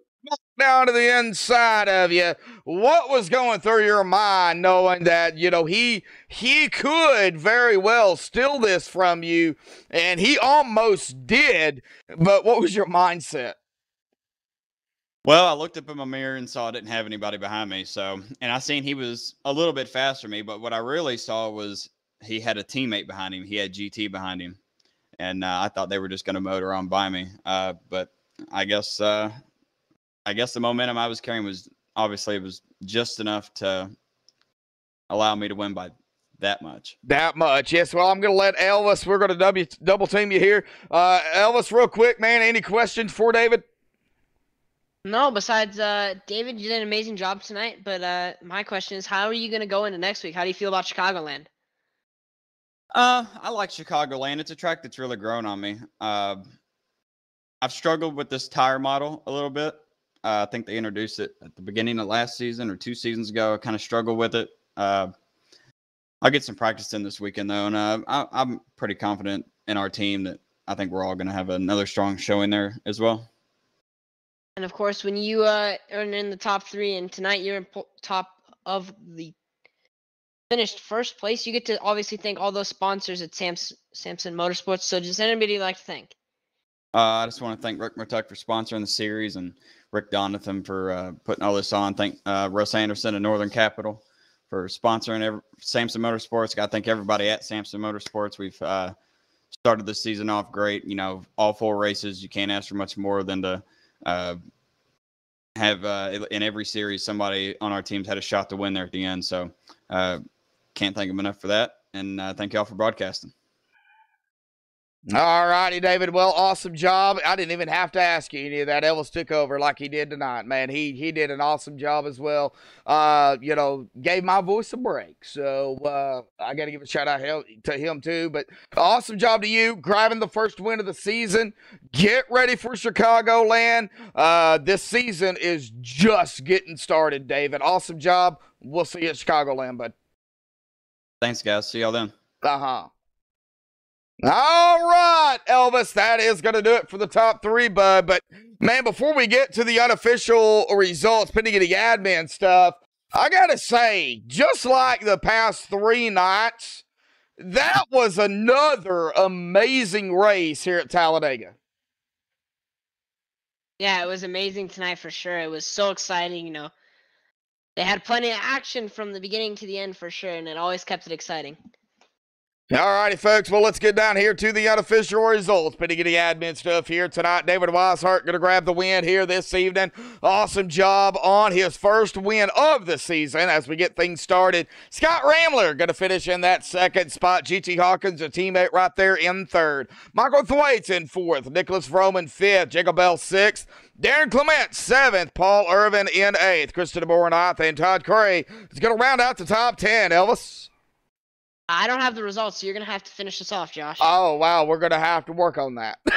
down to the inside of you. What was going through your mind, knowing that you know he he could very well steal this from you, and he almost did. But what was your mindset? Well, I looked up in my mirror and saw I didn't have anybody behind me. So, and I seen he was a little bit faster than me, but what I really saw was he had a teammate behind him. He had GT behind him, and uh, I thought they were just going to motor on by me. Uh, but I guess, uh, I guess the momentum I was carrying was obviously it was just enough to allow me to win by that much. That much, yes. Well, I'm going to let Elvis. We're going to double team you here. Uh, Elvis, real quick, man. Any questions for David? No, besides uh, David, you did an amazing job tonight. But uh, my question is, how are you going to go into next week? How do you feel about Chicagoland? Uh, I like Chicagoland. It's a track that's really grown on me. Uh, I've struggled with this tire model a little bit. Uh, I think they introduced it at the beginning of last season or two seasons ago. I kind of struggled with it. Uh, I'll get some practice in this weekend though, and uh, I, I'm pretty confident in our team that I think we're all going to have another strong showing there as well. And of course, when you uh, are in the top three, and tonight you're in po- top of the finished first place, you get to obviously thank all those sponsors at Sams- Samson Motorsports. So, does anybody like to thank? Uh, I just want to thank Ricmotech for sponsoring the series and Rick Donathan for uh, putting all this on. Thank uh, Russ Anderson of Northern Capital for sponsoring every, Samson Motorsports. Got to thank everybody at Samson Motorsports. We've uh, started the season off great. You know, all four races. You can't ask for much more than to uh, have uh, in every series somebody on our teams had a shot to win there at the end. So uh, can't thank them enough for that. And uh, thank y'all for broadcasting. All righty, David. Well, awesome job. I didn't even have to ask you any of that. Elvis took over like he did tonight, man. He he did an awesome job as well. Uh, you know, gave my voice a break. So uh, I got to give a shout out to him too. But awesome job to you, grabbing the first win of the season. Get ready for Chicagoland. Uh, this season is just getting started, David. Awesome job. We'll see you at Chicagoland, bud. Thanks, guys. See y'all then. Uh huh. All right, Elvis, that is going to do it for the top three, bud. But man, before we get to the unofficial results, pending any admin stuff, I got to say, just like the past three nights, that was another amazing race here at Talladega. Yeah, it was amazing tonight for sure. It was so exciting. You know, they had plenty of action from the beginning to the end for sure, and it always kept it exciting. All righty, folks. Well, let's get down here to the unofficial results. Pretty good admin stuff here tonight. David Weishart going to grab the win here this evening. Awesome job on his first win of the season as we get things started. Scott Ramler going to finish in that second spot. GT Hawkins, a teammate right there in third. Michael Thwaites in fourth. Nicholas Vroman fifth. Jacob Bell sixth. Darren Clement, seventh. Paul Irvin in eighth. Christian DeBoer ninth. And Todd Cray is going to round out the top 10. Elvis? I don't have the results, so you're gonna have to finish this off, Josh. Oh wow, we're gonna have to work on that.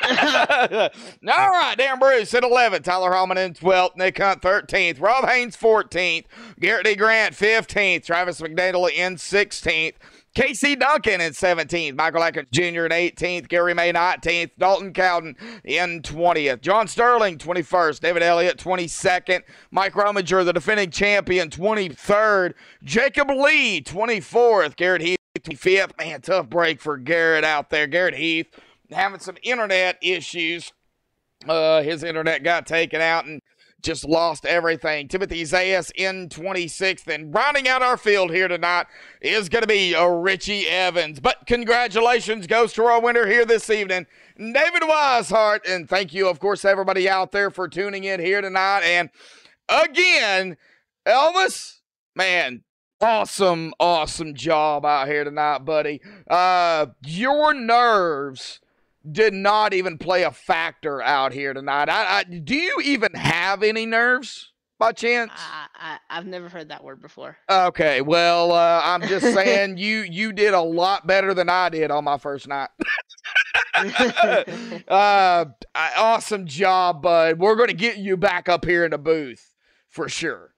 All right, Dan Bruce at 11th, Tyler Hallman in 12th, Nick Hunt 13th, Rob Haynes 14th, Garrett D. Grant 15th, Travis McDaniel in 16th. Casey Duncan in 17th, Michael Atkins Jr. in 18th, Gary May 19th, Dalton Cowden in 20th, John Sterling 21st, David Elliott 22nd, Mike Rominger, the defending champion, 23rd, Jacob Lee 24th, Garrett Heath 25th. Man, tough break for Garrett out there. Garrett Heath having some internet issues. Uh, his internet got taken out and just lost everything. Timothy Zayas in 26th. And rounding out our field here tonight is going to be a Richie Evans. But congratulations goes to our winner here this evening, David Weishart. And thank you, of course, everybody out there for tuning in here tonight. And again, Elvis, man, awesome, awesome job out here tonight, buddy. Uh, your nerves did not even play a factor out here tonight. I, I do you even have any nerves by chance? I, I I've never heard that word before. Okay, well, uh, I'm just saying you you did a lot better than I did on my first night. uh, awesome job, bud. We're going to get you back up here in the booth for sure.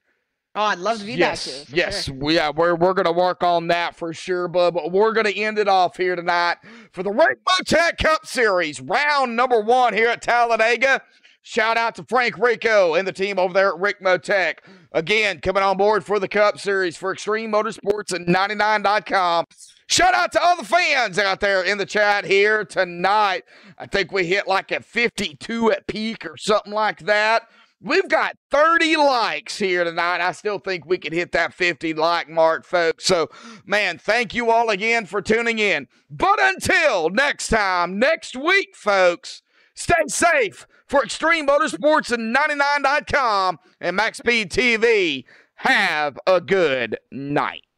Oh, I'd love to be yes, back too. Yes, sure. we, yeah, we're we're gonna work on that for sure, bud. But we're gonna end it off here tonight for the Ricmotech Cup Series, round number one here at Talladega. Shout out to Frank Rico and the team over there at Ricmotech. Again, coming on board for the Cup Series for Extreme Motorsports and 99.com. Shout out to all the fans out there in the chat here tonight. I think we hit like a 52 at peak or something like that. We've got 30 likes here tonight. I still think we could hit that 50 like mark, folks. So, man, thank you all again for tuning in. But until next time, next week, folks, stay safe for Extreme Motorsports and 99.com and Max Speed TV. Have a good night.